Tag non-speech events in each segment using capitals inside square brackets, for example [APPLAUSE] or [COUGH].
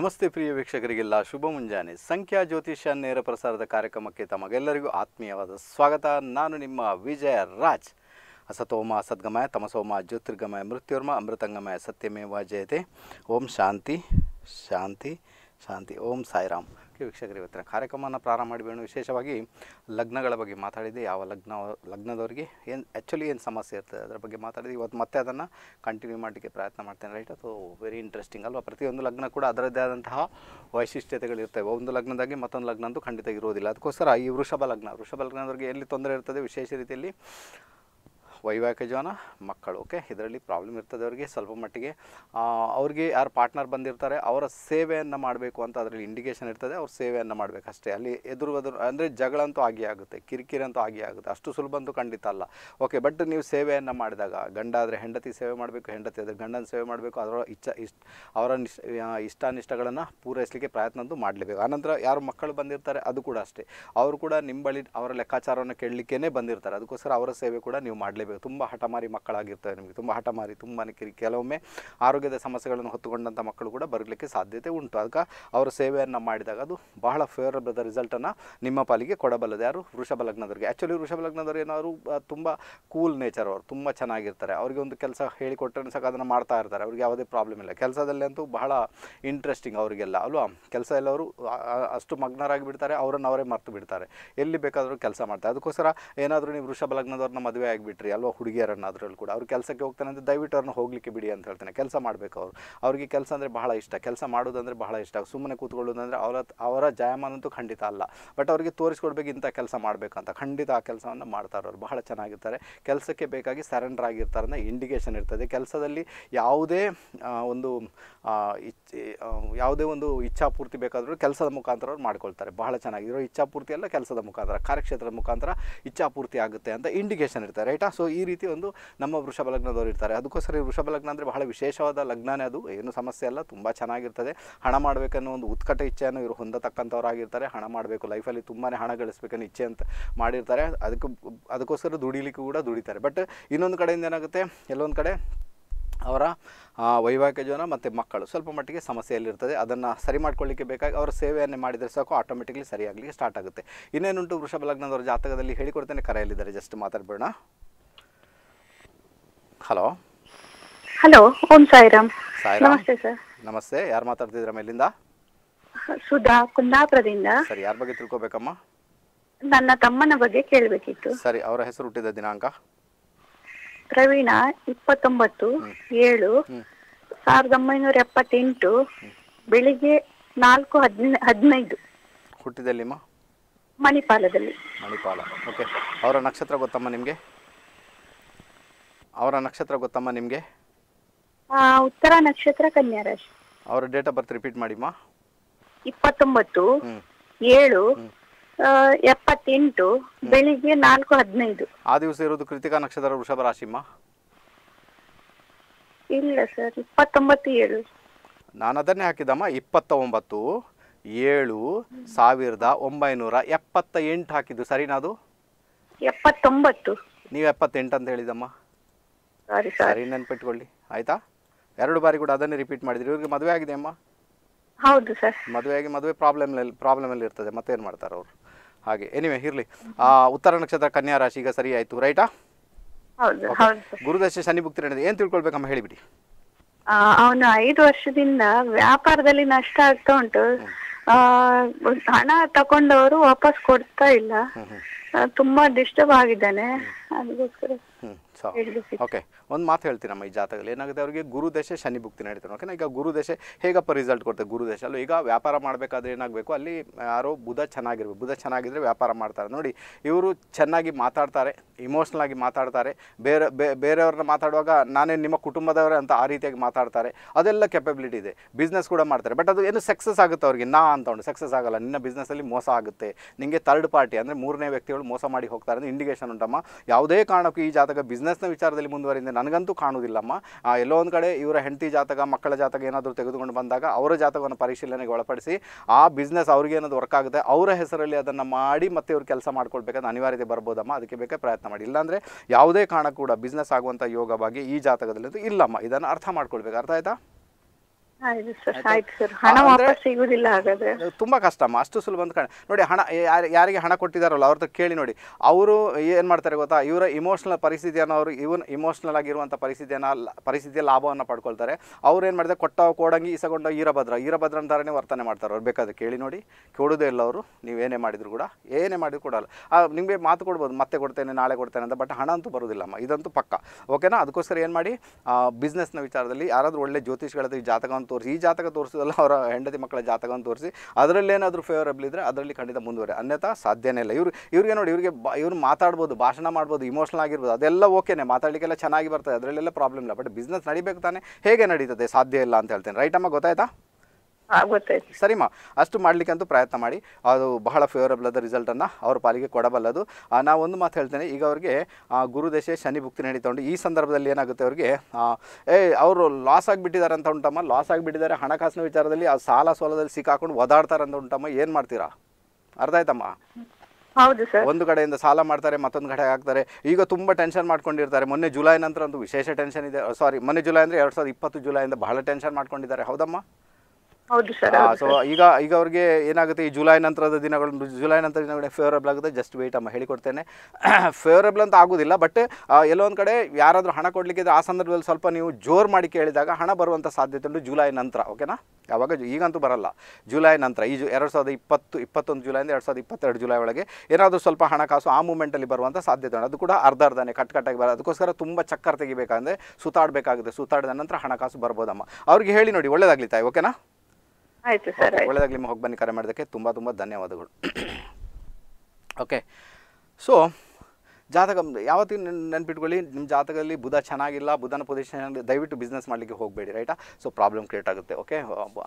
ನಮಸ್ತೆ ಪ್ರಿಯ ವೀಕ್ಷಕರಿಗೆಲ್ಲ ಶುಭ ಮುಂಜಾನೆ. ಸಂಖ್ಯಾ ಜ್ಯೋತಿಷ್ಯ ನೇರ ಪ್ರಸಾರದ ಕಾರ್ಯಕ್ರಮಕ್ಕೆ ತಮಗೆಲ್ಲರಿಗೂ ಆತ್ಮೀಯವಾದ ಸ್ವಾಗತ. ನಾನು ನಿಮ್ಮ ವಿಜಯ ರಾಜ್. ಅಸತೋಮ ಸದ್ಗಮಯ, ತಮಸೋಮ ಜ್ಯೋತಿರ್ಗಮಯ, ಮೃತ್ಯುರ್ಮ ಅಮೃತಂಗಮಯ, ಸತ್ಯಮೇವ ಜಯತೆ. ಓಂ ಶಾಂತಿ ಶಾಂತಿ ಶಾಂತಿ. ಓಂ ಸಾಯಿರಾಮ್. ಓಕೆ ವೀಕ್ಷಕರು, ಇವತ್ತಿನ ಕಾರ್ಯಕ್ರಮವನ್ನು ಪ್ರಾರಂಭ ಮಾಡಿಬೇಡ ವಿಶೇಷವಾಗಿ ಲಗ್ನಗಳ ಬಗ್ಗೆ ಮಾತಾಡಿದೆ ಯಾವ ಲಗ್ನ, ಲಗ್ನದವರಿಗೆ ಏನು ಆ್ಯಕ್ಚುಲಿ ಏನು ಸಮಸ್ಯೆ ಇರ್ತದೆ ಅದರ ಬಗ್ಗೆ ಮಾತಾಡಿದೆ ಇವತ್ತು ಮತ್ತೆ ಅದನ್ನು ಕಂಟಿನ್ಯೂ ಮಾಡಲಿಕ್ಕೆ ಪ್ರಯತ್ನ ಮಾಡ್ತೇನೆ ರೈಟ್ ಅದು ವೆರಿ ಇಂಟ್ರೆಸ್ಟಿಂಗ್ ಅಲ್ವಾ? ಪ್ರತಿಯೊಂದು ಲಗ್ನ ಕೂಡ ಅದರದ್ದೇ ಆದಂತಹ ವೈಶಿಷ್ಟ್ಯತೆಗಳು ಇರ್ತವೆ. ಒಂದು ಲಗ್ನದಾಗಿ ಮತ್ತೊಂದು ಲಗ್ನ ಖಂಡಿತ ಇರೋದಿಲ್ಲ. ಅದಕ್ಕೋಸ್ಕರ ಈ ವೃಷಭ ಲಗ್ನ, ವೃಷಭ ಲಗ್ನದವರಿಗೆ ಎಲ್ಲಿ ತೊಂದರೆ ಇರ್ತದೆ ವಿಶೇಷ ರೀತಿಯಲ್ಲಿ ವೈವಾಹಿಕ ಜೀವನ, ಮಕ್ಕಳು ಓಕೆ ಇದರಲ್ಲಿ ಪ್ರಾಬ್ಲಮ್ ಇರ್ತದೆ ಅವರಿಗೆ ಸ್ವಲ್ಪ ಮಟ್ಟಿಗೆ. ಅವ್ರಿಗೆ ಯಾರು ಪಾರ್ಟ್ನರ್ ಬಂದಿರ್ತಾರೆ, ಅವರ ಸೇವೆಯನ್ನು ಮಾಡಬೇಕು ಅಂತ ಅದರಲ್ಲಿ ಇಂಡಿಕೇಶನ್ ಇರ್ತದೆ, ಅವ್ರ ಸೇವೆಯನ್ನು ಮಾಡಬೇಕು ಅಷ್ಟೇ. ಅಲ್ಲಿ ಎದುರು ಎದುರು ಅಂದರೆ ಜಗಳಂತೂ ಆಗಿ ಆಗುತ್ತೆ, ಕಿರಿಕಿರಿ ಅಂತೂ ಆಗಿಯೇ ಆಗುತ್ತೆ. ಅಷ್ಟು ಸುಲಭ ಅಂತೂ ಖಂಡಿತ ಅಲ್ಲ. ಓಕೆ ಬಟ್ ನೀವು ಸೇವೆಯನ್ನು ಮಾಡಿದಾಗ, ಗಂಡ ಆದರೆ ಹೆಂಡತಿ ಸೇವೆ ಮಾಡಬೇಕು, ಹೆಂಡತಿ ಆದರೆ ಗಂಡನ ಸೇವೆ ಮಾಡಬೇಕು, ಅದರ ಇಚ್ಛ, ಇಷ್ಟ, ಅವರ ಇಷ್ಟಾನಿಷ್ಟಗಳನ್ನು ಪೂರೈಸಲಿಕ್ಕೆ ಪ್ರಯತ್ನ ಅಂತೂ ಮಾಡಲೇಬೇಕು ಆನಂತರ ಯಾರು ಮಕ್ಕಳು ಬಂದಿರ್ತಾರೆ, ಅದು ಕೂಡ ಅಷ್ಟೇ. ಅವರು ಕೂಡ ನಿಮ್ಮ ಬಳಿ ಅವರ ಲೆಕ್ಕಾಚಾರವನ್ನು ಕೇಳಲಿಕ್ಕೇ ಬಂದಿರ್ತಾರೆ. ಅದಕ್ಕೋಸ್ಕರ ಅವರ ಸೇವೆ ಕೂಡ ನೀವು ಮಾಡಲೇಬೇಕು. ತುಂಬ ಹಠಮಾರಿ ಮಕ್ಕಳಾಗಿರ್ತವೆ ನಿಮಗೆ. ತುಂಬ ಹಠಮಾರಿ ತುಂಬಾ ಕಿರಿ. ಕೆಲವೊಮ್ಮೆ ಆರೋಗ್ಯದ ಸಮಸ್ಯೆಗಳನ್ನು ಹೊತ್ತುಕೊಂಡಂಥ ಮಕ್ಕಳು ಕೂಡ ಬರಲಿಕ್ಕೆ ಸಾಧ್ಯತೆ ಉಂಟು. ಅದಕ್ಕೆ ಅವರ ಸೇವೆಯನ್ನು ಮಾಡಿದಾಗ ಅದು ಬಹಳ ಫೇವರಬಲ್ ರಿಸಲ್ಟನ್ನು ನಿಮ್ಮ ಪಾಲಿಗೆ ಕೊಡಬಲ್ಲದೆ. ಯಾರು? ವೃಷಭ ಲಗ್ನದವರಿಗೆ. ಆ್ಯಕ್ಚುಲಿ ವೃಷಭ ಲಗ್ನದವ್ರು ಏನಾದ್ರು ತುಂಬ ಕೂಲ್ ನೇಚರ್ ಅವರು. ತುಂಬ ಚೆನ್ನಾಗಿರ್ತಾರೆ. ಅವರಿಗೆ ಒಂದು ಕೆಲಸ ಹೇಳಿಕೊಟ್ಟರೆ ಸಾಕು, ಅದನ್ನು ಮಾಡ್ತಾ ಇರ್ತಾರೆ. ಅವ್ರಿಗೆ ಯಾವುದೇ ಪ್ರಾಬ್ಲಮ್ ಇಲ್ಲ. ಕೆಲಸದಲ್ಲಿ ಅಂತೂ ಬಹಳ ಇಂಟ್ರೆಸ್ಟಿಂಗ್ ಅವರಿಗೆಲ್ಲ. ಅಲ್ವಾ? ಕೆಲಸ ಎಲ್ಲ ಅವರು ಅಷ್ಟು ಮಗ್ನರಾಗಿ ಬಿಡ್ತಾರೆ ಅವರನ್ನು ಅವರೇ ಮರ್ತು ಬಿಡ್ತಾರೆ. ಎಲ್ಲಿ ಬೇಕಾದರೂ ಕೆಲಸ ಮಾಡ್ತಾರೆ. ಅದಕ್ಕೋಸ್ಕರ ಏನಾದರೂ ನೀವು ವೃಷಭ ಲಗ್ನದವ್ರನ್ನ ಮದುವೆ ಆಗಿಬಿಟ್ರಿ. ಹುಡುಗಿಯರನ್ನು ಅದರಲ್ಲಿ ಕೂಡ. ಅವ್ರು ಕೆಲಸಕ್ಕೆ ಹೋಗ್ತಾನೆ ಅಂದರೆ ದಯವಿಟ್ಟು ಅವ್ರನ್ನ ಹೋಗಲಿಕ್ಕೆ ಬಿಡಿ ಅಂತ ಹೇಳ್ತಾನೆ. ಕೆಲಸ ಮಾಡಬೇಕು ಅವರು. ಅವರಿಗೆ ಕೆಲಸ ಅಂದರೆ ಬಹಳ ಇಷ್ಟ. ಕೆಲಸ ಮಾಡೋದಂದರೆ ಬಹಳ ಇಷ್ಟ. ಸುಮ್ಮನೆ ಕೂತ್ಕೊಳ್ಳೋದಂದರೆ ಅವರ ಅವರ ಜಾಯಮಾನಂತೂ ಖಂಡಿತ ಅಲ್ಲ. ಬಟ್ ಅವರಿಗೆ ತೋರಿಸ್ಕೊಡ್ಬೇಕು ಇಂಥ ಕೆಲಸ ಮಾಡಬೇಕಂತ ಖಂಡಿತ ಆ ಕೆಲಸವನ್ನು ಮಾಡ್ತಾರೆ ಅವರು. ಬಹಳ ಚೆನ್ನಾಗಿರ್ತಾರೆ. ಕೆಲಸಕ್ಕೆ ಬೇಕಾಗಿ ಸರೆಂಡರ್ ಆಗಿರ್ತಾರೆ ಅನ್ನೋ ಇಂಡಿಕೇಶನ್ ಇರ್ತದೆ. ಕೆಲಸದಲ್ಲಿ ಯಾವುದೇ ಒಂದು ಯಾವುದೇ ಒಂದು ಇಚ್ಛಾಪೂರ್ತಿ ಬೇಕಾದರೂ ಕೆಲಸದ ಮುಖಾಂತರ ಅವ್ರು ಮಾಡ್ಕೊಳ್ತಾರೆ. ಬಹಳ ಚೆನ್ನಾಗಿರೋ ಇಚ್ಛಾಪೂರ್ತಿ ಅಲ್ಲ ಕೆಲಸದ ಮುಖಾಂತರ, ಕಾರ್ಯಕ್ಷೇತ್ರದ ಮುಖಾಂತರ ಇಚ್ಛಾಪೂರ್ತಿ ಆಗುತ್ತೆ ಅಂತ ಇಂಡಿಕೇಶನ್ ಇರ್ತದೆ. ರೈಟಾ? ಸೊ ಈ ರೀತಿ ಒಂದು ನಮ್ಮ ವೃಷಭ ಲಗ್ನದವರು ಇರ್ತಾರೆ. ಅದಕ್ಕೋಸ್ಕರ ವೃಷಭ ಲಗ್ನ ಅಂದರೆ ಬಹಳ ವಿಶೇಷವಾದ ಲಗ್ನನೇ ಅದು. ಏನು ಸಮಸ್ಯೆ ಅಲ್ಲ, ತುಂಬ ಚೆನ್ನಾಗಿರ್ತದೆ. ಹಣ ಮಾಡಬೇಕನ್ನೋ ಒಂದು ಉತ್ಕಟ ಇಚ್ಛೆಯನ್ನು ಇವರು ಹೊಂದತಕ್ಕಂಥವರಾಗಿರ್ತಾರೆ. ಹಣ ಮಾಡಬೇಕು, ಲೈಫಲ್ಲಿ ತುಂಬಾ ಹಣ ಗಳಿಸ್ಬೇಕನ್ನೋ ಇಚ್ಛೆ ಅಂತ ಮಾಡಿರ್ತಾರೆ. ಅದಕ್ಕೆ ಅದಕ್ಕೋಸ್ಕರ ದುಡಿಲಿಕ್ಕೂ ಕೂಡ ದುಡಿತಾರೆ. ಬಟ್ ಇನ್ನೊಂದು ಕಡೆಯಿಂದ ಏನಾಗುತ್ತೆ? ಎಲ್ಲೊಂದು ಕಡೆ ಅವರ ವೈವಾಹಿಕ ಜೀವನ ಮತ್ತು ಮಕ್ಕಳು ಸ್ವಲ್ಪ ಮಟ್ಟಿಗೆ ಸಮಸ್ಯೆಯಲ್ಲಿರ್ತದೆ. ಅದನ್ನು ಸರಿ ಮಾಡ್ಕೊಳ್ಳಿಕ್ಕೆ ಬೇಕಾಗಿ ಅವರ ಸೇವೆಯನ್ನೇ ಮಾಡಿದರೆ ಸಾಕು, ಆಟೋಮೆಟಿಕ್ಲಿ ಸರಿಯಾಗಲಿಕ್ಕೆ ಸ್ಟಾರ್ಟ್ ಆಗುತ್ತೆ. ಇನ್ನೇನುಂಟು ವೃಷಭ ಲಗ್ನದವರು ಜಾತಕದಲ್ಲಿ ಹೇಳಿಕೊಡ್ತೇನೆ, ಕರೆಯಲ್ಲಿದ್ದಾರೆ. ಜಸ್ಟ್ ಮಾತಾಡ್ಬೇಡ ಹಲೋ. ಹಲೋ ಓಂ ಸಾಯಿರಾಮ್. ನಮಸ್ತೆ ಸರ್. ನಮಸ್ತೆ ಯಾರು ಮಾತಾಡ್ತಿದ್ದೀರಾ ಮೇಲಿಂದ? ಸುಧಾ ಕುಂದಾಪುರದಿಂದ. ಸರಿ ಯಾರ ಬಗ್ಗೆ ತಿಳ್ಕೊಬೇಕಮ್ಮ? ನನ್ನ ತಮ್ಮನ ಬಗ್ಗೆ ಕೇಳಬೇಕಿತ್ತು. ಸರಿ ಅವರ ಹೆಸರು ಹುಟ್ಟಿದ ದಿನಾಂಕ? ಪ್ರವೀಣ ಇಪ್ಪತ್ತೊಂಬತ್ತು ಏಳು. ಸಾವಿರದ ಒಂಬೈನೂರ ಎಪ್ಪತ್ತೆಂಟು ಬೆಳಿಗ್ಗೆ ನಾಲ್ಕು ಹದಿನ ಹದಿನೈದು. ಹುಟ್ಟಿದಲ್ಲಿಮ್ಮ? ಮಣಿಪಾಲದಲ್ಲಿ. ಮಣಿಪಾಲ. ಓಕೆ ಅವರ ನಕ್ಷತ್ರ ಗೊತ್ತಮ್ಮ ನಿಮಗೆ? ಅವರ ನಕ್ಷತ್ರ ಗೊತ್ತಮ್ಮ ನಿಮಗೆ? ಆ, ಉತ್ತರ ನಕ್ಷತ್ರ ಕನ್ಯಾ ರಾಶಿ. ಅವರ ಡೇಟ್ ಆಫ್ ಬರ್ತ್ ರಿಪೀಟ್ ಮಾಡಿಮ್ಮ. ಇಪ್ಪತ್ತೊಂಬತ್ತು ಏಳು ಎಪ್ಪತ್ತೆಂಟು ಬೆಳಿಗ್ಗೆ ನಾಲ್ಕು ಹದಿನೈದು. ಆ ದಿವಸ ಇರೋದು ಕೃತಿಕಾ ನಕ್ಷತ್ರ ವೃಷಭ ರಾಶಿಮ್ಮ? ಇಲ್ಲ ಸರ್ ಇಪ್ಪತ್ತೊಂಬತ್ತು ಏಳು. ನಾನು ಅದನ್ನೇ ಹಾಕಿದಮ್ಮ ಇಪ್ಪತ್ತ ಒಂಬತ್ತು ಏಳು ಸಾವಿರದ ಒಂಬೈನೂರ ಎಪ್ಪತ್ತ ಎಂಟು ಹಾಕಿದ್ದು ಸರಿನಾ ಅದು? ಎಪ್ಪತ್ತೊಂಬತ್ತು. ನೀವು ಎಪ್ಪತ್ತೆಂಟು ಅಂತ ಹೇಳಿದಮ್ಮ ಸಾರಿ. ನೆನ್ಪಿಟ್ಕೊಳ್ಳಿ. ಆಯ್ತಾ? ಎರಡು ಬಾರಿ ಕೂಡ ಅದನ್ನೇ ರಿಪೀಟ್ ಮಾಡಿದ್ರಿ ಇವ್ರಿಗೆ ಮದುವೆ ಆಗಿದೆ ಅಮ್ಮ? ಹೌದು ಸರ್. ಮದುವೆಯಾಗಿ ಮದುವೆ ಪ್ರಾಬ್ಲಮ್ ಅಲ್ಲಿ ಇರ್ತದೆ. ಮತ್ತೆ ಏನ್ ಮಾಡ್ತಾರೆ ಅವರು? ಹಾಗೆ. ಎನಿವೆ ಇರ್ಲಿ. ಆ ಉತ್ತರ ನಕ್ಷತ್ರ ಕನ್ಯಾ ರಾಶಿ ಈಗ ಸರಿ ಆಯ್ತು ರೈಟಾ ಗುರುದರ್ಶಿ ಶನಿ ಭುಕ್ತಿ ನಡೆದಿದೆ ಏನು ತಿಳ್ಕೊಳ್ಬೇಕಮ್ಮ? ಹೇಳಿಬಿಡಿ. ಅವನು ಐದು ವರ್ಷದಿಂದ ವ್ಯಾಪಾರದಲ್ಲಿ ನಷ್ಟ ಆಗ್ತಾ ಉಂಟು. ಆ, ಹಣ ತಕೊಂಡವರು ವಾಪಸ್ ಕೊಡ್ತಾ ಇಲ್ಲ. ತುಂಬಾ ಡಿಸ್ಟರ್ಬ್ ಆಗಿದ್ದಾನೆ ಅದಕ್ಕೋಸ್ಕರ ಓಕೆ ಒಂದು ಮಾತು ಹೇಳ್ತೀನಮ್ಮ ಈ ಜಾತಕದಲ್ಲಿ? ಏನಾಗುತ್ತೆ ಅವರಿಗೆ ಗುರುದಶೆ ಶನಿ ಭುಕ್ತಿ ನಡೀತಾರೆ ಓಕೆನಾ? ಈಗ ಗುರುದಶೆ ಹೇಗಪ್ಪ ರಿಸಲ್ಟ್ ಕೊಡ್ತದೆ ಗುರುದೇಶ ಅಲ್ಲೂ ಈಗ ವ್ಯಾಪಾರ ಮಾಡಬೇಕಾದ್ರೆ ಏನಾಗಬೇಕು? ಅಲ್ಲಿ ಯಾರೋ ಬುಧ ಚೆನ್ನಾಗಿರ್ಬೇಕು. ಬುಧ ಚೆನ್ನಾಗಿದ್ರೆ ವ್ಯಾಪಾರ ಮಾಡ್ತಾರೆ. ನೋಡಿ ಇವರು ಚೆನ್ನಾಗಿ ಮಾತಾಡ್ತಾರೆ ಇಮೋಷ್ನಲ್ ಆಗಿ ಮಾತಾಡ್ತಾರೆ. ಬೇರೆ ಬೇರೆಯವ್ರನ್ನ ಮಾತಾಡುವಾಗ ನಾನೇ ನಿಮ್ಮ ಕುಟುಂಬದವರೇ ಅಂತ ಆ ರೀತಿಯಾಗಿ ಮಾತಾಡ್ತಾರೆ. ಅದೆಲ್ಲ ಕೆಪಬಿಲಿಟಿ ಇದೆ. ಬಿಸ್ನೆಸ್ ಕೂಡ ಮಾಡ್ತಾರೆ. ಬಟ್ ಅದು ಏನು ಸಕ್ಸಸ್ ಆಗುತ್ತೆ ಅವ್ರಿಗೆ? ನಾ ಅಂತ ಉಂಟು. ಸಕ್ಸಸ್ ಆಗಲ್ಲ. ನಿನ್ನ ಬಿಸ್ನೆಸ್ಸಲ್ಲಿ ಮೋಸ ಆಗುತ್ತೆ. ನಿಮಗೆ ಥರ್ಡ್ ಪಾರ್ಟಿ ಅಂದರೆ ಮೂರನೇ ವ್ಯಕ್ತಿಗಳು ಮೋಸ ಮಾಡಿ ಹೋಗ್ತಾರೆ ಅಂದರೆ ಇಂಡಿಕೇಶನ್ ಉಂಟಮ್ಮ. ಯಾವುದೇ ಕಾರಣಕ್ಕೂ ಈ ಜಾತಕ ಬಿಸ್ನೆಸ್ನ ವಿಚಾರದಲ್ಲಿ ಮುಂದುವರಿದ್ರೆ ನನಗಂತೂ ಕಾಣುವುದಿಲ್ಲಮ್ಮ. ಎಲ್ಲೋ ಒಂದು ಕಡೆ ಇವರ ಹೆಂಡತಿ ಜಾತಕ, ಮಕ್ಕಳ ಜಾತಕ ಏನಾದರೂ ತೆಗೆದುಕೊಂಡು ಬಂದಾಗ ಅವರ ಜಾತಕವನ್ನು ಪರಿಶೀಲನೆಗೆ ಒಳಪಡಿಸಿ ಆ ಬಿಸ್ನೆಸ್ ಅವ್ರಿಗೆ ಏನಾದ್ರು ವರ್ಕ್ ಆಗುತ್ತೆ, ಅವರ ಹೆಸರಲ್ಲಿ ಅದನ್ನು ಮಾಡಿ ಮತ್ತೆ ಇವ್ರು ಕೆಲಸ ಮಾಡ್ಕೊಳ್ಬೇಕಂತ ಅನಿವಾರ್ಯತೆ ಬರ್ಬೋದಮ್ಮ. ಅದಕ್ಕೆ ಬೇಕೇ ಪ್ರಯತ್ನ ಮಾಡಿ. ಇಲ್ಲಾಂದರೆ ಯಾವುದೇ ಕಾರಣ ಕೂಡ ಬಿಸ್ನೆಸ್ ಆಗುವಂಥ ಯೋಗವಾಗಿ ಈ ಜಾತಕದಲ್ಲಿ ಇಲ್ಲಮ್ಮ. ಇದನ್ನು ಅರ್ಥ ಮಾಡ್ಕೊಳ್ಬೇಕು. ಅರ್ಥ ಆಯ್ತಾ? ತುಂಬ ಕಷ್ಟ. ಅಮ್ಮ ಅಷ್ಟು ಸುಲಭ ಅಂತ ಕಾಣ ನೋಡಿ ಹಣ ಯಾರಿಗೆ ಹಣ ಕೊಟ್ಟಿದಾರಲ್ಲ ಅವ್ರದ್ದು ಕೇಳಿ ನೋಡಿ. ಅವರು ಏನ್ ಮಾಡ್ತಾರೆ ಗೊತ್ತಾ? ಇವರ ಇಮೋಷನಲ್ ಪರಿಸ್ಥಿತಿಯನ್ನು ಅವರು ಇವನ್ ಇಮೋಷನಲ್ ಆಗಿರುವಂತ ಪರಿಸ್ಥಿತಿಯನ್ನ ಪರಿಸ್ಥಿತಿಯ ಲಾಭವನ್ನು ಪಡ್ಕೊಳ್ತಾರೆ. ಅವ್ರು ಏನು ಮಾಡಿದ್ರೆ ಕೊಟ್ಟ ಕೋಡಂಗಿ ಇಸಗೊಂಡ ಈರಭದ್ರ. ಈರಭದ್ರ ಅಂತಾರನೇ ವರ್ತನೆ ಮಾಡ್ತಾರೆ ಅವ್ರು. ಬೇಕಾದ್ರೆ ಕೇಳಿ ನೋಡಿ. ಕೊಡೋದೇ ಇಲ್ಲ ಅವರು. ನೀವೇನೇ ಮಾಡಿದ್ರು ಕೂಡ ಏನೇ ಮಾಡಿದ್ರು ಕೊಡಲ್ಲ ನಿಮಗೆ ಮಾತು ಕೊಡ್ಬೋದು. ಮತ್ತೆ ಕೊಡ್ತೇನೆ ನಾಳೆ ಕೊಡ್ತೇನೆ ಅಂತ. ಬಟ್ ಹಣ ಅಂತೂ ಬರೋದಿಲ್ಲಮ್ಮ ಇದಂತೂ ಪಕ್ಕ. ಓಕೆನಾ? ಅದಕ್ಕೋಸ್ಕರ ಏನು ಮಾಡಿ ಬಿಸ್ನೆಸ್ನ ವಿಚಾರದಲ್ಲಿ ಯಾರಾದರೂ ಒಳ್ಳೆ ಜ್ಯೋತಿಷ್ಗಳದ್ದು ಈ ಜಾತಕವನ್ನು ತೋರಿಸಿ. ಈ ಜಾತಕ ತೋರಿಸಿದಲ್ಲ ಅವರ ಹೆಂಡತಿ ಮಕ್ಕಳ ಜಾತಕವನ್ನು ತೋರಿಸಿ. ಅದರಲ್ಲಿ ಏನಾದರೂ ಫೇವರಬಲ್ ಇದ್ದರೆ ಅದರಲ್ಲಿ ಖಂಡಿತ ಮುಂದುವರೆ ಅನ್ಯಥಾ ಸಾಧ್ಯನೇ ಇಲ್ಲ. ಇವರು ಇವ್ರಿಗೆ ನೋಡಿ, ಇವರಿಗೆ ಬಾ ಇವ್ರು ಮಾತಾಡ್ಬೋದು, ಭಾಷಣ ಮಾಡ್ಬೋದು ಇಮೋಷನಲ್ ಆಗಿರ್ಬೋದು, ಅದೆಲ್ಲ ಓಕೆನೇ ಮಾತಾಡಲಿಕ್ಕೆಲ್ಲ ಚೆನ್ನಾಗಿ ಬರ್ತದೆ. ಅದರಲ್ಲೆಲ್ಲ ಪ್ರಾಬ್ಲಮ್ ಇಲ್ಲ. ಬಟ್ ಬಿಸ್ನೆಸ್ ನಡಿಬೇಕು ತಾನೆ. ಹೇಗೆ ನಡೀತದೆ? ಸಾಧ್ಯ ಇಲ್ಲ ಅಂತ ಹೇಳ್ತೇನೆ. ರೈಟ್ ಅಮ್ಮ, ಗೊತ್ತಾಯ್ತಾ? ಹಾ, ಗೊತ್ತಾಯ್ತು ಸರಿಮಾ ಅಷ್ಟು ಮಾಡ್ಲಿಕ್ಕಂತೂ ಪ್ರಯತ್ನ ಮಾಡಿ. ಅದು ಬಹಳ ಫೇವರಬಲ್ ಆದ ಅನ್ನ ಅವ್ರ ಪಾಲಿಗೆ ಕೊಡಬಲ್ಲದು. ನಾ ಒಂದು ಮಾತು ಹೇಳ್ತೇನೆ ಈಗ ಅವ್ರಿಗೆ ಗುರು ಗುರುದಶೆ ಶನಿ ಭುಕ್ತಿ ನಡೀತೊಂಡು ಈ ಸಂದರ್ಭದಲ್ಲಿ ಏನಾಗುತ್ತೆ ಅವ್ರಿಗೆ ಏ ಅವರು ಲಾಸ್ ಆಗಿಬಿಟ್ಟಿದ್ದಾರೆ ಅಂತ ಉಂಟಮ್ಮ. ಲಾಸ್ ಆಗಿಬಿಟ್ಟಿದ್ದಾರೆ ಹಣಕಾಸಿನ ವಿಚಾರದಲ್ಲಿ ಆ ಸಾಲ ಸೋಲದಲ್ಲಿ ಸಿಕ್ಕಾಕೊಂಡು ಒದಾಡ್ತಾರೆ ಅಂತ ಉಂಟಮ್ಮ. ಏನು ಮಾಡ್ತೀರಾ? ಅರ್ಥ ಆಯ್ತಮ್ಮ? ಹೌದು ಸರ್. ಒಂದು ಕಡೆಯಿಂದ ಸಾಲ ಮಾಡ್ತಾರೆ ಮತ್ತೊಂದು ಕಡೆ ಹಾಕ್ತಾರೆ. ಈಗ ತುಂಬಾ ಟೆನ್ಷನ್ ಮಾಡ್ಕೊಂಡಿರ್ತಾರೆ. ಮೊನ್ನೆ ಜುಲೈ ನಂತರ ಒಂದು ವಿಶೇಷ ಟೆನ್ಷನ್ ಇದೆ. ಸಾರಿ ಮೊನ್ನೆ ಜುಲೈ ಅಂದ್ರೆ ಎರಡ್ ಸಾವಿರದ ಇಪ್ಪತ್ತು ಜುಲೈಯಿಂದ ಬಹಳ ಟೆನ್ಷನ್ ಮಾಡ್ಕೊಂಡಿದ್ದಾರೆ. ಹೌದಮ್ಮ? ಹೌದು ಸರ್ ಸೊ ಈಗ ಈಗ ಅವ್ರಿಗೆ ಏನಾಗುತ್ತೆ ಈ ಜುಲೈ ನಂತರದ ದಿನಗಳು ಜುಲೈ ನಂತರ ದಿನಗಳು ಫೇವರಬಲ್ ಆಗುತ್ತೆ ಜಸ್ಟ್ ವೇಟ್ ಅಮ್ಮ ಹೇಳಿಕೊಡ್ತೇನೆ. [CLEARS THROAT] ಫೇವರಬಲ್ ಅಂತ ಆಗೋದಿಲ್ಲ ಬಟ್ ಎಲ್ಲೋ ಒಂದು ಕಡೆ ಯಾರಾದರೂ ಹಣ ಕೊಡಲಿಕ್ಕೆ ಆ ಸಂದರ್ಭದಲ್ಲಿ ಸ್ವಲ್ಪ ನೀವು ಜೋರು ಮಾಡಿ ಕೇಳಿದಾಗ ಹಣ ಬರುವಂಥ ಸಾಧ್ಯತೆ ಉಂಟು ಜುಲೈ ನಂತರ ಓಕೆನಾ ಯಾವಾಗ ಈಗಂತೂ ಬರಲ್ಲ. ಜುಲೈ ನಂತರ ಈ ಜು ಎರಡು ಸಾವಿರದ ಇಪ್ಪತ್ತು ಇಪ್ಪತ್ತೊಂದು ಜುಲೈಯಿಂದ ಎರಡು ಸಾವಿರದ ಇಪ್ಪತ್ತೆರಡು ಜುಲೈ ಒಳಗೆ ಏನಾದರೂ ಸ್ವಲ್ಪ ಹಣಕಾಸು ಆ ಮೂಮೆಂಟಲ್ಲಿ ಬರುವಂಥ ಸಾಧ್ಯತೆ ಉಂಟು. ಅದು ಕೂಡ ಅರ್ಧ ಅರ್ಧನೇ ಕಟ್ ಕಟ್ಟಾಗಿ ಬರೋದು ಅದಕ್ಕೋಸ್ಕರ ತುಂಬ ಚಕ್ಕರ್ ತೆಗಿಬೇಕಂದ್ರೆ ಸುತ್ತಾಡಬೇಕಾಗುತ್ತೆ. ಸುತ್ತಾಡಿದ ನಂತರ ಹಣಕಾಸು ಬರ್ಬೋದಮ್ಮ. ಅವ್ರಿಗೆ ಹೇಳಿ ನೋಡಿ ಒಳ್ಳೇದಾಗ್ಲಿ ತಾಯಿ ಓಕೆನಾ ಆಯ್ತು ಸರ್ ಆಯ್ತು. ಒಳ್ಳೆದಾಗಲಿ ನಿಮ್ಮ ಹೋಗಿ ಬನ್ನಿ ಕರೆ ಮಾಡೋದಕ್ಕೆ ತುಂಬ ತುಂಬ ಧನ್ಯವಾದಗಳು. [COUGHS] ಓಕೆ ಸೊ ಜಾತಕ ಯಾವತ್ತಿಗೂ ನೆನ್- ನೆನ್ಪಿಟ್ಕೊಳ್ಳಿ ನಿಮ್ಮ ಜಾತಕದಲ್ಲಿ ಬುಧ ಚೆನ್ನಾಗಿಲ್ಲ, ಬುಧನ ಪೊಸಿಷನ್ ದಯವಿಟ್ಟು ಬಿಸ್ನೆಸ್ ಮಾಡಲಿಕ್ಕೆ ಹೋಗಬೇಡಿ ರೈಟಾ ಸೊ ಪ್ರಾಬ್ಲಮ್ ಕ್ರಿಯೇಟ್ ಆಗುತ್ತೆ ಓಕೆ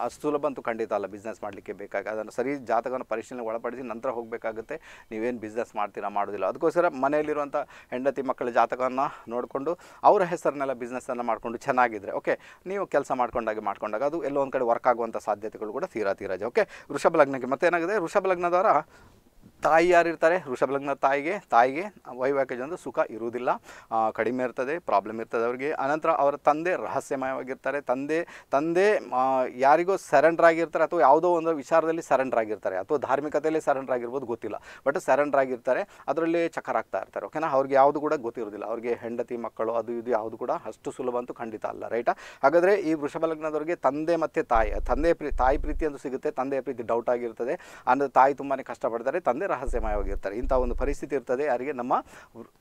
ಅಷ್ಟು ಸುಲಭ ಅಂತೂ ಖಂಡಿತ ಅಲ್ಲ ಬಿಸ್ನೆಸ್ ಮಾಡಲಿಕ್ಕೆ ಬೇಕಾಗ, ಅದನ್ನು ಸರಿ ಜಾತಕವನ್ನು ಪರಿಶೀಲನೆ ಒಳಪಡಿಸಿ ನಂತರ ಹೋಗಬೇಕಾಗುತ್ತೆ. ನೀವೇನು ಬಿಸ್ನೆಸ್ ಮಾಡ್ತೀರಾ, ಮಾಡೋದಿಲ್ಲ. ಅದಕ್ಕೋಸ್ಕರ ಮನೆಯಲ್ಲಿರುವಂಥ ಹೆಂಡತಿ ಮಕ್ಕಳ ಜಾತಕವನ್ನು ನೋಡಿಕೊಂಡು, ಅವರ ಹೆಸರನ್ನೆಲ್ಲ ಬಿಸ್ನೆಸ್ಸನ್ನು ಮಾಡಿಕೊಂಡು ಚೆನ್ನಾಗಿದ್ದರೆ ಓಕೆ ನೀವು ಕೆಲಸ ಮಾಡ್ಕೊಂಡಾಗಿ ಮಾಡ್ಕೊಂಡಾಗ ಅದು ಎಲ್ಲೋ ಒಂದು ಕಡೆ ವರ್ಕ್ ಆಗುವಂಥ ಸಾಧ್ಯತೆಗಳು ಕೂಡ ತೀರಾ ತೀರಾಜ ಓಕೆ ವೃಷಭ ಲಗ್ನಕ್ಕೆ ಮತ್ತೇನಾಗಿದೆ? ವೃಷಭ ಲಗ್ನದವರ ತಾಯಿ ಯಾರಿರ್ತಾರೆ ವೃಷಭ ಲಗ್ನ ತಾಯಿಗೆ ತಾಯಿಗೆ ವೈವಾಹಿಕ ಜೀವನದ ಸುಖ ಇರುವುದಿಲ್ಲ. ಕಡಿಮೆ ಇರ್ತದೆ ಪ್ರಾಬ್ಲಮ್ ಇರ್ತದೆ ಅವರಿಗೆ. ಅನಂತರ ಅವರ ತಂದೆ ರಹಸ್ಯಮಯವಾಗಿರ್ತಾರೆ. ತಂದೆ ತಂದೆ ಯಾರಿಗೋ ಸರೆಂಡರ್ ಆಗಿರ್ತಾರೆ ಅಥವಾ ಯಾವುದೋ ಒಂದು ವಿಚಾರದಲ್ಲಿ ಸರೆಂಡರ್ ಆಗಿರ್ತಾರೆ ಅಥವಾ ಧಾರ್ಮಿಕತೆಯಲ್ಲಿ ಸರೆಂಡರ್ ಆಗಿರ್ಬೋದು ಗೊತ್ತಿಲ್ಲ. ಬಟ್ ಸರೆಂಡರ್ ಆಗಿರ್ತಾರೆ, ಅದರಲ್ಲಿ ಚಕರ್ ಆಗ್ತಾ ಇರ್ತಾರೆ ಓಕೆನಾ ಅವ್ರಿಗೆ ಯಾವುದು ಕೂಡ ಗೊತ್ತಿರೋದಿಲ್ಲ ಅವ್ರಿಗೆ ಹೆಂಡತಿ, ಮಕ್ಕಳು, ಅದು ಇದು ಯಾವುದು ಕೂಡ ಅಷ್ಟು ಸುಲಭ ಅಂತೂ ಖಂಡಿತ ಅಲ್ಲ ರೈಟಾ ಹಾಗಾದರೆ ಈ ವೃಷಭ ಲಗ್ನದವ್ರಿಗೆ ತಂದೆ ಮತ್ತು ತಾಯಿ, ತಂದೆ ಪ್ರೀ, ತಾಯಿ ಪ್ರೀತಿ ಅಂತ ಸಿಗುತ್ತೆ, ತಂದೆಯ ಪ್ರೀತಿ ಡೌಟ್ ಆಗಿರ್ತದೆ. ಅಂದರೆ ತಾಯಿ ತುಂಬಾ ಕಷ್ಟಪಡ್ತಾರೆ, ತಂದೆ ರಹಸ್ಯಮಯವಾಗಿರ್ತಾರೆ. ಇಂಥ ಒಂದು ಪರಿಸ್ಥಿತಿ ಇರ್ತದೆ, ಯಾರಿಗೆ ನಮ್ಮ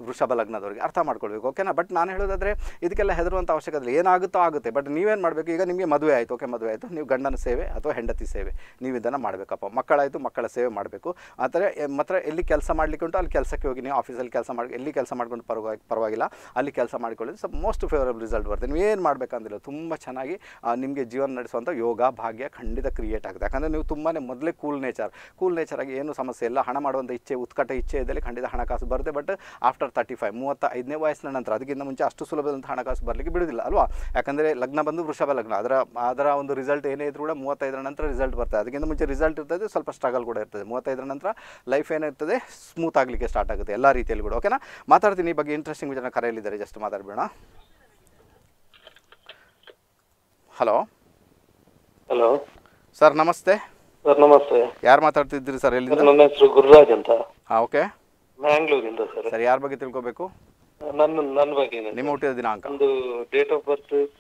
ವೃಷಭ ಲಗ್ನದವರಿಗೆ ಅರ್ಥ ಮಾಡ್ಕೊಳ್ಬೇಕು ಓಕೆನಾ ಬಟ್ ನಾನು ಹೇಳೋದಾದರೆ, ಇದಕ್ಕೆಲ್ಲ ಹೆದರುವಂಥ ಅವಶ್ಯಕತೆ ಇಲ್ಲ ಏನಾಗುತ್ತೋ ಆಗುತ್ತೆ ಬಟ್ ನೀವೇನು ಮಾಡಬೇಕು? ಈಗ ನಿಮಗೆ ಮದುವೆ ಆಯಿತು ಓಕೆ ಮದುವೆ ಆಯಿತು. ನೀವು ಗಂಡನ ಸೇವೆ ಅಥವಾ ಹೆಂಡತಿ ಸೇವೆ, ನೀವು ಇದನ್ನು ಮಾಡಬೇಕಪ್ಪ. ಮಕ್ಕಳಾಯಿತು, ಮಕ್ಕಳ ಸೇವೆ ಮಾಡಬೇಕು. ಆ ಥರ ಮಾತ್ರ ಎಲ್ಲಿ ಕೆಲಸ ಮಾಡಲಿಕ್ಕೆ ಉಂಟು, ಅಲ್ಲಿ ಕೆಲಸಕ್ಕೆ ಹೋಗಿ, ನೀವು ಆಫೀಸಲ್ಲಿ ಕೆಲಸ ಮಾಡಿ, ಎಲ್ಲಿ ಕೆಲಸ ಮಾಡ್ಕೊಂಡು ಪರವಾಗಿ, ಪರವಾಗಿಲ್ಲ, ಅಲ್ಲಿ ಕೆಲಸ ಮಾಡಿಕೊಳ್ಳಿ ಸೊ ಮೋಸ್ಟ್ ಫೇವರಬಲ್ ರಿಸಲ್ಟ್ ಬರುತ್ತೆ. ನೀವು ಏನು ಮಾಡಬೇಕಂದಿಲ್ಲ, ತುಂಬ ಚೆನ್ನಾಗಿ ನಿಮಗೆ ಜೀವನ ನಡೆಸುವಂಥ ಯೋಗ, ಭಾಗ್ಯ ಖಂಡಿತ ಕ್ರಿಯೇಟ್ ಆಗುತ್ತೆ. ಯಾಕಂದರೆ ನೀವು ತುಂಬಾ ಮೊದಲೇ ಕೂಲ್ ನೇಚರ್ ಕೂಲ್ ನೇಚರಾಗಿ ಏನು ಸಮಸ್ಯೆ ಇಲ್ಲ ಹಣ ಮಾಡುವಂಥ ಇಚ್ಛೆ ಉತ್ಕಟ ಇಚ್ಛೆ ಇದ್ದಲ್ಲಿ ಖಂಡಿತ ಹಣಕಾಸು ಬರುತ್ತೆ. ಬಟ್ ಆಫ್ಟರ್ ತರ್ಟಿ ಫೈವ್ ಮೂವತ್ತ ಐದನೇ ವಯಸ್ಸಿನ ನಂತರ ಅದಕ್ಕಿಂತ ಮುಂಚೆ ಅಷ್ಟು ಸುಲಭದಂಥ ಹಣಕಾಸು ಬರಲಿಕ್ಕೆ ಬಿಡೋದಿಲ್ಲ ಅಲ್ವಾ? ಯಾಕಂದರೆ ಲಗ್ನ ಬಂದು ವೃಷಭ ಲಗ್ನ. ಅದರ ಅದರ ಒಂದು ರಿಸಲ್ಟ್ ಏನೇ ಇದ್ರೂ ಕೂಡ ಮೂವತ್ತೈದರ ನಂತರ ರಿಸಲ್ಟ್ ಬರ್ತದೆ. ಅದಕ್ಕಿಂತ ಮುಂಚೆ ರಿಸಲ್ಟ್ ಇರ್ತದೆ ಸ್ವಲ್ಪ ಸ್ಟ್ರಗಲ್ ಕೂಡ ಇರ್ತದೆ. ಮೂವತ್ತೈದರ ನಂತರ ಲೈಫ್ ಏನಿರ್ತದೆ ಸ್ಮೂತ್ ಆಗಲಿಕ್ಕೆ ಸ್ಟಾರ್ಟ್ ಆಗುತ್ತೆ ಎಲ್ಲ ರೀತಿಯಲ್ಲಿ ಕೂಡ ಓಕೆನಾ ಮಾತಾಡ್ತೀನಿ ಈ ಬಗ್ಗೆ ಇಂಟ್ರೆಸ್ಟಿಂಗ್ ವಿಚಾರ ಕರೆಯಲಿದ್ದಾರೆ ಜಸ್ಟ್ ಮಾತಾಡಬೇಡ ಹಲೋ ಹಲೋ ಸರ್ ನಮಸ್ತೆ. ಸರ್ ನಮಸ್ತೆ. ಯಾರು ಮಾತಾಡ್ತಿದ್ದೀರಿ ಸರ್ ಎಲ್ಲಿಂದ? ನನ್ನ ಹೆಸರು ಗುರುರಾಜ್ ಅಂತ. ಹಾಂ ಓಕೆ. ಮ್ಯಾಂಗ್ಳೂರಿಂದ ಸರ್. ಸರ್ ಯಾರ ಬಗ್ಗೆ ತಿಳ್ಕೊಬೇಕು? ನನ್ನ ನನ್ನ ಬಗ್ಗೆ ನಿಮ್ಮ ಹುಟ್ಟಿದ ದಿನಾಂಕ. ಒಂದು ಡೇಟ್ ಆಫ್ ಬರ್ತ್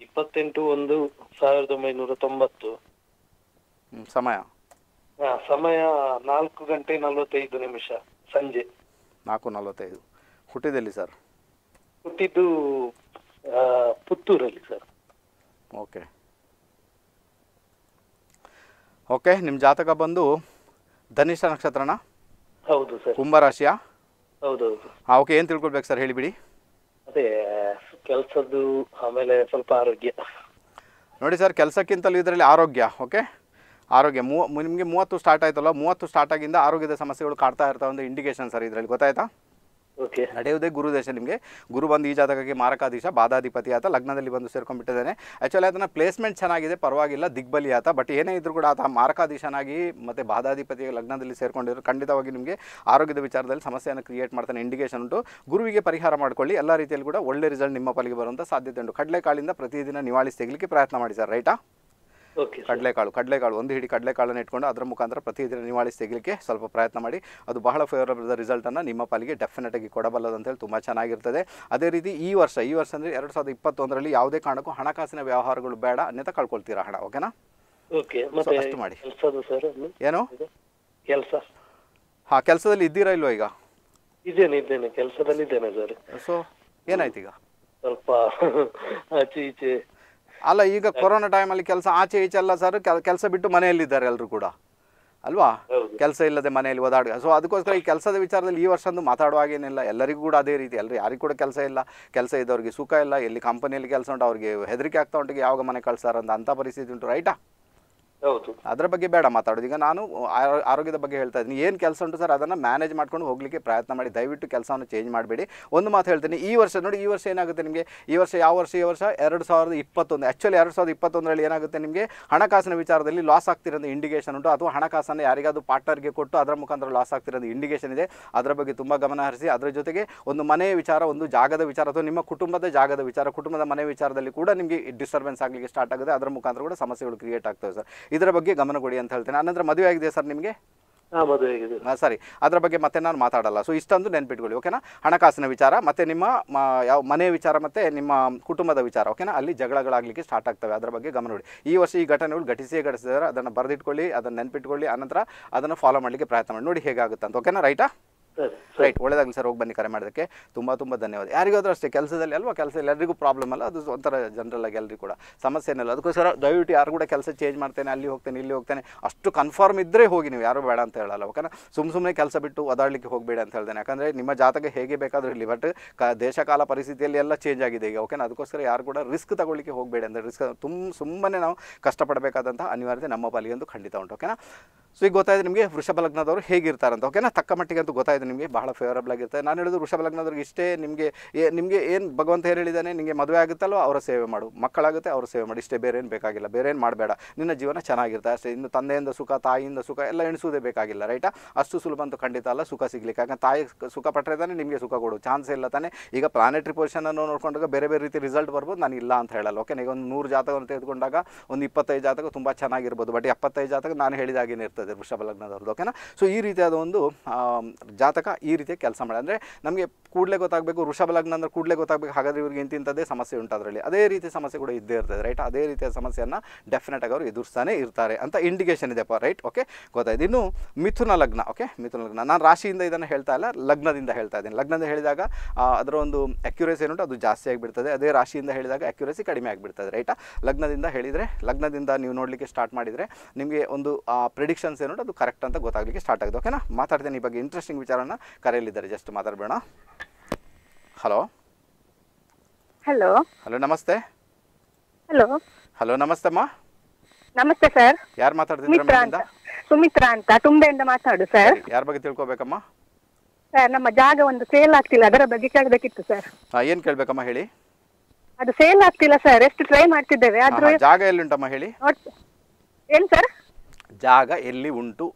ಇಪ್ಪತ್ತೆಂಟು ಒಂದು ಸಾವಿರದ ಒಂಬೈನೂರ ತೊಂಬತ್ತು. ಸಮಯ? ಹಾ, ಸಮಯ ನಾಲ್ಕು ಗಂಟೆ ನಲವತ್ತೈದು ನಿಮಿಷ ಸಂಜೆ. ನಾಲ್ಕು ನಲವತ್ತೈದು. ಹುಟ್ಟಿದಲ್ಲಿ ಸರ್? ಹುಟ್ಟಿದ್ದು ಆ, ಪುತ್ತೂರಲ್ಲಿ ಸರ್. ಓಕೆ. ಓಕೆ ನಿಮ್ಮ ಜಾತಕ ಬಂದು ಧನಿಷ್ಠ ನಕ್ಷತ್ರನ? ಹೌದು ಸರ್. ಕುಂಭರಾಶಿಯ? ಹೌದು ಹಾಂ ಓಕೆ ಏನು ತಿಳ್ಕೊಳ್ಬೇಕು ಸರ್ ಹೇಳಿಬಿಡಿ. ಅದೇ ಕೆಲಸದ್ದು ಆಮೇಲೆ ಸ್ವಲ್ಪ ಆರೋಗ್ಯ. ನೋಡಿ ಸರ್ ಕೆಲಸಕ್ಕಿಂತಲೂ ಇದರಲ್ಲಿ ಆರೋಗ್ಯ ಓಕೆ? ಆರೋಗ್ಯ ಮೂವ ನಿಮಗೆ ಮೂವತ್ತು ಸ್ಟಾರ್ಟ್ ಆಯ್ತಲ್ಲ ಮೂವತ್ತು ಸ್ಟಾರ್ಟ್ ಆಗಿಂದ ಆರೋಗ್ಯದ ಸಮಸ್ಯೆಗಳು ಕಾಡ್ತಾ ಇರ್ತಾವೆ ಒಂದು ಇಂಡಿಕೇಶನ್ ಸರ್ ಇದರಲ್ಲಿ ಗೊತ್ತಾಯ್ತಾ? ನಡೆಯುವುದೇ ಗುರುದೇಶ ನಿಮಗೆ. ಗುರು ಬಂದು ಈ ಜಾತಕಕ್ಕೆ ಮಾರಕಾಧೀಶ ಬಾಧಾಧಿಪತಿ ಆತ, ಲಗ್ನದಲ್ಲಿ ಬಂದು ಸೇರ್ಕೊಂಡ್ಬಿಟ್ಟಿದ್ದಾನೆ. ಆ್ಯಕ್ಚುಲಿ ಅದನ್ನು ಪ್ಲೇಸ್ಮೆಂಟ್ ಚೆನ್ನಾಗಿದೆ, ಪರವಾಗಿಲ್ಲ, ದಿಗ್ಬಲಿ ಆತ ಬಟ್ ಏನೇ ಇದ್ರೂ ಕೂಡ ಆತ ಮಾರಕಾಧೀಶನಾಗಿ ಮತ್ತು ಬಾಧಾಧಿಪತಿ ಲಗ್ನದಲ್ಲಿ ಸೇರ್ಕೊಂಡಿರೋ ಖಂಡಿತವಾಗಿ ನಿಮಗೆ ಆರೋಗ್ಯದ ವಿಚಾರದಲ್ಲಿ ಸಮಸ್ಯೆಯನ್ನು ಕ್ರಿಯೇಟ್ ಮಾಡ್ತಾನೆ ಇಂಡಿಕೇಶನ್ ಉಂಟು. ಗುರುವಿಗೆ ಪರಿಹಾರ ಮಾಡ್ಕೊಳ್ಳಿ. ಎಲ್ಲ ರೀತಿಯಲ್ಲಿ ಕೂಡ ಒಳ್ಳೆ ರಿಸಲ್ಟ್ ನಿಮ್ಮ ಪಾಲಿಗೆ ಬರುವಂಥ ಸಾಧ್ಯತೆ ಉಂಟು. ಕಡಲೆಕಾಳಿಂದ ಪ್ರತಿದಿನ ನಿವಾಳಿಸಿ ತೆಗಲಿಕ್ಕೆ ಪ್ರಯತ್ನ ಮಾಡಿ ಸರ್ ರೈಟಾ ಕಡಲೆಕಾಳು ಕಡಲೆಕಾಳು ಒಂದು ಹಿಡಿ ಕಡಲೆಕಾಳನ್ನು ಇಟ್ಕೊಂಡು ಅದರ ಮುಖಾಂತರ ಪ್ರತಿದಿನ ನಿವಾಳಿಸಿ ತೆಗಿಲಿಕ್ಕೆ ಸ್ವಲ್ಪ ಪ್ರಯತ್ನ ಮಾಡಿ. ಅದು ಬಹಳ ಫೇವರಬಲ್ ರಿಸಲ್ಟನ್ನು ನಿಮ್ಮ ಪಾಲಿಗೆ ಡೆಫಿನೆಟ್ ಆಗಿ ಕೊಡಬಲ್ಲದು ಅಂತೇಳಿ ತುಂಬ ಚೆನ್ನಾಗಿರ್ತದೆ. ಅದೇ ರೀತಿ ಈ ವರ್ಷ ಈ ವರ್ಷ ಅಂದರೆ ಎರಡು ಸಾವಿರದ ಇಪ್ಪತ್ತೊಂದರಲ್ಲಿ ಯಾವುದೇ ಕಾರಣಕ್ಕೂ ಹಣಕಾಸಿನ ವ್ಯವಹಾರಗಳು ಬೇಡ ಅನ್ಯತಾ ಕಳ್ಕೊಳ್ತೀರಾ ಹಣ ಓಕೆನಾ ಅಷ್ಟು ಮಾಡಿ. ಏನು? ಕೆಲಸ. ಹಾ ಕೆಲಸದಲ್ಲಿ ಇದ್ದೀರಾ ಇಲ್ವಾ ಈಗ? ಇದ್ದೇನೆ ಇದ್ದೇನೆ ಕೆಲಸದಲ್ಲಿ ಇದ್ದೇನೆ ಸರ್ ಸೊ ಏನಾಯ್ತು ಈಗ? ಸ್ವಲ್ಪ ಆಚೆ ಈಚೆ ಅಲ್ಲ ಈಗ ಕೊರೋನಾ ಟೈಮಲ್ಲಿ ಕೆಲಸ ಆಚೆ ಈಚೆ ಎಲ್ಲ ಸರ್ ಕೆಲಸ ಬಿಟ್ಟು ಮನೆಯಲ್ಲಿದ್ದಾರೆ ಎಲ್ಲರೂ ಕೂಡ. ಅಲ್ವಾ? ಕೆಲಸ ಇಲ್ಲದೆ ಮನೆಯಲ್ಲಿ ಓದಾಡ ಸೊ ಅದಕ್ಕೋಸ್ಕರ ಈ ಕೆಲಸದ ವಿಚಾರದಲ್ಲಿ ಈ ವರ್ಷ ಮಾತಾಡುವ ಹಾಗೇನಿಲ್ಲ. ಎಲ್ಲರಿಗೂ ಕೂಡ ಅದೇ ರೀತಿ ಎಲ್ಲರೂ ಯಾರಿಗೂ ಕೂಡ ಕೆಲಸ ಇಲ್ಲ. ಕೆಲಸ ಇದ್ದವ್ರಿಗೆ ಸುಖ ಇಲ್ಲ. ಎಲ್ಲಿ ಕಂಪನಿಯಲ್ಲಿ ಕೆಲಸ ಉಂಟು ಅವ್ರಿಗೆ ಹೆದರಿಕೆ ಆಗ್ತಾ ಉಂಟು ಯಾವಾಗ ಮನೆ ಕಳ್ಸಾರಂತ ಅಂಥ ಪರಿಸ್ಥಿತಿ ಉಂಟು ರೈಟಾ ಹೌದು. ಅದರ ಬಗ್ಗೆ ಬೇಡ ಮಾತಾಡೋದು. ಈಗ ನಾನು ಆರೋಗ್ಯದ ಬಗ್ಗೆ ಹೇಳ್ತಾ ಇದ್ದೀನಿ. ಏನು ಕೆಲಸ ಉಂಟು ಸರ್, ಅದನ್ನು ಮ್ಯಾನೇಜ್ ಮಾಡ್ಕೊಂಡು ಹೋಗಲಿಕ್ಕೆ ಪ್ರಯತ್ನ ಮಾಡಿ. ದಯವಿಟ್ಟು ಕೆಲಸವನ್ನು ಚೇಂಜ್ ಮಾಡಬೇಡಿ. ಒಂದು ಮಾತು ಹೇಳ್ತೀನಿ. ಈ ವರ್ಷ ನೋಡಿ, ಈ ವರ್ಷ ಏನಾಗುತ್ತೆ ನಿಮಗೆ? ಈ ವರ್ಷ ಯಾವ ವರ್ಷ? ಈ ವರ್ಷ ಎರಡು ಸಾವಿರದ ಇಪ್ಪತ್ತೊಂದು. ಆ್ಯಕ್ಚುಲಿ ಎರಡು ಸಾವಿರದ ಇಪ್ಪತ್ತೊಂದರಲ್ಲಿ ಏನಾಗುತ್ತೆ ನಿಮಗೆ? ಹಣಕಾಸಿನ ವಿಚಾರದಲ್ಲಿ ಲಾಸ್ ಆಗ್ತಿರೋದು ಇಂಡಿಕೇಷನ್ ಉಂಟು. ಅಥವಾ ಹಣಕಾಸನ್ನು ಯಾರಿಗಾದ್ರೂ ಪಾರ್ಟ್ನರ್ಗೆ ಕೊಟ್ಟು ಅದರ ಮುಖಾಂತರ ಲಾಸ್ ಆಗ್ತಿರೋದು ಇಂಡಿಕೇಷನ್ ಇದೆ. ಅದರ ಬಗ್ಗೆ ತುಂಬ ಗಮನ ಹರಿಸಿ, ಅದರ ಜೊತೆಗೆ ಒಂದು ಮನೆಯ ವಿಚಾರ, ಒಂದು ಜಾಗದ ವಿಚಾರ ಅಥವಾ ನಿಮ್ಮ ಕುಟುಂಬದ ಜಾಗದ ವಿಚಾರ, ಕುಟುಂಬದ ಮನೆ ವಿಚಾರದಲ್ಲಿ ಕೂಡ ನಿಮಗೆ ಡಿಸ್ಟರ್ಬೆನ್ಸ್ ಆಗಲಿಕ್ಕೆ ಸ್ಟಾರ್ಟ್ ಆಗುತ್ತೆ. ಅದರ ಮುಖಾಂತರ ಕೂಡ ಸಮಸ್ಯೆಗಳು ಕ್ರಿಯೇಟ್ ಆಗ್ತವೆ ಸರ್. ಇದರ ಬಗ್ಗೆ ಗಮನ ಕೊಡಿ ಅಂತ ಹೇಳ್ತೇನೆ. ಆನಂತರ ಮದುವೆ ಆಗಿದೆ ಸರ್ ನಿಮಗೆ? ಸರಿ. ಅದರ ಬಗ್ಗೆ ಮತ್ತೆ ನಾನು ಮಾತಾಡಲ್ಲ. ಸೊ ಇಷ್ಟೊಂದು ನೆನ್ಪಿಟ್ಕೊಳ್ಳಿ ಓಕೆನಾ ಹಣಕಾಸಿನ ವಿಚಾರ ಮತ್ತೆ ನಿಮ್ಮ ಯಾವ ಮನೆ ವಿಚಾರ ಮತ್ತೆ ನಿಮ್ಮ ಕುಟುಂಬದ ವಿಚಾರ ಓಕೆನಾ ಅಲ್ಲಿ ಜಗಳಗಳಾಗ್ಲಿಕ್ಕೆ ಸ್ಟಾರ್ಟ್ ಆಗ್ತವೆ. ಅದರ ಬಗ್ಗೆ ಗಮನ ಕೊಡಿ. ಈ ವರ್ಷ ಈ ಘಟನೆಗಳು ಘಟಿಸಿಯೇ ಘಟಿಸಿದ್ದಾರೆ. ಅದನ್ನು ಬರೆದಿಟ್ಕೊಳ್ಳಿ ಅದನ್ನು ನೆನ್ಪಿಟ್ಕೊಳ್ಳಿ ಆನಂತರ ಅದನ್ನು ಫಾಲೋ ಮಾಡಲಿಕ್ಕೆ ಪ್ರಯತ್ನ ಮಾಡಿ. ನೋಡಿ ಹೇಗಾಗುತ್ತೆ ಅಂತ ಓಕೆನಾ ರೈಟಾ ರೈಟ್ ಒಳ್ಳೇದಾಗಲಿ ಸರ್ ಹೋಗಿ ಬನ್ನಿ ಕರೆ ಮಾಡೋದಕ್ಕೆ. ತುಂಬ ತುಂಬ ಧನ್ಯವಾದ. ಯಾರಿಗಾದರೂ ಅಷ್ಟೇ, ಕೆಲಸದಲ್ಲಿ ಅಲ್ವಾ? ಕೆಲಸ ಎಲ್ಲರಿಗೂ ಪ್ರಾಬ್ಲಮ್ ಅಲ್ಲ? ಅದು ಒಂಥರ ಜನರಲ್ ಆಗಿ ಎಲ್ಲರಿಗೂ ಕೂಡ. ಸಮಸ್ಯೆ ಏನಿಲ್ಲ. ಅದಕ್ಕೋಸ್ಕರ ದಯವಿಟ್ಟು ಯಾರು ಕೂಡ ಕೆಲಸ ಚೇಂಜ್ ಮಾಡ್ತೇನೆ, ಅಲ್ಲಿ ಹೋಗ್ತೇನೆ, ಇಲ್ಲಿ ಹೋಗ್ತೇನೆ. ಅಷ್ಟು ಕನ್ಫರ್ಮ್ ಇದ್ದರೆ ಹೋಗಿ ನೀವು. ಯಾರು ಬೇಡ ಅಂತ ಹೇಳಲ್ಲ. ಓಕೆನಾ ಸುಮ್ಮ ಸುಮ್ಮನೆ ಕೆಲಸ ಬಿಟ್ಟು ಓದಾಡಲಿಕ್ಕೆ ಹೋಗಬೇಡಿ ಅಂತ ಹೇಳ್ತೇನೆ ಯಾಕಂದರೆ ನಿಮ್ಮ ಜಾತಕ ಹೇಗೆ ಬೇಕಾದರೂ ಇರಲಿ. ಬಟ್ ಕ ದೇಶ ಪರಿಸ್ಥಿತಿಯಲ್ಲಿ ಎಲ್ಲ ಚೇಂಜ್ ಆಗಿದೆ ಈಗ. ಓಕೆನಾ ಅದಕ್ಕೋಸ್ಕರ ಯಾರು ಕೂಡ ರಿಸ್ಕ್ ತಗೊಳ್ಳಿಕ್ಕೆ ಹೋಗಬೇಡಿ ಅಂದರೆ ರಿಸ್ಕ್ ತುಂಬ ಸುಮ್ಮನೆ ನಾವು ಕಷ್ಟಪಡಬೇಕಾದಂಥ ಅನಿವಾರ್ಯತೆ ನಮ್ಮ ಪಾಲಿಗಂತೂ ಖಂಡಿತ ಉಂಟು. ಓಕೆನಾ ಸೊ ಈಗ ಗೊತ್ತಾಯಿತು ನಿಮಗೆ ವೃಷಭ ಲಗ್ನದವರು ಹೇಗಿರ್ತಾರೆ ಅಂತ. ಓಕೆನಾ ತಕ್ಕ ಮಟ್ಟಿಗೆ ಅಂತೂ ಗೊತ್ತಾಯಿತು ನಿಮಗೆ, ಬಹಳ ಫೇವರಬಲ್ ಆಗಿರುತ್ತೆ. ನಾನು ಹೇಳಿದ್ರು ವೃಷಭ ಲಗ್ನದವ್ರಿಗೆ ಇಷ್ಟೇ ನಿಮಗೆ ನಿಮಗೆ ಏನು ಭಗವಂತ ಏನು ಹೇಳಿದ್ದಾನೆ ನಿಮಗೆ ಮದುವೆ ಆಗುತ್ತಲ್ಲೋ ಅವರ ಸೇವೆ ಮಾಡು. ಮಕ್ಕಳಾಗುತ್ತೆ, ಅವರ ಸೇವೆ ಮಾಡಿ. ಇಷ್ಟೇ ಬೇರೆ ಏನು ಬೇಕಾಗಿಲ್ಲ ಬೇರೆ ಏನು ಮಾಡಬೇಡ. ನಿನ್ನ ಜೀವನ ಚೆನ್ನಾಗಿರುತ್ತೆ ಅಷ್ಟೇ. ಇನ್ನು ತಂದೆಯಿಂದ ಸುಖ, ತಾಯಿಯಿಂದ ಸುಖ, ಎಲ್ಲ ಎಣಿಸುವುದೇ ಬೇಕಾಗಿಲ್ಲ ರೈಟಾ ಅಷ್ಟು ಸುಲಭ ಅಂತೂ ಖಂಡಿತ ಅಲ್ಲ, ಸುಖ ಸಿಗ್ಲಿಕ್ಕೆ. ಯಾಕಂದ್ರೆ ತಾಯಿ ಸುಖ ಪಟ್ಟರೆ ತಾನೇ ನಿಮಗೆ ಸುಖ ಕೊಡು. ಚಾನ್ಸ್ ಇಲ್ಲ ತಾನೇ. ಈಗ ಪ್ಲಾನೆಟ್ರಿ ಪೊಸಿಷನನ್ನು ನೋಡ್ಕೊಂಡಾಗ ಬೇರೆ ಬೇರೆ ರೀತಿ ರಿಸಲ್ಟ್ ಬರ್ಬೋದು, ನಾನು ಇಲ್ಲ ಅಂತ ಹೇಳಲ್ಲ ಓಕೆ ಈಗ ಒಂದು ನೂರು ಜಾತಕವನ್ನು ತೆಗೆದುಕೊಂಡಾಗ, ಒಂದು ಇಪ್ಪತ್ತೈದು ಜಾತಕ ತುಂಬ ಚೆನ್ನಾಗಿರ್ಬೋದು. ಬಟ್ ಎಪ್ಪತ್ತೈದು ಜಾತಕ ನಾನು ಹೇಳಿದಾಗೇನೆ ಇರ್ತದೆ. ವೃಷಭ ಲಗ್ನದವ್ರದ್ದು ಓಕೆನಾ ಸೊ ಈ ರೀತಿಯಾದ ಒಂದು ಜಾತಕ ಈ ರೀತಿಯ ಕೆಲಸ ಮಾಡಿ. ಅಂದರೆ ನಮಗೆ ಕೂಡಲೇ ಗೊತ್ತಾಗಬೇಕು, ವೃಷಭ ಲಗ್ನ ಅಂದ್ರೆ ಕೂಡಲೇ ಗೊತ್ತಾಗಬೇಕು, ಹಾಗಾದರೆ ಇವ್ರಿಗೆ ಇಂತಿಂಥದ್ದೇ ಸಮಸ್ಯೆ ಉಂಟು ಅದರಲ್ಲಿ. ಅದೇ ರೀತಿ ಸಮಸ್ಯೆ ಕೂಡ ಇದ್ದೇ ಇರ್ತದೆ ರೈಟ್ ಅದೇ ರೀತಿಯ ಸಮಸ್ಯೆಯನ್ನು ಡೆಫಿನೆಟ್ ಆಗಿ ಅವರು ಎದುರಿಸ್ತಾನೆ ಇರ್ತಾರೆ ಅಂತ ಇಂಡಿಕೇಶನ್ ಇದೆಪ್ಪ ರೈಟ್ ಓಕೆ ಗೊತ್ತಾಯ್ತು ಇನ್ನು ಮಿಥುನ ಲಗ್ನ ಓಕೆ ಮಿಥುನ ಲಗ್ನ. ನಾನು ರಾಶಿಯಿಂದ ಇದನ್ನು ಹೇಳ್ತಾ ಇಲ್ಲ, ಲಗ್ನದಿಂದ ಹೇಳ್ತಾ ಇದ್ದೀನಿ. ಲಗ್ನದಿಂದ ಹೇಳಿದಾಗ ಅದರ ಒಂದು ಅಕ್ಯುರೇಸಿ ಏನುಂಟು ಅದು ಜಾಸ್ತಿ ಆಗಿಬಿಡ್ತದೆ. ಅದೇ ರಾಶಿಯಿಂದ ಹೇಳಿದಾಗ ಅಕ್ಯುರೇಸಿ ಕಡಿಮೆ ಆಗಿಬಿಡ್ತದೆ ರೈಟಾ ಲಗ್ನದಿಂದ ಹೇಳಿದರೆ, ಲಗ್ನದಿಂದ ನೀವು ನೋಡಲಿಕ್ಕೆ ಸ್ಟಾರ್ಟ್ ಮಾಡಿದರೆ ನಿಮಗೆ ಒಂದು ಪ್ರಿಡಿಕ್ಷನ್ಸ್ ಏನುಂಟು ಅದು ಕರೆಕ್ಟ್ ಅಂತ ಗೊತ್ತಾಗಲಿಕ್ಕೆ ಸ್ಟಾರ್ಟ್ ಆಗಿದೆ ಓಕೆನಾ ಮಾತಾಡ್ತೇನೆ ಈ ಬಗ್ಗೆ ಇಂಟ್ರೆಸ್ಟಿಂಗ್ ವಿಚಾರನ. ಕರೆಯಲಿದ್ದಾರೆ ಜಸ್ಟ್ ಮಾತಾಡಬೇಡ. ಹಲೋ ಹಲೋ ಹಲೋ ನಮಸ್ತೆ. ಹಲೋ ಹಲೋ ನಮಸ್ತೆ ಅಮ್ಮ. ನಮಸ್ತೆ ಸರ್ ಯಾರು ಮಾತಾಡ್ತಿದ್ದೀರಾ ಸುಮಿತ್ರಾ ಅಂತ. ತುಂಬೆಯಿಂದ ಮಾತಾಡು ಸರ್ ಯಾರ ಬಗ್ಗೆ ತಿಳ್ಕೊಬೇಕಮ್ಮ? ಸರ್ ನಮ್ಮ ಜಾಗ ಒಂದು ಸೇಲ್ ಆಗ್ತಿಲ್ಲ ಅದರ ಬಗ್ಗೆ ಕೇಳಬೇಕಿತ್ತು ಸರ್ ಏನು ಕೇಳಬೇಕಮ್ಮ ಹೇಳಿ? ಅದು ಸೇಲ್ ಆಗ್ತಿಲ್ಲ ಸರ್ ಎಷ್ಟು ಟ್ರೈ ಮಾಡ್ತಿದ್ದೇವೆ ಆದ್ರೂ ಜಾಗ ಜಾಗ ಎಲ್ಲಿಂಟಮ್ಮ ಹೇಳಿ? ಏನ್ ಸರ್ ಜಾಗ ಎಲ್ಲಿ ಉಂಟು?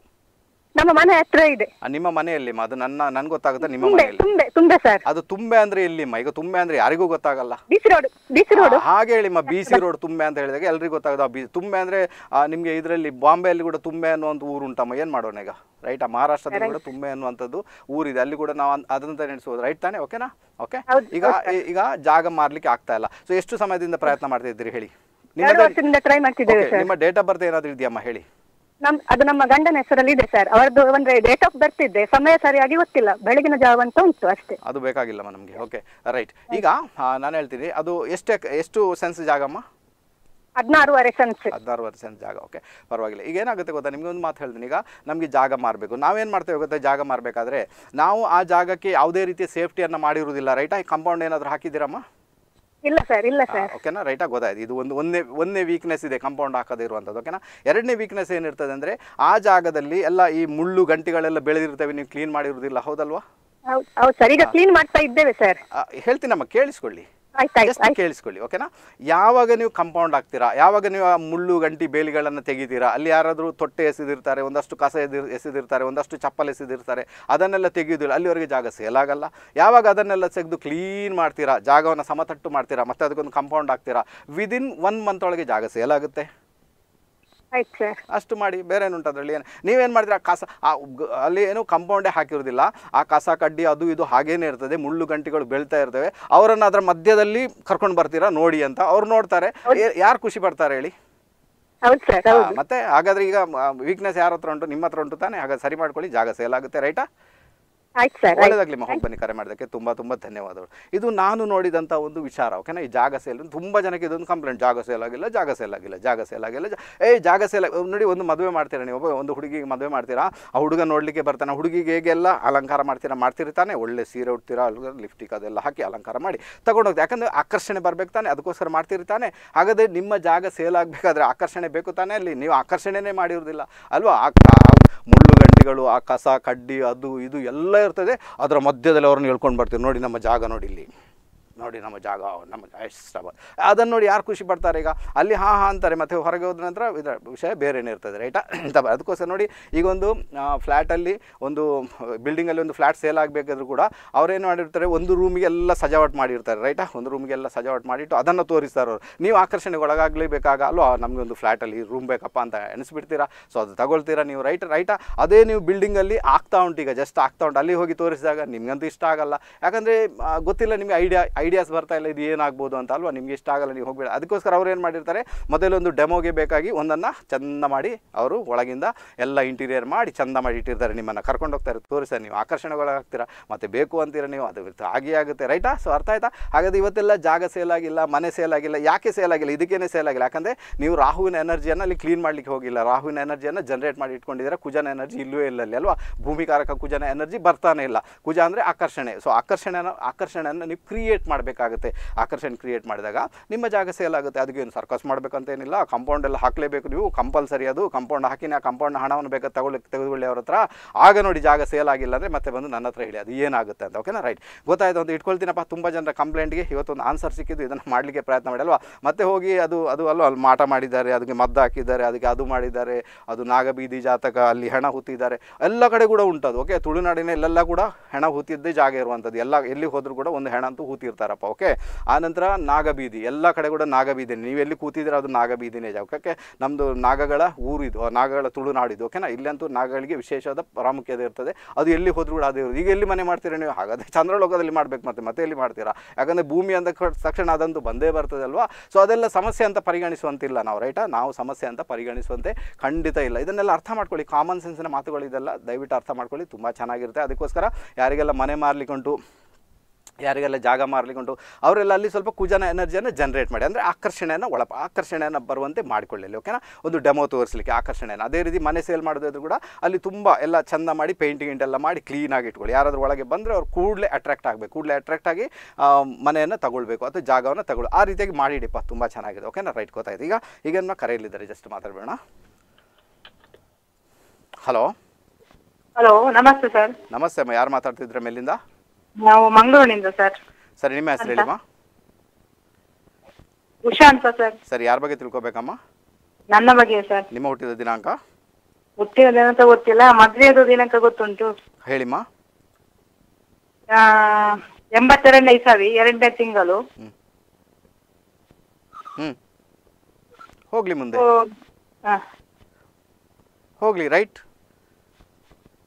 ನಮ್ಮ ಮನೆ ಹತ್ರ ಇದೆ. ನಿಮ್ಮ ಮನೆಯಲ್ಲಿ ಅದು ನನ್ನ ನನ್ಗೆ ಗೊತ್ತಾಗುತ್ತೆ ನಿಮ್ಮ ಮನೆಯಲ್ಲಿ. ತುಂಬೆ ತುಂಬೆ ಸರ್. ಅದು ತುಂಬೆ ಅಂದ್ರೆ ಎಲ್ಲಿಮ್ಮ? ಈಗ ತುಂಬೆ ಅಂದ್ರೆ ಯಾರಿಗೂ ಗೊತ್ತಾಗಲ್ಲ. ಬಿಸಿ ರೋಡ್ ಬಿಸಿ ರೋಡ್ ಹಾಗೆ ಹೇಳಿಮ್ಮ ಬಿ ಸಿ ರೋಡ್ ತುಂಬೆ ಅಂತ ಹೇಳಿದಾಗ ಎಲ್ರಿಗೂ ಗೊತ್ತಾಗದ ತುಂಬೆ ಅಂದ್ರೆ ನಿಮಗೆ ಇದರಲ್ಲಿ ಬಾಂಬೆಯಲ್ಲಿ ಕೂಡ ತುಂಬೆ ಅನ್ನೋ ಒಂದು ಊರು ಉಂಟಮ್ಮ. ಏನ್ ಮಾಡೋಣ ಈಗ? ರೈಟ್ ಆ ಮಹಾರಾಷ್ಟ್ರದಲ್ಲಿ ಕೂಡ ತುಂಬೆ ಅನ್ನುವಂಥದ್ದು ಊರಿದೆ. ಅಲ್ಲಿ ಕೂಡ ನಾವು ಅದನ್ನ ನೆನೆಸ್ಬೋದು ರೈಟ್ ತಾನೇ? ಓಕೆನಾ ಓಕೆ ಈಗ ಈಗ ಜಾಗ ಮಾರ್ಲಿಕ್ಕೆ ಆಗ್ತಾ ಇಲ್ಲ. ಸೊ ಎಷ್ಟು ಸಮಯದಿಂದ ಪ್ರಯತ್ನ ಮಾಡ್ತಾ ಇದ್ದೀರಿ ಹೇಳಿ? ನಿಮ್ಮ ಡೇಟ್ ಆಫ್ ಬರ್ತ್ ಏನಾದ್ರು ಇದೆಯಮ್ಮ ಹೇಳಿ? ನಮ್ ಅದು ನಮ್ಮ ಗಂಡನ ಹೆಸರಲ್ಲಿ ಇದೆ ಸರ್ ಅವರದ್ದು ಅಂದ್ರೆ ಡೇಟ್ ಆಫ್ ಬರ್ತ್ ಇದೆ. ಸಮಯ ಸರಿಯಾಗಿ ಗೊತ್ತಿಲ್ಲ. ಬೆಳಗಿನ ಜಾವ ಅಂತ ಉಂಟು ಅಷ್ಟೇ. ಅದು ಬೇಕಾಗಿಲ್ಲಮ್ಮ ನಮಗೆ. ಓಕೆ ರೈಟ್ ಈಗ ನಾನು ಹೇಳ್ತೀನಿ. ಅದು ಎಷ್ಟು ಎಷ್ಟು ಸೆನ್ಸ್ ಜಾಗಮ್ಮ ಹದಿನಾರೂವರೆ ಸೆನ್ಸ್ ಹದಿನಾರೂವರೆ ಸೆನ್ಸ್ ಜಾಗ. ಓಕೆ ಪರವಾಗಿಲ್ಲ. ಈಗ ಏನಾಗುತ್ತೆ ಗೊತ್ತಾ? ನಿಮಗೆ ಒಂದು ಮಾತು ಹೇಳ್ತೀನಿ. ಈಗ ನಮಗೆ ಜಾಗ ಮಾರಬೇಕು. ನಾವೇನು ಮಾಡ್ತೇವೆ ಗೊತ್ತಾ? ಜಾಗ ಮಾರಬೇಕಾದ್ರೆ ನಾವು ಆ ಜಾಗಕ್ಕೆ ಯಾವುದೇ ರೀತಿಯ ಸೇಫ್ಟಿಯನ್ನು ಮಾಡಿರುವುದಿಲ್ಲ. ಆ ಕಾಂಪೌಂಡ್ ಏನಾದರೂ ಹಾಕಿದ್ದೀರಮ್ಮ? ಇಲ್ಲ ಸರ್ ಇಲ್ಲ ಸರ್ ಓಕೆನಾ ರೈಟಾಗಿ ಗೊತ್ತಾಯ್ತು. ಇದು ಒಂದು ಒಂದೇ ಒಂದೇ ವೀಕ್ನೆಸ್ ಇದೆ ಕಾಂಪೌಂಡ್ ಹಾಕದೇ ಇರುವಂಥದ್ದು ಓಕೆನಾ ಎರಡನೇ ವೀಕ್ನೆಸ್ ಏನಿರ್ತದೆ ಅಂದರೆ ಆ ಜಾಗದಲ್ಲಿ ಎಲ್ಲ ಈ ಮುಳ್ಳು ಗಂಟಿಗಳೆಲ್ಲ ಬೆಳೆದಿರ್ತವೆ ನೀವು ಕ್ಲೀನ್ ಮಾಡಿರೋದಿಲ್ಲ ಹೌದಲ್ವಾ? ಹೌದು ಹೌದು ಸರ್ ಈಗ ಕ್ಲೀನ್ ಮಾಡ್ತಾ ಇದ್ದೇವೆ ಸರ್ ಹೇಳ್ತೀನಮ್ಮ ಕೇಳಿಸ್ಕೊಳ್ಳಿ. Just ಕೇಳಿಸ್ಕೊಳ್ಳಿ ಓಕೆನಾ ಯಾವಾಗ ನೀವು ಕಂಪೌಂಡ್ ಆಗ್ತೀರಾ? ಯಾವಾಗ ನೀವು ಆ ಮುಳ್ಳು ಗಂಟಿ ಬೇಲಿಗಳನ್ನು ತೆಗಿತೀರಾ? ಅಲ್ಲಿ ಯಾರಾದರೂ ತೊಟ್ಟೆ ಎಸೆದಿರ್ತಾರೆ ಒಂದಷ್ಟು ಕಸ ಎದಿರ್ ಎಸೆದಿರ್ತಾರೆ ಒಂದಷ್ಟು ಚಪ್ಪಲ್ ಎಸೆದಿರ್ತಾರೆ ಅದನ್ನೆಲ್ಲ ತೆಗೆಯೋದಿಲ್ಲ ಅಲ್ಲಿವರೆಗೆ ಜಾಗ ಸೇಲಾಗಲ್ಲ ಆಗಲ್ಲ ಯಾವಾಗ ಅದನ್ನೆಲ್ಲ ತೆಗೆದು ಕ್ಲೀನ್ ಮಾಡ್ತೀರಾ? ಜಾಗವನ್ನು ಸಮತಟ್ಟು ಮಾಡ್ತೀರಾ? ಮತ್ತೆ ಅದಕ್ಕೊಂದು ಕಂಪೌಂಡ್ ಹಾಕ್ತೀರಾ ವಿದಿನ್ ಒನ್ ಮಂತ್ ಒಳಗೆ ಜಾಗ ಸೇಲ್ ಆಗುತ್ತೆ ಆಯ್ತು ಸರ್. ಅಷ್ಟು ಮಾಡಿ ಬೇರೆ ಏನುಂಟು ಅದರಲ್ಲಿ? ಏನು ನೀವೇನು ಮಾಡಿದ್ರೆ? ಆ ಕಸ ಆ ಅಲ್ಲಿ ಏನು ಕಂಪೌಂಡೇ ಹಾಕಿರೋದಿಲ್ಲ. ಆ ಕಸ ಕಡ್ಡಿ ಅದು ಇದು ಹಾಗೇನೇ ಇರ್ತದೆ ಮುಳ್ಳು ಗಂಟಿಗಳು ಬೆಳ್ತಾ ಇರ್ತವೆ. ಅವರನ್ನು ಅದರ ಮಧ್ಯದಲ್ಲಿ ಕರ್ಕೊಂಡು ಬರ್ತೀರಾ? ನೋಡಿ ಅಂತ ಅವ್ರು ನೋಡ್ತಾರೆ. ಯಾರು ಖುಷಿ ಪಡ್ತಾರೆ ಹೇಳಿ? ಮತ್ತೆ ಹಾಗಾದ್ರೆ ಈಗ ವೀಕ್ನೆಸ್ ಯಾರ ಹತ್ರ ಉಂಟು? ನಿಮ್ಮ ಹತ್ರ ಉಂಟು ತಾನೆ? ಹಾಗಾದ್ರೆ ಸರಿ ಮಾಡ್ಕೊಳ್ಳಿ ಜಾಗ ಸೇಲ್ ಆಗುತ್ತೆ ರೈಟಾ ಆಯ್ತು ಸರ್ ಒಳ್ಳೆದಾಗ್ಲಿ ಬನ್ನಿ ಕರೆ ಮಾಡೋದಕ್ಕೆ ತುಂಬಾ ತುಂಬಾ ಧನ್ಯವಾದಗಳು. ಇದು ನಾನು ನೋಡಿದಂತ ಒಂದು ವಿಚಾರ ಓಕೆನಾ? ಈ ಜಾಗ ಸೇಲ್ ತುಂಬಾ ಜನಕ್ಕೆ ಇದೊಂದು ಕಂಪ್ಲೇಂಟ್ ಜಾಗ ಸೇಲ್ ಆಗಿಲ್ಲ ಜಾಗ ಸೇಲ್ ಆಗಿಲ್ಲ ಜಾಗ ಸೇಲ್ ಆಗಿಲ್ಲ ಏ ಜಾಗ ಸೇಲ್ ನೋಡಿ ಒಂದು ಮದುವೆ ಮಾಡ್ತೀರಾ ನೀವು? ಒಬ್ಬ ಒಂದು ಹುಡುಗಿಗೆ ಮದುವೆ ಮಾಡ್ತೀರಾ? ಆ ಹುಡುಗ ನೋಡಲಿಕ್ಕೆ ಬರ್ತಾನೆ. ಹುಡುಗಿಗೆ ಹೇಗೆಲ್ಲ ಅಲಂಕಾರ ಮಾಡ್ತೀರಾ? ಮಾಡ್ತಿರ್ತಾನೆ ಒಳ್ಳೆ ಸೀರೆ ಉಡ್ತೀರಾ? ಲಿಫ್ಟಿಕ್ ಅದೆಲ್ಲ ಹಾಕಿ ಅಲಂಕಾರ ಮಾಡಿ ತಗೊಂಡೋಗ್ತೀವಿ ಯಾಕಂದ್ರೆ ಆಕರ್ಷಣೆ ಬರ್ಬೇಕು ತಾನೆ. ಅದಕ್ಕೋಸ್ಕರ ಮಾಡ್ತಿರ್ತಾನೆ ಹಾಗಾದ್ರೆ ನಿಮ್ಮ ಜಾಗ ಸೇಲ್ ಆಗಬೇಕಾದ್ರೆ ಆಕರ್ಷಣೆ ಬೇಕು ತಾನೆ ಅಲ್ಲಿ. ನೀವು ಆಕರ್ಷಣೆನೇ ಮಾಡಿರೋದಿಲ್ಲ ಅಲ್ವಾ? ಆ ಆ ಮುಳ್ಳು ಗಂಟಿಗಳು ಆ ಕಸ ಕಡ್ಡಿ ಅದು ಇದು ಎಲ್ಲ ಇರ್ತದೆ. ಅದರ ಮಧ್ಯದಲ್ಲಿ ಅವ್ರನ್ನ ಹೇಳ್ಕೊಂಡು ಬರ್ತೀವಿ. ನೋಡಿ ನಮ್ಮ ಜಾಗ ನೋಡಿ ಇಲ್ಲಿ. ನೋಡಿ ನಮ್ಮ ಜಾಗ, ನಮ್ಮ ಇಷ್ಟ ಅದನ್ನು ನೋಡಿ ಯಾರು ಖುಷಿ ಪಡ್ತಾರೆ ಈಗ? ಅಲ್ಲಿ ಹಾಂ ಹಾಂ ಅಂತಾರೆ, ಮತ್ತೆ ಹೊರಗೆ ಹೋದ ನಂತರ ಇದರ ವಿಷಯ ಬೇರೆನೇ ಇರ್ತದೆ, ರೈಟಾ? [CLEARS THROAT] ಅಂತ ಅದಕ್ಕೋಸ್ಕರ ನೋಡಿ, ಈಗ ಒಂದು ಫ್ಲ್ಯಾಟಲ್ಲಿ ಒಂದು ಬಿಲ್ಡಿಂಗಲ್ಲಿ ಒಂದು ಫ್ಲ್ಯಾಟ್ ಸೇಲ್ ಆಗಬೇಕಾದ್ರೂ ಕೂಡ ಅವರೇನು ಮಾಡಿರ್ತಾರೆ, ಒಂದು ರೂಮಿಗೆಲ್ಲ ಸಜಾವಟ್ ಮಾಡಿರ್ತಾರೆ, ರೈಟಾ? ಒಂದು ರೂಮಿಗೆಲ್ಲ ಸಜಾವಟ್ ಮಾಡಿಟ್ಟು ಅದನ್ನು ತೋರಿಸ್ತಾರೆ ಅವರು. ನೀವು ಆಕರ್ಷಣೆಗೆ ಒಳಗಾಗಲೇಬೇಕಾಗ ಅಲ್ವಾ ನಮಗೆ ಒಂದು ಫ್ಲ್ಯಾಟಲ್ಲಿ ರೂಮ್ ಬೇಕಪ್ಪ ಅಂತ ಎಣಿಸ್ಬಿಡ್ತೀರಾ? ಸೊ, ಅದು ತಗೊಳ್ತೀರಾ ನೀವು, ರೈಟ್, ರೈಟಾ? ಅದೇ ನೀವು ಬಿಲ್ಡಿಂಗಲ್ಲಿ ಆಗ್ತಾ ಉಂಟು ಈಗ ಜಸ್ಟ್ ಆಗ್ತಾ ಉಂಟು. ಅಲ್ಲಿ ಹೋಗಿ ತೋರಿಸಿದಾಗ ನಿಮಗಂತೂ ಇಷ್ಟ ಆಗಲ್ಲ. ಯಾಕಂದರೆ ಗೊತ್ತಿಲ್ಲ, ನಿಮಗೆ ಐಡಿಯಾ ಐಡಿಯಾಸ್ ಬರ್ತಾ ಇಲ್ಲ, ಇದು ಏನಾಗ್ಬೋದು ಅಂತ ಅಲ್ವಾ? ನಿಮ್ಗೆ ಇಷ್ಟ ಆಗಲ್ಲ, ನೀವು ಹೋಗ್ಬೇಡ. ಅದಕ್ಕೋಸ್ಕರ ಅವ್ರು ಏನು ಮಾಡಿರ್ತಾರೆ? ಮೊದಲೊಂದು ಡೆಮೋಗೆ ಬೇಕಾಗಿ ಒಂದನ್ನು ಚಂದ ಮಾಡಿ ಅವರು ಒಳಗಿಂದ ಎಲ್ಲ ಇಂಟೀರಿಯರ್ ಮಾಡಿ ಚಂದ ಮಾಡಿ ಇಟ್ಟಿರ್ತಾರೆ ನಿಮ್ಮನ್ನು. ಕರ್ಕೊಂಡು ಹೋಗ್ತಾರೆ ತೋರಿಸ್ತಾರೆ ನೀವು ಆಕರ್ಷಣೆಗೊಳಗಾಗ್ತೀರಾ? ಮತ್ತು ಬೇಕು ಅಂತೀರ ನೀವು? ಅದು ಆಗಿ ಆಗುತ್ತೆ, ರೈಟಾ? ಸೊ ಅರ್ಥ ಆಯ್ತಾ? ಹಾಗಾದ್ರೆ ಇವತ್ತೆಲ್ಲ ಜಾಗ ಸೇಲ್ ಆಗಿಲ್ಲ, ಮನೆ ಸೇಲ್ ಆಗಿಲ್ಲ, ಯಾಕೆ ಸೇಲ್ ಆಗಿಲ್ಲ? ಇದಕ್ಕೇನೆ ಸೇಲ್ ಆಗಿಲ್ಲ. ಯಾಕಂದರೆ ನೀವು ರಾಹುವಿನ ಎನರ್ಜಿಯನ್ನು ಅಲ್ಲಿ ಕ್ಲೀನ್ ಮಾಡಲಿಕ್ಕೆ ಹೋಗಿಲ್ಲ. ರಾಹುವಿನ ಎನರ್ಜಿಯನ್ನು ಜನರೇಟ್ ಮಾಡಿ ಇಟ್ಕೊಂಡಿದ್ರೆ ಕುಜನ ಎನರ್ಜಿ ಇಲ್ಲೂ ಇಲ್ಲ ಅಲ್ಲಿ, ಅಲ್ವಾ? ಭೂಮಿಕಾರಕ ಕುಜನ ಎನರ್ಜಿ ಬರ್ತಾನೆ ಇಲ್ಲ. ಕುಜ ಅಂದರೆ ಆಕರ್ಷಣೆ. ಸೊ ಆಕರ್ಷಣೆನ ಆಕರ್ಷಣೆಯನ್ನು ನೀವು ಕ್ರಿಯೇಟ್ ಮಾಡಬೇಕಾಗುತ್ತೆ, ಆಕರ್ಷಣೆ ಕ್ರಿಯೇಟ್ ಮಾಡಿದಾಗ ನಿಮ್ಮ ಜಾಗ ಸೇಲ್ ಆಗುತ್ತೆ. ಅದಕ್ಕೆ ಏನು ಸರ್ಕಸ್ ಮಾಡಬೇಕಂತ ಏನಿಲ್ಲ ಕಾಂಪೌಂಡ್ ಎಲ್ಲ ಹಾಕಲೇಬೇಕು ನೀವು. ಕಂಪಲ್ಸರಿ ಅದು. ಕಂಪೌಂಡ್ ಹಾಕಿನ ಆ ಕಂಪೌಂಡ್ ಹಣವನ್ನು ಬೇಕಾದ ತಗೊಳ್ಳಿ ತೆಗೆದುಕೊಳ್ಳಿ ಅವ್ರ ಹತ್ರ. ಆಗ ನೋಡಿ ಜಾಗ ಸೇಲ್ ಆಗಿಲ್ಲ ಅಂದರೆ ಮತ್ತೆ ಬಂದು ನನ್ನ ಹತ್ರ ಹೇಳಿ, ಅದು ಏನಾಗುತ್ತೆ ಅಂತ. ಓಕೆನಾ ರೈಟ್ ಗೊತ್ತಾಯ್ತು ಅಂತ ಇಟ್ಕೊಳ್ತೀನಪ್ಪ. ತುಂಬ ಜನರ ಕಂಪ್ಲೇಂಟ್ಗೆ ಇವತ್ತೊಂದು ಆನ್ಸರ್ ಸಿಕ್ಕಿದ್ದು ಇದನ್ನು ಮಾಡಲಿಕ್ಕೆ ಪ್ರಯತ್ನ ಮಾಡಿ ಅಲ್ವಾ? ಮತ್ತೆ ಹೋಗಿ ಅದು ಅದು ಅಲ್ವಾ ಅಲ್ಲಿ ಮಾಟ ಮಾಡಿದ್ದಾರೆ, ಅದಕ್ಕೆ ಮದ್ದು ಹಾಕಿದ್ದಾರೆ, ಅದಕ್ಕೆ ಅದು ಮಾಡಿದ್ದಾರೆ, ಅದು ನಾಗಬೀದಿ ಜಾತಕ, ಅಲ್ಲಿ ಹೆಣ ಹುತ್ತಿದ್ದಾರೆ. ಎಲ್ಲ ಕಡೆ ಕೂಡ ಉಂಟದು. ಓಕೆ ತುಳುನಾಡಿನ ಎಲ್ಲೆಲ್ಲ ಕೂಡ ಹೆಣ ಹುತ್ತಿದ್ದೇ ಜಾಗ ಇರುವಂಥದ್ದು. ಎಲ್ಲ, ಎಲ್ಲಿ ಹೋದರೂ ಕೂಡ ಒಂದು ಹೆಣ ಅಂತೂ ಹೂತಿರ್ತಾರಪ್ಪ ಓಕೆ ಆನಂತರ ನಾಗಬೀದಿ, ಎಲ್ಲ ಕಡೆ ಕೂಡ ನಾಗಬೀದಿ. ನೀವು ಎಲ್ಲಿ ಕೂತಿದ್ರೆ ಅದು ನಾಗಬೀದಿನೇ ಓಕೆ ನಮ್ಮದು ನಾಗಗಳ ಊರಿದು ಇದು ನಾಗಗಳ ತುಳುನಾಡಿದು ಓಕೆನಾ ಇಲ್ಲಂತೂ ನಾಗಗಳಿಗೆ ವಿಶೇಷವಾದ ಪ್ರಾಮುಖ್ಯತೆ ಇರ್ತದೆ. ಅದು ಎಲ್ಲಿ ಹೋದ್ರು ಕೂಡ ಅದೇ ಈಗ ಎಲ್ಲಿ ಮನೆ ಮಾಡ್ತೀರಾ ನೀವು? ಹಾಗಾದ್ರೆ ಚಂದ್ರಲೋಕದಲ್ಲಿ ಮಾಡ್ಬೇಕು ಮತ್ತೆ ಮತ್ತೆ ಎಲ್ಲಿ ಮಾಡ್ತೀರಾ? ಯಾಕಂದರೆ ಭೂಮಿ ಅಂದ ತಕ್ಷಣ ಅದಂತೂ ಬಂದೇ ಬರ್ತದೆ ಅಲ್ವಾ? ಸೊ ಅದೆಲ್ಲ ಸಮಸ್ಯೆ ಅಂತ ಪರಿಗಣಿಸುವಂತಿಲ್ಲ ನಾವು ರೈಟಾ ನಾವು ಸಮಸ್ಯೆ ಅಂತ ಪರಿಗಣಿಸುವಂತೆ ಖಂಡಿತ ಇಲ್ಲ. ಇದನ್ನೆಲ್ಲ ಅರ್ಥ ಮಾಡ್ಕೊಳ್ಳಿ. ಕಾಮನ್ ಸೆನ್ಸಿನ ಮಾತುಗಳು ಇದೆಲ್ಲ ದಯವಿಟ್ಟು ಅರ್ಥ ಮಾಡ್ಕೊಳ್ಳಿ. ತುಂಬ ಚೆನ್ನಾಗಿರುತ್ತೆ. ಅದಕ್ಕೋಸ್ಕರ ಯಾರಿಗೆಲ್ಲ ಮನೆ ಮಾರ್ಲಿಕ್ಕುಂಟು ಯಾರಿಗೆಲ್ಲ ಜಾಗ ಮಾರಲಿಕೊಂಡು ಅವರೆಲ್ಲ ಅಲ್ಲಿ ಸ್ವಲ್ಪ ಕುಜನ ಎನರ್ಜಿಯನ್ನು ಜನರೇಟ್ ಮಾಡಿ ಅಂದರೆ ಆಕರ್ಷಣೆಯನ್ನು ಒಳಪ ಆಕರ್ಷಣೆಯನ್ನು ಬರುವಂತೆ ಮಾಡಿಕೊಳ್ಳಲಿ ಓಕೆನಾ ಒಂದು ಡೆಮೋ ತೋರಿಸಲಿಕ್ಕೆ ಆಕರ್ಷಣೆಯನ್ನು. ಅದೇ ರೀತಿ ಮನೆ ಸೇಲ್ ಮಾಡೋದಾದ್ರೂ ಕೂಡ ಅಲ್ಲಿ ತುಂಬ ಎಲ್ಲ ಚಂದ ಮಾಡಿ ಪೇಂಟಿಂಗ್ ಇಂಟೆಲ್ಲ ಮಾಡಿ ಕ್ಲೀನಾಗಿ ಇಟ್ಕೊಳ್ಳಿ. ಯಾರಾದರೂ ಒಳಗೆ ಬಂದರೆ ಅವ್ರು ಕೂಡಲೇ ಅಟ್ರಾಕ್ಟ್ ಆಗಬೇಕು ಕೂಡಲೇ ಅಟ್ರಾಕ್ಟ್ ಆಗಿ ಮನೆಯನ್ನು ತಗೊಳ್ಬೇಕು ಅಥವಾ ಜಾಗವನ್ನು ತಗೊಳ್ಳಿ ಆ ರೀತಿಯಾಗಿ ಮಾಡಿಡಿಪ್ಪ ತುಂಬ ಚೆನ್ನಾಗಿದೆ ಓಕೆನಾ ರೈಟ್ ಗೊತ್ತಾಯ್ತು. ಈಗ ಈಗ ನಮ್ಮ ಕರೆಯಲ್ಲಿದ್ದಾರೆ ಜಸ್ಟ್ ಮಾತಾಡಬೇಡ ಹಲೋ ಹಲೋ ನಮಸ್ತೆ ಸರ್. ನಮಸ್ತೆ ಅಮ್ಮ ಯಾರು ಮಾತಾಡ್ತಿದ್ರೆ ಮೇಲಿಂದ? ನಾವು ಮಂಗಳೂರಿನಿಂದ ಸರ್. ಸರಿ ನಿಮ್ಮ ಹೆಸರು ಹೇಳಿಮ್ಮ. ಉಷಾ ಅಂತ ಸರ್. ಸರಿ ಯಾರ ಬಗ್ಗೆ ತಿಳ್ಕೊಬೇಕಮ್ಮ? ನನ್ನ ಬಗ್ಗೆ ಸರ್. ನಿಮ್ಮ ಹುಟ್ಟಿದ ದಿನಾಂಕ? ಹುಟ್ಟಿದ ದಿನಾಂಕ ಗೊತ್ತಿಲ್ಲ ಮದುವೆದು ದಿನಾಂಕ ಗೊತ್ತುಂಟು. ಹೇಳಿಮ್ಮ. ಎಂಬತ್ತೆರಡನೇ ಇಸಾವಿ ಎರಡನೇ ತಿಂಗಳು. ಹ್ಮ್. ಹೋಗ್ಲಿ ಮುಂದೆ. ಹೋಗಲಿ ರೈಟ್?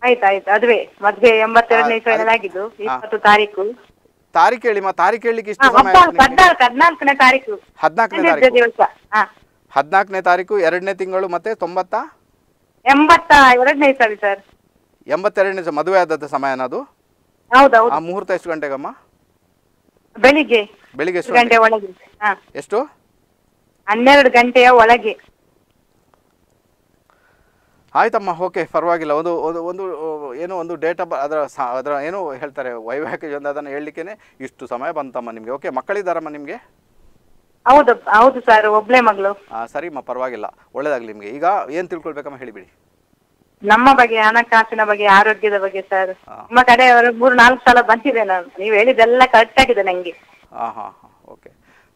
ಆಯ್ತು ಆಯ್ತು ಅದುವೇ. ಮದ್ವೆ ಎಂಬತ್ತೆರಡನೇ ಆ, ಇಸವಿನಲ್ಲಿ ಆಗಿದ್ದು ಇಪ್ಪತ್ತು ತಾರೀಕು. ತಾರೀಕು ಮತ್ತೆ ತಾರೀಕು ಹೇಳಲಿಕ್ಕೆ ಇಷ್ಟು ಸಮಯ ಹದ್ನಾಲ್ಕು ಹದ್ನಾಲ್ಕು ಹದ್ನಾಲ್ಕನೇ ತಾರೀಕು. ಹದಿನಾಲ್ಕನೇ ತಾರೀಕು. ಹದಿನಾಲ್ಕನೇ ತಾರೀಕು ಎರಡನೇ ತಿಂಗಳು ಮತ್ತೆ ತೊಂಬತ್ತ? ಎಂಬತ್ತ ಎರಡನೇ ಇಸವಿ ಸರ್ ಎಂಬತ್ತೆರಡನೇ ಮದುವೆ ಆದದ್ದು ಸಮಯನ ಅದು? ಹೌದೌದು ಆ ಮುಹೂರ್ತ ಎಷ್ಟು ಗಂಟೆಗಮ್ಮ? ಬೆಳಿಗ್ಗೆ. ಬೆಳಿಗ್ಗೆ ಎಷ್ಟು ಗಂಟೆ ಒಳಗೆ ಹಾ. ಎಷ್ಟು? ಹನ್ನೆರಡು ಗಂಟೆಯ ಒಳಗೆ. ಆಯ್ತಮ್ಮ ಓಕೆ ಪರವಾಗಿಲ್ಲ. ಒಂದು ಒಂದು ಒಂದು ಏನೋ ಒಂದು ಡೇಟ್ ಆಫ್ ಅದರ ಸ ಅದರ ಏನೋ ಹೇಳ್ತಾರೆ ವೈವಾಹಿಕ ಒಂದು ಅದನ್ನು ಹೇಳಲಿಕ್ಕೆ ಇಷ್ಟು ಸಮಯ ಬಂತಮ್ಮ ನಿಮಗೆ. ಓಕೆ ಮಕ್ಕಳಿದ್ದಾರಮ್ಮ ನಿಮಗೆ? ಹೌದು ಹೌದು ಸರ್ ಒಬ್ಳೆ ಮಗಳು. ಸರಿಮ್ಮ ಪರವಾಗಿಲ್ಲ. ಒಳ್ಳೇದಾಗಲಿ ನಿಮಗೆ. ಈಗ ಏನು ತಿಳ್ಕೊಳ್ಬೇಕಮ್ಮ ಹೇಳಿಬಿಡಿ ನಮ್ಮ ಬಗ್ಗೆ ಹಣಕಾಸಿನ ಬಗ್ಗೆ ಆರೋಗ್ಯದ ಬಗ್ಗೆ ಸರ್ ನಮ್ಮ ಕಡೆ ಮೂರು ನಾಲ್ಕು ಸಲ ಬಂದಿದೆ ನಾನು. ನೀವು ಹೇಳಿದ್ದೆಲ್ಲ ಕರೆಕ್ಟ್ ಆಗಿದೆ ನಂಗೆ. ಹಾಂ ಹಾಂ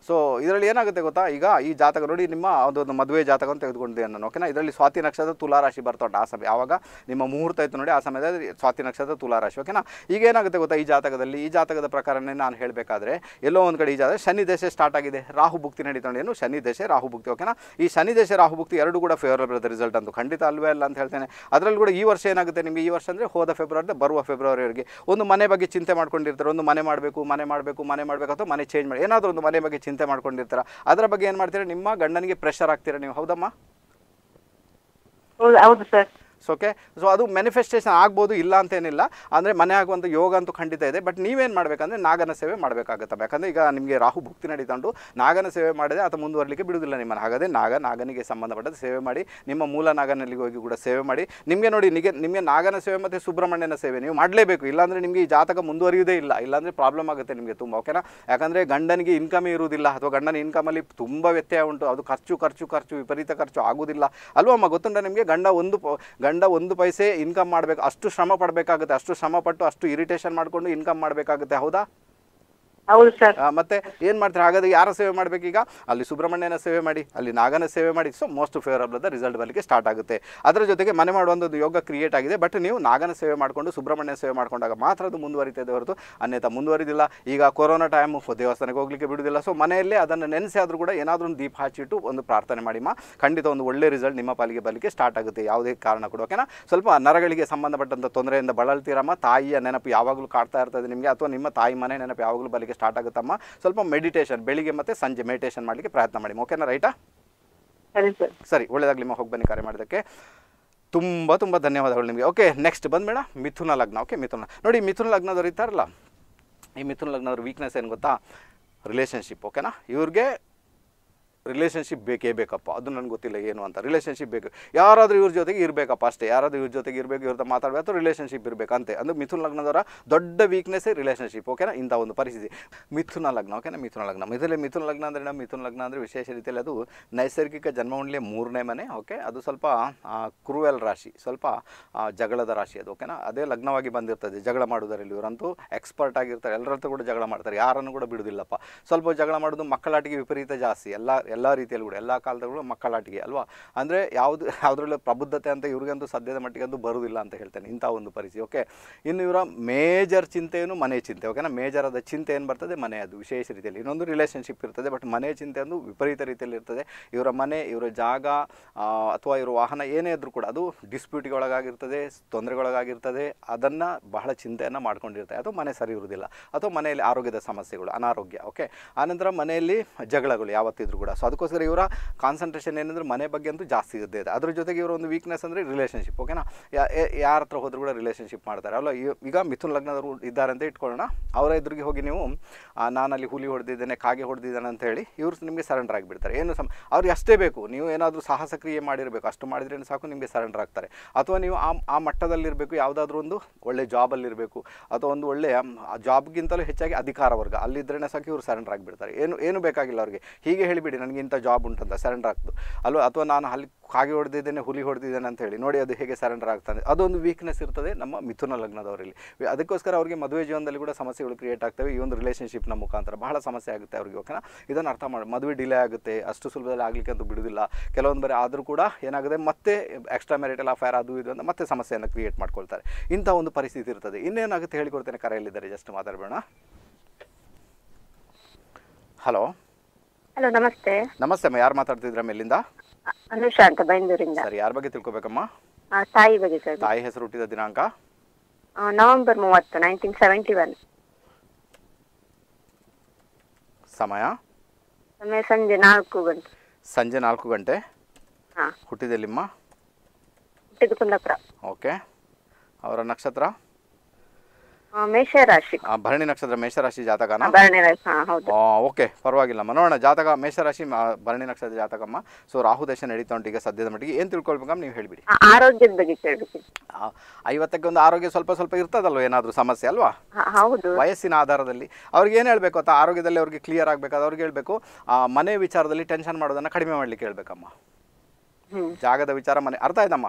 ಸೊ ಇದರಲ್ಲಿ ಏನಾಗುತ್ತೆ ಗೊತ್ತಾ? ಈಗ ಈ ಜಾತಕ ನೋಡಿ ನಿಮ್ಮ ಅದೊಂದು ಮದುವೆ ಜಾತಕ ಅಂತ ತೆಗೆದುಕೊಂಡಿದ್ದೇನೆ ನಾನು ಓಕೆನಾ ಇದರಲ್ಲಿ ಸ್ವಾತಿ ನಕ್ಷತ್ರ ತುಲಾರಾಶಿ ಉಂಟು ಆ ಸಮಯ ಆವಾಗ ನಿಮ್ಮ ಮುಹೂರ್ತ ಇತ್ತು ನೋಡಿ ಆ ಸಮಯದಲ್ಲಿ ಸ್ವಾತಿ ನಕ್ಷತ್ರ ತುಲಾರಾಶಿ ಓಕೆನಾ ಈಗ ಏನಾಗುತ್ತೆ ಗೊತ್ತಾ ಈ ಜಾತಕದಲ್ಲಿ? ಈ ಜಾತಕದ ಪ್ರಕಾರನೇ ನಾನು ಹೇಳಬೇಕಾದ್ರೆ, ಎಲ್ಲೋ ಒಂದು ಕಡೆ ಈ ಜಾತಕ ಶನಿ ದಶೆ ಸ್ಟಾರ್ಟ್ ಆಗಿದೆ. ರಾಹು ಭುಕ್ತಿ ನಡೀತಾನೆ ಏನು? ಶನಿ ದಶೆ, ರಾಹು ಭುಕ್ತಿ ಓಕೆನಾ ಈ ಶನಿ ದಶೆ, ರಾಹು ಭುಕ್ತಿ ಎರಡು ಕೂಡ ಫೇವರಬಲ್ ರಿಸಲ್ಟ್ ಅಂತ. ಖಂಡಿತ ಅಲ್ವೇ ಅಲ್ಲ ಅಂತ ಹೇಳ್ತೇನೆ. ಅದರಲ್ಲಿ ಕೂಡ ಈ ವರ್ಷ ಏನಾಗುತ್ತೆ ನಿಮಗೆ? ಈ ವರ್ಷ ಅಂದರೆ ಹೋದ ಫೆಬ್ರವರಿ ಬರುವ ಫೆಬ್ರವರಿವರೆಗೆ ಒಂದು ಮನೆ ಬಗ್ಗೆ ಚಿಂತೆ ಮಾಡ್ಕೊಂಡಿರ್ತಾರೆ. ಒಂದು ಮನೆ ಮಾಡಬೇಕು ಮನೆ ಮಾಡಬೇಕು ಮನೆ ಮಾಡಬೇಕು, ಅಥವಾ ಮನೆ ಚೇಂಜ್ ಮಾಡಿ ಏನಾದರೂ ಒಂದು ಮನೆ ಬಗ್ಗೆ ಚಿಂತೆ ಮಾಡ್ಕೊಂಡಿರ್ತಾರೆ? ಅದರ ಬಗ್ಗೆ ಏನು ಮಾಡ್ತೀರಾ? ನಿಮ್ಮ ಗಂಡನಿಗೆ ಪ್ರೆಷರ್ ಆಗ್ತೀರಾ ನೀವು? ಹೌದಮ್ಮ? ಹೌದು ಹೌದು ಸರ್ ಸೊ ಓಕೆ ಸೊ ಅದು ಮ್ಯಾನಿಫೆಸ್ಟೇಷನ್ ಆಗ್ಬೋದು ಇಲ್ಲ ಅಂತೇನಿಲ್ಲ. ಅಂದರೆ ಮನೆ ಆಗುವಂಥ ಯೋಗ ಅಂತೂ ಖಂಡಿತ ಇದೆ. ಬಟ್ ನೀವೇನು ಮಾಡಬೇಕಂದ್ರೆ ನಾಗನ ಸೇವೆ ಮಾಡಬೇಕಾಗುತ್ತೆ ಯಾಕಂದರೆ ಈಗ ನಿಮಗೆ ರಾಹು ಭುಕ್ತಿ ನಡೀತಂಡು ನಾಗನ ಸೇವೆ ಮಾಡಿದೆ ಅದು ಮುಂದುವರಲಿಕ್ಕೆ ಬಿಡುವುದಿಲ್ಲ ನಿಮ್ಮನ್ನು ಹಾಗಾದರೆ ನಾಗ, ನಾಗನಿಗೆ ಸಂಬಂಧಪಟ್ಟದ್ದು ಸೇವೆ ಮಾಡಿ, ನಿಮ್ಮ ಮೂಲ ನಾಗನಲ್ಲಿಗೆ ಹೋಗಿ ಕೂಡ ಸೇವೆ ಮಾಡಿ. ನಿಮಗೆ ನೋಡಿ ನಿಮಗೆ ನಿಮಗೆ ನಾಗನ ಸೇವೆ ಮತ್ತು ಸುಬ್ರಹ್ಮಣ್ಯನ ಸೇವೆ ನೀವು ಮಾಡಲೇಬೇಕು. ಇಲ್ಲಾಂದರೆ ನಿಮಗೆ ಈ ಜಾತಕ ಮುಂದುವರಿಯುವುದೇ ಇಲ್ಲ. ಇಲ್ಲಾಂದರೆ ಪ್ರಾಬ್ಲಮ್ ಆಗುತ್ತೆ ನಿಮಗೆ ತುಂಬ ಓಕೆನಾ ಯಾಕಂದರೆ ಗಂಡನಿಗೆ ಇನ್ಕಮ್ ಇರುವುದಿಲ್ಲ. ಅಥವಾ ಗಂಡನ ಇನ್ಕಮಲ್ಲಿ ತುಂಬ ವ್ಯತ್ಯಯ ಉಂಟು. ಅದು ಖರ್ಚು ಖರ್ಚು ಖರ್ಚು, ವಿಪರೀತ ಖರ್ಚು ಆಗುವುದಿಲ್ಲ. ಅಲ್ವಮ್ಮ, ಗೊತ್ತುಂಟ ನಿಮಗೆ? ಗಂಡ ಒಂದು ಗಂಡ ಒಂದು ಪೈಸೆ ಇನ್ಕಮ್ ಮಾಡಬೇಕು, ಅಷ್ಟು ಶ್ರಮ ಪಡಬೇಕಾಗುತ್ತೆ, ಅಷ್ಟು ಶ್ರಮ ಪಟ್ಟು, ಅಷ್ಟು ಇರಿಟೇಷನ್ ಮಾಡಿಕೊಂಡು ಇನ್ಕಮ್ ಮಾಡಬೇಕಾಗುತ್ತೆ, ಹೌದಾ? ಮತ್ತೆ ಏನ್ ಮಾಡ್ತಾರೆ? ಹಾಗಾದ್ರೆ ಯಾರ ಸೇವೆ ಮಾಡಬೇಕೀಗ? ಅಲ್ಲಿ ಸುಬ್ರಹ್ಮಣ್ಯನ ಸೇವೆ ಮಾಡಿ, ಅಲ್ಲಿ ನಾಗನ ಸೇವೆ ಮಾಡಿ. So most favourable the result ಬರಲಿಕ್ಕೆ ಸ್ಟಾರ್ಟ್ ಆಗುತ್ತೆ. ಅದರ ಜೊತೆಗೆ ಮನೆ ಮಾಡುವಂಥದ್ದು ಯೋಗ ಕ್ರಿಯೇಟ್ ಆಗಿದೆ. ಬಟ್ ನೀವು ನಾಗನ ಸೇವೆ ಮಾಡಿಕೊಂಡು ಸುಬ್ರಹ್ಮಣ್ಯ ಸೇವೆ ಮಾಡಿಕೊಂಡಾಗ ಮಾತ್ರ ಅದು ಮುಂದುವರಿತದೆ ಹೊರತು ಅನ್ಯತ ಮುಂದುವರಿದಿಲ್ಲ. ಈಗ ಕೊರೋನಾ ಟೈಮು ದೇವಸ್ಥಾನಕ್ಕೆ ಹೋಗ್ಲಿಕ್ಕೆ ಬಿಡುವುದಿಲ್ಲ. ಸೊ ಮನೆಯಲ್ಲೇ ಅದನ್ನು ನೆನೆಸಿ ಆದರೂ ಕೂಡ ಏನಾದರೂ ಒಂದು ದೀಪ ಹಚ್ಚಿಟ್ಟು ಒಂದು ಪ್ರಾರ್ಥನೆ ಮಾಡಿ ಮಾ. ಖಂಡಿತ ಒಂದು ಒಳ್ಳೆ ರಿಸಲ್ಟ್ ನಿಮ್ಮ ಪಾಲಿಗೆ ಬರಲಿಕ್ಕೆ ಸ್ಟಾರ್ಟ್ ಆಗುತ್ತೆ. ಯಾವುದೇ ಕಾರಣ ಕೂಡ ಓಕೆನಾ ಸ್ವಲ್ಪ ನರಗಳಿಗೆ ಸಂಬಂಧಪಟ್ಟಂಥ ತೊಂದರೆಯಿಂದ ಬಳಲ್ತೀರಮ್ಮ. ತಾಯಿಯ ನೆನಪು ಯಾವಾಗಲೂ ಕಾಡ್ತಾ ಇರ್ತದೆ ನಿಮಗೆ, ಅಥವಾ ನಿಮ್ಮ ತಾಯಿ ಮನೆ ನೆನಪು ಯಾವಾಗಲೂ ಸ್ಟಾರ್ಟ್ ಆಗುತ್ತಮ್ಮ? ಸ್ವಲ್ಪ ಮೆಡಿಟೇಷನ್ ಬೆಳಿಗ್ಗೆ ಮತ್ತೆ ಸಂಜೆ ಮೆಡಿಟೇಷನ್ ಮಾಡಲಿಕ್ಕೆ ಪ್ರಯತ್ನ ಮಾಡಿ. ಓಕೆನಾ ರೈಟಾ? ಸರಿ ನಿಮ್ಮ ಹೋಗಿ ಬನ್ನಿ ಕರೆ ಮಾಡೋದಕ್ಕೆ ತುಂಬ ತುಂಬ ಧನ್ಯವಾದಗಳು ನಿಮಗೆ. ಓಕೆ ನೆಕ್ಸ್ಟ್ ಬಂದ್ಬೇಡ ಮಿಥುನ ಲಗ್ನ. ಓಕೆ ಮಿಥುನ. ನೋಡಿ ಮಿಥುನ ಲಗ್ನದವ್ರು ಇರ್ತಾರಲ್ಲ ಈ ಮಿಥುನ ಲಗ್ನದವ್ರ ವೀಕ್ನೆಸ್ ಏನು ಗೊತ್ತಾ? ರಿಲೇಷನ್ಶಿಪ್ ಓಕೆನಾ ಇವ್ರಿಗೆ ರಿಲೇಷನ್ಶಿಪ್ ಬೇಕೇ ಬೇಕಪ್ಪ. ಅದು ನನಗೆ ಗೊತ್ತಿಲ್ಲ ಏನು ಅಂತ. ರಿಲೇಷನ್ಶಿಪ್ ಬೇಕು. ಯಾರಾದರೂ ಇವ್ರ ಜೊತೆಗೆ ಇರಬೇಕಪ್ಪ ಅಷ್ಟೇ. ಯಾರಾದರೂ ಇವ್ರ ಜೊತೆಗೆ ಇರಬೇಕು, ಇವ್ರ ಹತ್ರ ಮಾತಾಡಬೇಕು ರಿಲೇಷನ್ಶಿಪ್ ಇರಬೇಕಂತೆ ಅಂದರೆ ಮಿಥುನ ಲಗ್ನದವರ ದೊಡ್ಡ ವೀಕ್ನೆಸ್ಸೇ ರಿಲೇಷನ್ಶಿಪ್ ಓಕೆನಾ ಇಂಥ ಒಂದು ಪರಿಸ್ಥಿತಿ. ಮಿಥುನ ಲಗ್ನ ಓಕೆನಾ ಮಿಥುನ ಲಗ್ನ. ಇದರಲ್ಲಿ ಮಿಥುನ ಲಗ್ನ ಅಂದರೆ ನಮ್ಮ ಮಿಥುನ ಲಗ್ನ ಅಂದರೆ ವಿಶೇಷ ರೀತಿಯಲ್ಲಿ ಅದು ನೈಸರ್ಗಿಕ ಜನ್ಮಮಂಡಲಿಯ ಮೂರನೇ ಮನೆ ಓಕೆ ಅದು ಸ್ವಲ್ಪ ಕ್ರೂವೆಲ್ ರಾಶಿ. ಸ್ವಲ್ಪ ಜಗಳದ ರಾಶಿ ಅದು ಓಕೆನಾ ಅದೇ ಲಗ್ನವಾಗಿ ಬಂದಿರ್ತದೆ. ಜಗಳ ಮಾಡೋದರಲ್ಲಿ ಇವರಂತೂ ಎಕ್ಸ್ಪರ್ಟ್ ಆಗಿರ್ತಾರೆ. ಎಲ್ಲರ ಹತ್ರ ಕೂಡ ಜಗಳ ಮಾಡ್ತಾರೆ. ಯಾರನ್ನು ಕೂಡ ಬಿಡೋದಿಲ್ಲಪ್ಪ. ಸ್ವಲ್ಪ ಜಗಳ ಮಾಡೋದು ಮಕ್ಕಳಾಟಿಗೆ ವಿಪರೀತ ಜಾಸ್ತಿ. ಎಲ್ಲ ಎಲ್ಲ ರೀತಿಯಲ್ಲಿ ಕೂಡ, ಎಲ್ಲ ಕಾಲದಲ್ಲೂ ಮಕ್ಕಳಾಟಿಗೆ, ಅಲ್ವಾ? ಅಂದರೆ ಯಾವುದು, ಯಾವುದರಲ್ಲೂ ಪ್ರಬುದ್ಧತೆ ಅಂತ ಇವ್ರಿಗಂತೂ ಸದ್ಯದ ಮಟ್ಟಿಗೆ ಅದು ಬರುವುದಿಲ್ಲ ಅಂತ ಹೇಳ್ತೇನೆ, ಇಂಥ ಒಂದು ಪರಿಸ್ಥಿತಿ ಓಕೆ ಇನ್ನು ಇವರ ಮೇಜರ್ ಚಿಂತೆಯೂ ಮನೆ ಚಿಂತೆ ಓಕೆನಾ ಮೇಜರ್ ಚಿಂತೆ ಏನು ಬರ್ತದೆ? ಮನೆ ಅದು, ವಿಶೇಷ ರೀತಿಯಲ್ಲಿ. ಇನ್ನೊಂದು ರಿಲೇಷನ್ಶಿಪ್ ಇರ್ತದೆ ಬಟ್ ಮನೆ ಚಿಂತೆ ಒಂದು ವಿಪರೀತ ರೀತಿಯಲ್ಲಿ ಇರ್ತದೆ. ಇವರ ಮನೆ, ಇವರ ಜಾಗ ಅಥವಾ ಇವರ ವಾಹನ ಏನೇ ಇದ್ರೂ ಕೂಡ, ಅದು ಡಿಸ್ಪ್ಯೂಟ್ಗೆ ಒಳಗಾಗಿರ್ತದೆ ತೊಂದರೆಗೊಳಗಾಗಿರ್ತದೆ ಅದನ್ನು ಬಹಳ ಚಿಂತೆಯನ್ನು ಮಾಡ್ಕೊಂಡಿರ್ತದೆ ಅಥವಾ ಮನೆ ಸರಿ ಇರುವುದಿಲ್ಲ. ಅಥವಾ ಮನೆಯಲ್ಲಿ ಆರೋಗ್ಯದ ಸಮಸ್ಯೆಗಳು, ಅನಾರೋಗ್ಯ ಓಕೆ ಆನಂತರ ಮನೆಯಲ್ಲಿ ಜಗಳಗಳು ಯಾವತ್ತಿದ್ರು ಕೂಡ ಅದಕ್ಕೋಸ್ಕರ ಇವರ ಕಾನ್ಸಂಟ್ರೇಷನ್ ಏನಂದ್ರೆ ಮನೆ ಬಗ್ಗೆ ಅಂತೂ ಜಾಸ್ತಿ ಇದ್ದೇ ಇದೆ. ಅದ್ರ ಜೊತೆಗೆ ಇವರ ಒಂದು ವೀಕ್ನೆಸ್ ಅಂದರೆ ರಿಲೇಷನ್ಶಿಪ್ ಓಕೆನಾ ಯಾರ ಹತ್ರ ಹೋದ್ರು ಕೂಡ ರಿಲೇಷನ್ಶಿಪ್ ಮಾಡ್ತಾರೆ. ಅಲ್ಲ ಈಗ ಮಿಥುನ್ ಲಗ್ನದವರು ಇದ್ದಾರೆ ಅಂತ ಇಟ್ಕೊಳ್ಳೋಣ. ಅವರ ಎದುರಿಗೆ ಹೋಗಿ ನೀವು ನಾನಲ್ಲಿ ಹುಲಿ ಹೊಡೆದಿದ್ದೇನೆ, ಕಾಗೆ ಹೊಡೆದಿದ್ದೇನೆ ಅಂತ ಹೇಳಿ ಇವರು ನಿಮಗೆ ಸರೆಂಡರ್ ಆಗಿಬಿಡ್ತಾರೆ. ಏನು ಸಮ, ಅವ್ರಿಗೆ ಅಷ್ಟೇ ಬೇಕು. ನೀವು ಏನಾದರೂ ಸಾಹಸ ಕ್ರಿಯೆ ಮಾಡಿರಬೇಕು. ಅಷ್ಟು ಮಾಡಿದ್ರೆ ಸಾಕು, ನಿಮಗೆ ಸರೆಂಡರ್ ಆಗ್ತಾರೆ. ಅಥವಾ ನೀವು ಆ ಆ ಮಟ್ಟದಲ್ಲಿರಬೇಕು, ಯಾವುದಾದ್ರೂ ಒಂದು ಒಳ್ಳೆ ಜಾಬಲ್ಲಿರಬೇಕು ಅಥವಾ ಒಂದು ಒಳ್ಳೆಯ ಜಾಬ್ಗಿಂತಲೂ ಹೆಚ್ಚಾಗಿ ಅಧಿಕಾರ ವರ್ಗ. ಅಲ್ಲಿದ್ದರೆ ಸಾಕು ಇವರು ಸರೆಂಡರ್ ಆಗಿಬಿಡ್ತಾರೆ. ಏನು ಏನು ಬೇಕಾಗಿಲ್ಲ ಅವ್ರಿಗೆ. ಹೀಗೆ ಹೇಳಿಬಿಡಿ, ನನಗೆ ಇಂಥ ಜಾಬ್ ಉಂಟಂತ ಸರೆಂಡರ್ ಆಗ್ತದೆ. ಅಲ್ವಾ? ಅಥವಾ ನಾನು ಅಲ್ಲಿ ಕಾಗೆ ಹೊಡೆದಿದ್ದೇನೆ, ಹುಲಿ ಹೊಡೆದಿದ್ದೇನೆ ಅಂತ ಹೇಳಿ, ನೋಡಿ ಅದು ಹೇಗೆ ಸರೆಂಡರ್ ಆಗ್ತದೆ. ಅದೊಂದು ವೀಕ್ನೆಸ್ ಇರ್ತದೆ ನಮ್ಮ ಮಿಥುನ ಲಗ್ನದವರಲ್ಲಿ. ಅದಕ್ಕೋಸ್ಕರ ಅವರಿಗೆ ಮದುವೆ ಜೀವನದಲ್ಲಿ ಕೂಡ ಸಮಸ್ಯೆಗಳು ಕ್ರಿಯೇಟ್ ಆಗ್ತವೆ. ಈ ಒಂದು ರಿಲೇಷನ್ಶಿಪ್ನ ಮುಖಾಂತರ ಬಹಳ ಸಮಸ್ಯೆ ಆಗುತ್ತೆ ಅವ್ರಿಗೆ, ಓಕೆನಾ? ಇದನ್ನು ಅರ್ಥ ಮಾಡಿ. ಮದುವೆ ಡಿಲೇ ಆಗುತ್ತೆ, ಅಷ್ಟು ಸುಲಭದಲ್ಲಿ ಆಗಲಿಕ್ಕೆ ಅಂತೂ ಬಿಡುವುದಿಲ್ಲ ಕೆಲವೊಂದು ಬಾರಿ ಆದರೂ ಕೂಡ ಏನಾಗುತ್ತೆ? ಮತ್ತೆ ಎಕ್ಸ್ಟ್ರಾ ಮೆರಿಟಲ್ ಅಫೇರ್ ಅದು ಇದು ಅಂತ ಮತ್ತೆ ಸಮಸ್ಯೆಯನ್ನು ಕ್ರಿಯೇಟ್ ಮಾಡ್ಕೊಳ್ತಾರೆ. ಇಂಥ ಒಂದು ಪರಿಸ್ಥಿತಿ ಇರ್ತದೆ. ಇನ್ನೇನಾಗುತ್ತೆ ಹೇಳಿಕೊಡ್ತೇನೆ ಕರೆಯಲ್ಲಿದ್ದಾರೆ. ಜಸ್ಟ್ ಮಾತಾಡಬೇಡ ಹಲೋ? ಹಲೋ ನಮಸ್ತೆ. ನಮಸ್ತೆ ಅಮ್ಮ ಯಾರು ಮಾತಾಡ್ತಿದ್ರ ಮೇಲಿಂದ ಅನುಷಾ ಅಂತ ಬೈಂದೂರಿಂದ ಸರಿ ಯಾರ ಬಗ್ಗೆ ತಿಳ್ಕೊಬೇಕಮ್ಮ? ಆ, ತಾಯಿ ಬಗ್ಗೆ ಸರ್ ತಾಯಿ ಹೆಸರು ಹುಟ್ಟಿದ ದಿನಾಂಕ? ಆ, ನವೆಂಬರ್ ಮೂವತ್ತು ನೈನ್ಟೀನ್ ಸೆವೆಂಟಿ ಒನ್ ಸಮಯ? ಸಮಯ ಸಂಜೆ ನಾಲ್ಕು ಗಂಟೆ. ಸಂಜೆ ನಾಲ್ಕು ಗಂಟೆ? ಹಾಂ. ಹುಟ್ಟಿದೆಲ್ಲಿಮ್ಮ? ಹುಟ್ಟಿದ ಕುಂದಾಪುರ. ಓಕೆ. ಅವರ ನಕ್ಷತ್ರ? ಮೇಷರಾಶಿ. ಭರಣಿ ನಕ್ಷತ್ರ ಮೇಷರಾಶಿ ಜಾತಕನ? ಓಕೆ ಪರವಾಗಿಲ್ಲ ನೋಡೋಣ ಜಾತಕ ಮೇಷರಾಶಿ ಭರಣಿ ನಕ್ಷತ್ರ ಜಾತಕಮ್ಮ. ಸೊ ರಾಹು ದೇಶ ನಡೀತಾ ಉಂಟು ಈಗ ಸದ್ಯದ ಮಟ್ಟಿಗೆ. ಏನ್ ತಿಳ್ಕೊಳ್ಬೇಕಮ್ಮ ನೀವು ಹೇಳ್ಬಿಡಿ. ಆರೋಗ್ಯದ ಬಗ್ಗೆ ಐವತ್ತಕ್ಕೆ ಒಂದು ಆರೋಗ್ಯ ಸ್ವಲ್ಪ ಸ್ವಲ್ಪ ಇರ್ತದಲ್ವ? ಏನಾದ್ರೂ ಸಮಸ್ಯೆ ಅಲ್ವಾ? ಹೌದು. ವಯಸ್ಸಿನ ಆಧಾರದಲ್ಲಿ. ಅವ್ರಿಗೆ ಏನ್ ಹೇಳ್ಬೇಕು ಅಂತ ಆರೋಗ್ಯದಲ್ಲಿ ಅವ್ರಿಗೆ ಕ್ಲಿಯರ್ ಆಗ್ಬೇಕಾದ ಅವ್ರಿಗೆ ಹೇಳ್ಬೇಕು ಮನೆ ವಿಚಾರದಲ್ಲಿ ಟೆನ್ಷನ್ ಮಾಡೋದನ್ನ ಕಡಿಮೆ ಮಾಡ್ಲಿಕ್ಕೆ ಹೇಳ್ಬೇಕಮ್ಮ. ಜಾಗದ ವಿಚಾರ ಮನೆ ಅರ್ಥ ಆಯ್ತಮ್ಮ?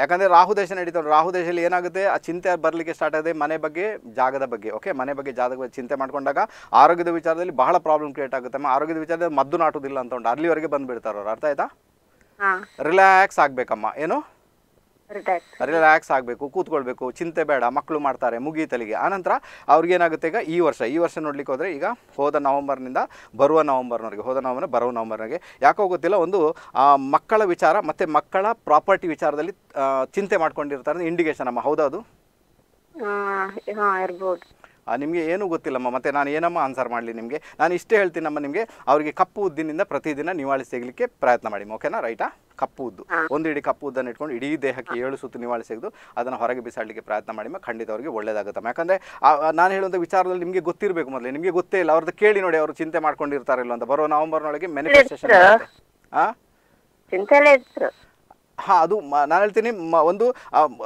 ಯಾಕಂದ್ರೆ ರಾಹು ದೇಶ ನಡೀತಾ ಉಂಟು ರಾಹು ದೇಶದಲ್ಲಿ ಏನಾಗುತ್ತೆ? ಆ ಚಿಂತೆ ಬರ್ಲಿಕ್ಕೆ ಸ್ಟಾರ್ಟ್ ಆಗಿದೆ ಮನೆ ಬಗ್ಗೆ ಜಾಗದ ಬಗ್ಗೆ ಓಕೆ ಮನೆ ಬಗ್ಗೆ ಜಾಗದ ಚಿಂತೆ ಮಾಡ್ಕೊಂಡಾಗ ಆರೋಗ್ಯದ ವಿಚಾರದಲ್ಲಿ ಬಹಳ ಪ್ರಾಬ್ಲಮ್ ಕ್ರಿಯೇಟ್ ಆಗುತ್ತೆ. ಅಮ್ಮ ಆರೋಗ್ಯದ ವಿಚಾರದಲ್ಲಿ ಮದ್ದು ನಾಟೋದಿಲ್ಲ ಅಂತ ಉಂಟು ಅಲ್ಲಿವರೆಗೆ ಬಂದ್ಬಿಡ್ತಾರ ಅವ್ರು. ಅರ್ಥ ಆಯ್ತಾ? ರಿಲ್ಯಾಕ್ಸ್ ಆಗ್ಬೇಕಮ್ಮ. ಏನು? ರಿಲ್ಯಾಕ್ಸ್ ಆಗಬೇಕು ಕೂತ್ಕೊಳ್ಬೇಕು ಚಿಂತೆ ಬೇಡ ಮಕ್ಕಳು ಮಾಡ್ತಾರೆ ಮುಗಿತಲಿಗೆ ಆನಂತರ ಅವ್ರಿಗೆ ಏನಾಗುತ್ತೆ ಈಗ ಈ ವರ್ಷ ಈ ವರ್ಷ ನೋಡ್ಲಿಕ್ಕೆ ಹೋದ್ರೆ ಈಗ ಹೋದ ನವಂಬರ್ನಿಂದ ಬರುವ ನವಂಬರ್ನವರೆಗೆ ಹೋದ ನವಂಬರ್ ಬರುವ ನವಂಬರ್ನವರೆಗೆ ಯಾಕೋ ಗೊತ್ತಿಲ್ಲ ಒಂದು ಮಕ್ಕಳ ವಿಚಾರ ಮತ್ತೆ ಮಕ್ಕಳ ಪ್ರಾಪರ್ಟಿ ವಿಚಾರದಲ್ಲಿ ಚಿಂತೆ ಮಾಡ್ಕೊಂಡಿರ್ತಾರೆ ಇಂಡಿಕೇಶನ್ ಅಮ್ಮ. ಹೌದಾ ಅದು ಇರ್ಬೋದು. ನಿಮಗೆ ಏನೂ ಗೊತ್ತಿಲ್ಲಮ್ಮ ಮತ್ತೆ ನಾನು ಏನಮ್ಮ ಆನ್ಸರ್ ಮಾಡಲಿ ನಿಮಗೆ? ನಾನು ಇಷ್ಟೇ ಹೇಳ್ತೀನಮ್ಮ ನಿಮಗೆ ಅವರಿಗೆ ಕಪ್ಪು ಉದ್ದಿನಿಂದ ಪ್ರತಿದಿನ ನಿವಾಳಿ ತೆಗಲಿಕ್ಕೆ ಪ್ರಯತ್ನ ಮಾಡಿ ಓಕೆನಾ ರೈಟಾ ಕಪ್ಪು ಉದ್ದು. ಒಂದು ಇಡೀ ಕಪ್ಪು ಉದ್ದನ್ನು ಇಟ್ಕೊಂಡು ಇಡೀ ದೇಹಕ್ಕೆ ಏಳು ಸುತ್ತು ನಿವಾಳಿ ತೆಗೆದು ಅದನ್ನು ಹೊರಗೆ ಬಿಸಾಡಲಿಕ್ಕೆ ಪ್ರಯತ್ನ ಮಾಡಿ ಖಂಡಿತ ಅವರಿಗೆ ಒಳ್ಳೇದಾಗುತ್ತೆ ಯಾಕಂದರೆ ನಾನು ಹೇಳುವಂಥ ವಿಚಾರದಲ್ಲಿ ನಿಮಗೆ ಗೊತ್ತಿರಬೇಕು ಮೊದಲು. ನಿಮಗೆ ಗೊತ್ತೇ ಇಲ್ಲ. ಅವ್ರದ್ದು ಕೇಳಿ ನೋಡಿ ಅವರು ಚಿಂತೆ ಮಾಡ್ಕೊಂಡಿರ್ತಾರಲ್ಲ ಅಂತ. ಬರೋ ನವಂಬರ್ನೊಳಗೆ ಮ್ಯಾನಿಫೆಸ್ಟೇಷನ್ ಹಾಂ ಹಾಂ ಅದು ನಾನು ಹೇಳ್ತೀನಿ ಮ- ಒಂದು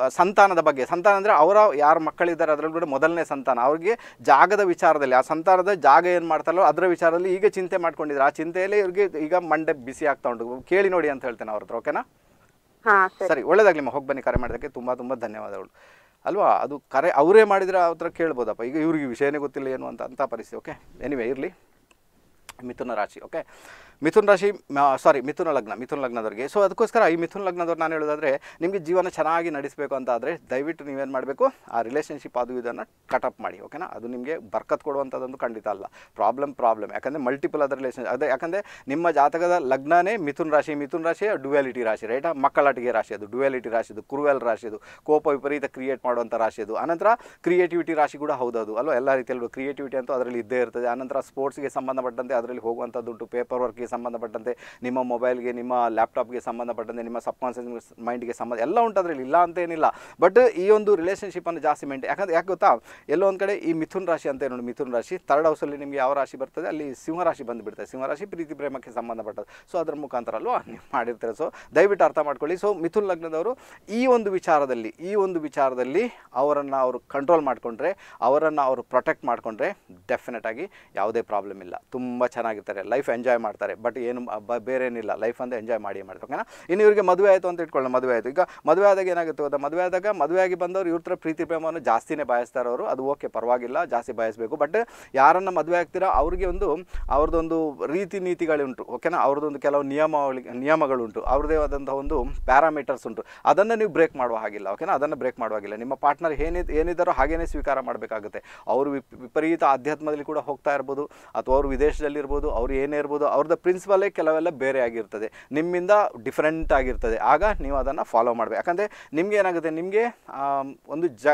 ಸಂತಾನದ ಬಗ್ಗೆ. ಸಂತಾನ ಅಂದರೆ ಅವರ ಯಾರು ಮಕ್ಕಳಿದ್ದಾರೆ ಅದರಲ್ಲಿ ಕೂಡ ಮೊದಲನೇ ಸಂತಾನ. ಅವ್ರಿಗೆ ಜಾಗದ ವಿಚಾರದಲ್ಲಿ ಆ ಸಂತಾನದ ಜಾಗ ಏನು ಮಾಡ್ತಾರಲ್ಲ ಅದರ ವಿಚಾರದಲ್ಲಿ ಈಗ ಚಿಂತೆ ಮಾಡ್ಕೊಂಡಿದ್ದಾರೆ. ಆ ಚಿಂತೆಯಲ್ಲಿ ಇವ್ರಿಗೆ ಈಗ ಮಂಡೆ ಬಿಸಿ ಆಗ್ತಾ ಉಂಟು. ಕೇಳಿ ನೋಡಿ ಅಂತ ಹೇಳ್ತೇನೆ ಅವ್ರ ಹತ್ರ ಓಕೆನಾ? ಹಾ ಸರಿ. ಒಳ್ಳೇದಾಗಲಿ ಹೋಗಿ ಬನ್ನಿ ಕರೆ ಮಾಡೋದಕ್ಕೆ. ತುಂಬ ತುಂಬ ಧನ್ಯವಾದಗಳು. ಅಲ್ವಾ ಅದು ಕರೆ ಅವರೇ ಮಾಡಿದರೆ ಅವ್ರ ಥರ ಕೇಳ್ಬೋದಪ್ಪ. ಈಗ ಇವ್ರಿಗೆ ವಿಷಯನೇ ಗೊತ್ತಿಲ್ಲ ಏನು ಅಂತ ಅಂಥ ಪರಿಸ್ಥಿತಿ ಓಕೆ? ಎನಿವೆ ಇರಲಿ. ಮಿಥುನ ರಾಶಿ ಓಕೆ? ಮಿಥುನ ರಾಶಿ ಸಾರಿ ಮಿಥುನ ಲಗ್ನ, ಮಿಥುನ ಲಗ್ನದವ್ರಿಗೆ. ಸೊ ಅದಕ್ಕೋಸ್ಕರ ಈ ಮಿಥುನ್ ಲಗ್ನದವ್ರು ನಾನು ಹೇಳೋದಾದರೆ, ನಿಮಗೆ ಜೀವನ ಚೆನ್ನಾಗಿ ನಡೆಸಬೇಕು ಅಂತ ಆದರೆ ದಯವಿಟ್ಟು ನೀವೇನು ಮಾಡಬೇಕು, ಆ ರಿಲೇಷನ್ಶಿಪ್ ಅದು ಇದನ್ನು ಕಟಪ್ ಮಾಡಿ ಓಕೆನಾ ಅದು ನಿಮಗೆ ಬರ್ಕತ್ ಕೊಡುವಂಥದ್ದೊಂದು ಖಂಡಿತ ಅಲ್ಲ. ಪ್ರಾಬ್ಲಮ್ ಪ್ರಾಬ್ಲಮ್ ಯಾಕಂದರೆ ಮಲ್ಟಿಪಲ್ ಅದರ ರಿಲೇಷನ್ ಅದೇ ಯಾಕಂದರೆ ನಿಮ್ಮ ಜಾತಕದ ಲಗ್ನನೇ ಮಿಥುನ್ ರಾಶಿ ಮಿಥುನ್ ರಾಶಿ ಡುವ್ಯಾಲಿಟಿ ರಾಶಿ ರೈಟಾ ಮಕ್ಕಳಾಟಿಗೆ ರಾಶಿ ಅದು ಡುವ್ಯಾಲಿಟಿ ರಾಶಿ ಅದು ಕುರುವೆಲ್ ರಾಶಿ ಅದು, ಕೋಪ ವಿಪರೀತ ಕ್ರಿಯೇಟ್ ಮಾಡುವಂಥ ರಾಶಿ ಅದು. ಅನಂತರ ಕ್ರಿಯೇಟಿವಿಟಿ ರಾಶಿ ಕೂಡ ಹೌದು ಅದು, ಅಲ್ವಾ? ಎಲ್ಲ ರೀತಿಯಲ್ಲೂ ಕ್ರಿಯೇಟಿವಿಟಿ ಅಂತೂ ಅದರಲ್ಲಿ ಇದ್ದೇ ಇರ್ತದೆ. ಅನಂತರ ಸ್ಪೋರ್ಟ್ಸ್ಗೆ ಸಂಬಂಧಪಟ್ಟಂತೆ ಅದರಲ್ಲಿ ಹೋಗುವಂಥದ್ದು ಪೇಪರ್ ಸಂಬಂಧಪಟ್ಟಂತೆ, ನಿಮ್ಮ ಮೊಬೈಲ್ಗೆ ನಿಮ್ಮ ಲ್ಯಾಪ್ಟಾಪ್ಗೆ ಸಂಬಂಧಪಟ್ಟಂತೆ, ನಿಮ್ಮ ಸಬ್ ಕಾನ್ಷಿಯಸ್ ಮೈಂಡ್ಗೆ ಸಂಬಂಧ ಎಲ್ಲ ಉಂಟು ಇಲ್ಲ ಅಂತ ಏನಿಲ್ಲ. ಬಟ್ ಈ ಒಂದು ರಿಲೇಷನ್ಶಿಪ್ಪನ್ನು ಜಾಸ್ತಿ ಮೈಂಟೈನ್ ಯಾಕಂದ್ರೆ ಯಾಕೆ ಗೊತ್ತಾ? ಎಲ್ಲೋ ಒಂದು ಕಡೆ ಈ ಮಿಥುನ್ ರಾಶಿ ಅಂತ ನೋಡಿ, ಮಿಥುನ್ ರಾಶಿ ಥರ್ಡ್ ಹೌಸಲ್ಲಿ ನಿಮಗೆ ಯಾವ ರಾಶಿ ಬರ್ತದೆ? ಅಲ್ಲಿ ಸಿಂಹರಾಶಿ ಬಂದುಬಿಡ್ತದೆ. ಸಿಂಹರಾಶಿ ಪ್ರೀತಿ ಪ್ರೇಮಕ್ಕೆ ಸಂಬಂಧಪಟ್ಟದ್ದು. ಸೊ ಅದರ ಮುಖಾಂತರ ಅಲ್ವಾ? ನೀವು ಮಾಡಿರ್ತಾರೆ. ಸೊ ದಯವಿಟ್ಟು ಅರ್ಥ ಮಾಡ್ಕೊಳ್ಳಿ. ಸೊ ಮಿಥುನ್ ಲಗ್ನದವರು ಈ ಒಂದು ವಿಚಾರದಲ್ಲಿ, ಈ ಒಂದು ವಿಚಾರದಲ್ಲಿ ಅವರನ್ನು ಅವರು ಕಂಟ್ರೋಲ್ ಮಾಡಿಕೊಂಡ್ರೆ, ಅವರನ್ನು ಅವರು ಪ್ರೊಟೆಕ್ಟ್ ಮಾಡಿಕೊಂಡ್ರೆ ಡೆಫಿನೆಟ್ ಆಗಿ ಯಾವುದೇ ಪ್ರಾಬ್ಲಮ್ ಇಲ್ಲ. ತುಂಬ ಚೆನ್ನಾಗಿರ್ತಾರೆ. ಲೈಫ್ ಎಂಜಾಯ್ ಮಾಡ್ತಾರೆ. ಬಟ್ ಏನು ಬ- ಬೇರೆ ಏನಿಲ್ಲ ಲೈಫ್ ಅಂತ ಎಂಜಾಯ್ ಮಾಡಿ ಮಾಡ್ತಾರೆ ಓಕೆನಾ ಇನ್ನು ಇವರಿಗೆ ಮದುವೆ ಆಯಿತು ಅಂತ ಇಟ್ಕೊಳ್ಳೋಣ, ಮದುವೆ ಆಯಿತು. ಈಗ ಮದುವೆ ಆದಾಗ ಏನಾಗುತ್ತೆ ಗೊತ್ತಾ? ಮದುವೆ ಆದಾಗ ಆಗಿ ಬಂದವರು ಇವ್ರ ಹತ್ರ ಪ್ರೀತಿ ಪ್ರೇಮವನ್ನು ಜಾಸ್ತಿನೇ ಬಯಸ್ತಾರೆ ಅವರು. ಅದು ಓಕೆ ಪರವಾಗಿಲ್ಲ, ಜಾಸ್ತಿ ಬಯಸಬೇಕು. ಬಟ್ ಯಾರನ್ನು ಮದುವೆ ಆಗ್ತೀರಾ? ಅವ್ರಿಗೆ ಒಂದು, ಅವ್ರದ್ದೊಂದು ರೀತಿ ನೀತಿಗಳುಂಟು. ಓಕೆನಾ ಅವ್ರದ್ದೊಂದು ಕೆಲವು ನಿಯಮಾವಳಿ, ನಿಯಮಗಳುಂಟು. ಅವ್ರದ್ದೇ ಆದಂಥ ಒಂದು ಪ್ಯಾರಾಮೀಟರ್ಸ್ ಉಂಟು. ಅದನ್ನು ನೀವು ಬ್ರೇಕ್ ಮಾಡುವ ಹಾಗಿಲ್ಲ. ಓಕೆನಾ ಅದನ್ನು ಬ್ರೇಕ್ ಮಾಡುವಾಗಿಲ್ಲ ನಿಮ್ಮ ಪಾರ್ಟ್ನರ್ ಏನಿದ್ ಏನಿದ್ದಾರೋ ಹಾಗೇನೇ ಸ್ವೀಕಾರ ಮಾಡಬೇಕಾಗುತ್ತೆ. ಅವರು ವಿಪ್- ವಿಪರೀತ ಆಧ್ಯಾತ್ಮದಲ್ಲಿ ಕೂಡ ಹೋಗ್ತಾ ಇರ್ಬೋದು. ಅಥವಾ ಅವರು ವಿದೇಶದಲ್ಲಿರ್ಬೋದು ಅವ್ರು ಏನೇ ಇರ್ಬೋದು, ಅವ್ರದ್ದು ಪ್ರಿನ್ಸಿಪಲೇ ಕೆಲವೆಲ್ಲ ಬೇರೆ ಆಗಿರ್ತದೆ. ನಿಮ್ಮಿಂದ ಡಿಫ್ರೆಂಟ್ ಆಗಿರ್ತದೆ. ಆಗ ನೀವು ಅದನ್ನು ಫಾಲೋ ಮಾಡಬೇಕು. ಯಾಕಂದರೆ ನಿಮಗೆ ಏನಾಗುತ್ತೆ? ನಿಮಗೆ ಒಂದು ಜ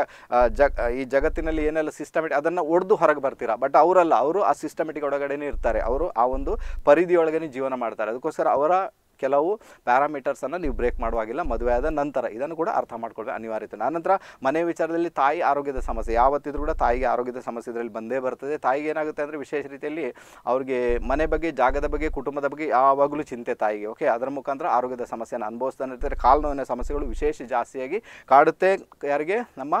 ಜ, ಈ ಜಗತ್ತಿನಲ್ಲಿ ಏನೆಲ್ಲ ಸಿಸ್ಟಮೆಟಿಕ್ ಅದನ್ನು ಒಡೆದು ಹೊರಗೆ ಬರ್ತೀರಾ? ಬಟ್ ಅವರಲ್ಲ, ಅವರು ಆ ಸಿಸ್ಟಮೆಟಿಕ್ ಒಳಗಡೆನೇ ಇರ್ತಾರೆ. ಅವರು ಆ ಒಂದು ಪರಿಧಿಯೊಳಗೇ ಜೀವನ ಮಾಡ್ತಾರೆ. ಅದಕ್ಕೋಸ್ಕರ ಅವರ ಕೆಲವು ಪ್ಯಾರಾಮೀಟರ್ಸನ್ನು ನೀವು ಬ್ರೇಕ್ ಮಾಡುವಾಗಿಲ್ಲ, ಮದುವೆ ಆದ ನಂತರ. ಇದನ್ನು ಕೂಡ ಅರ್ಥ ಮಾಡ್ಕೊಳ್ಬೇಕು ಅನಿವಾರ್ಯತೆ. ಆನಂತರ ಮನೆ ವಿಚಾರದಲ್ಲಿ ತಾಯಿ ಆರೋಗ್ಯದ ಸಮಸ್ಯೆ. ಯಾವತ್ತಿದ್ರೂ ಕೂಡ ತಾಯಿಗೆ ಆರೋಗ್ಯದ ಸಮಸ್ಯೆ ಇದರಲ್ಲಿ ಬಂದೇ ಬರ್ತದೆ. ತಾಯಿಗೆ ಏನಾಗುತ್ತೆ ಅಂದರೆ ವಿಶೇಷ ರೀತಿಯಲ್ಲಿ ಅವ್ರಿಗೆ ಮನೆ ಬಗ್ಗೆ, ಜಾಗದ ಬಗ್ಗೆ, ಕುಟುಂಬದ ಬಗ್ಗೆ ಯಾವಾಗಲೂ ಚಿಂತೆ ತಾಯಿಗೆ ಓಕೆ ಅದರ ಮುಖಾಂತರ ಆರೋಗ್ಯದ ಸಮಸ್ಯೆಯನ್ನು ಅನುಭವಿಸ್ತಾನೆ ಇರ್ತಾರೆ. ಕಾಲು ನೋವಿನ ಸಮಸ್ಯೆಗಳು ವಿಶೇಷ ಜಾಸ್ತಿಯಾಗಿ ಕಾಡುತ್ತೆ ಯಾರಿಗೆ? ನಮ್ಮ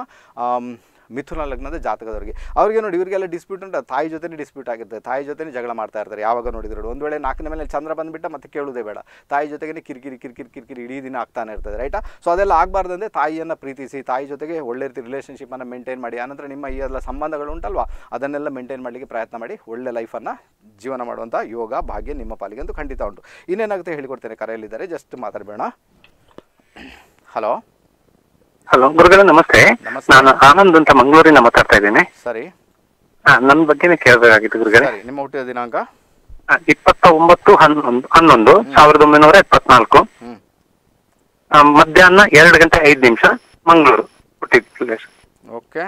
ಮಿಥುನ ಲಗ್ನದ ಜಾತಕದವರಿಗೆ. ಅವ್ರಿಗೆ ನೋಡಿ, ಇವರಿಗೆಲ್ಲ ಡಿಸ್ಪ್ಯೂಟ್ ಉಂಟು. ತಾಯಿ ಜೊತೆನೇ ಡಿಸ್ಪ್ಯೂಟ್ ಆಗಿರ್ತದೆ. ತಾಯಿ ಜೊತೆನೇ ಜಗಳ ಮಾಡ್ತಾ ಇರ್ತಾರೆ. ಯಾವಾಗ ನೋಡಿದ್ರು ಒಂದು ವೇಳೆ ನಾಲ್ಕನೇ ಮೇಲೆ ಚಂದ್ರ ಬಂದುಬಿಟ್ಟ ಮತ್ತೆ ಕೇಳುವುದೇ ಬೇಡ. ತಾಯಿ ಜೊತೆಗೆ ಕಿರಿಕಿರಿ ಕಿರಿಕಿರಿ ಕಿರಿಕಿರಿ ಇಡೀ ದಿನ ಆಗ್ತಾನೆ ಇರ್ತದೆ ರೈಟ್ ಸೊ ಅದೆಲ್ಲ ಆಗಬಾರ್ದಂದ್ರೆ ತಾಯಿಯನ್ನು ಪ್ರೀತಿಸಿ, ತಾಯಿ ಜೊತೆಗೆ ಒಳ್ಳೆ ರೀತಿ ರಿಲೇಷನ್ಶಿಪ್ಪನ್ನು ಮೇಂಟೈನ್ ಮಾಡಿ. ಆನಂತರ ನಿಮ್ಮ ಈ ಎಲ್ಲ ಸಂಬಂಧಗಳು ಉಂಟಲ್ವಾ? ಅದನ್ನೆಲ್ಲ ಮೇಂಟೈನ್ ಮಾಡಲಿಕ್ಕೆ ಪ್ರಯತ್ನ ಮಾಡಿ. ಒಳ್ಳೆ ಲೈಫನ್ನು ಜೀವನ ಮಾಡುವಂಥ ಯೋಗ, ಭಾಗ್ಯ ನಿಮ್ಮ ಪಾಲಿಗೆ ಅಂತೂ ಖಂಡಿತ ಉಂಟು. ಇನ್ನೇನಾಗುತ್ತೆ ಹೇಳಿಕೊಡ್ತೇನೆ ಕರೆಯಲ್ಲಿದ್ದಾರೆ. ಜಸ್ಟ್ ಮಾತಾಡಬೇಡ ಹಲೋ ಹಲೋ ಗುರುಗಳೇ ನಮಸ್ತೆ. ನಾನು ಆನಂದ್ ಅಂತ ಮಂಗಳೂರಿಂದ ಮಾತಾಡ್ತಾ ಇದ್ದೇನೆ. ಸರಿ. ನನ್ನ ಬಗ್ಗೆನೇ ಕೇಳಬೇಕಾಗಿತ್ತು ಗುರುಗಳೇ. ನಿಮ್ಮ ಹುಟ್ಟಿದ ದಿನಾಂಕ? ಇಪ್ಪತ್ತ ಒಂಬತ್ತು ಹನ್ನೊಂದು ಹನ್ನೊಂದು ಸಾವಿರದ ಒಂಬೈನೂರ ಆ, ಮಧ್ಯಾಹ್ನ ಎರಡು ಗಂಟೆ ಐದು ನಿಮಿಷ ಮಂಗಳೂರು ಹುಟ್ಟಿದ ಪ್ಲೇಸ್ ಓಕೆ.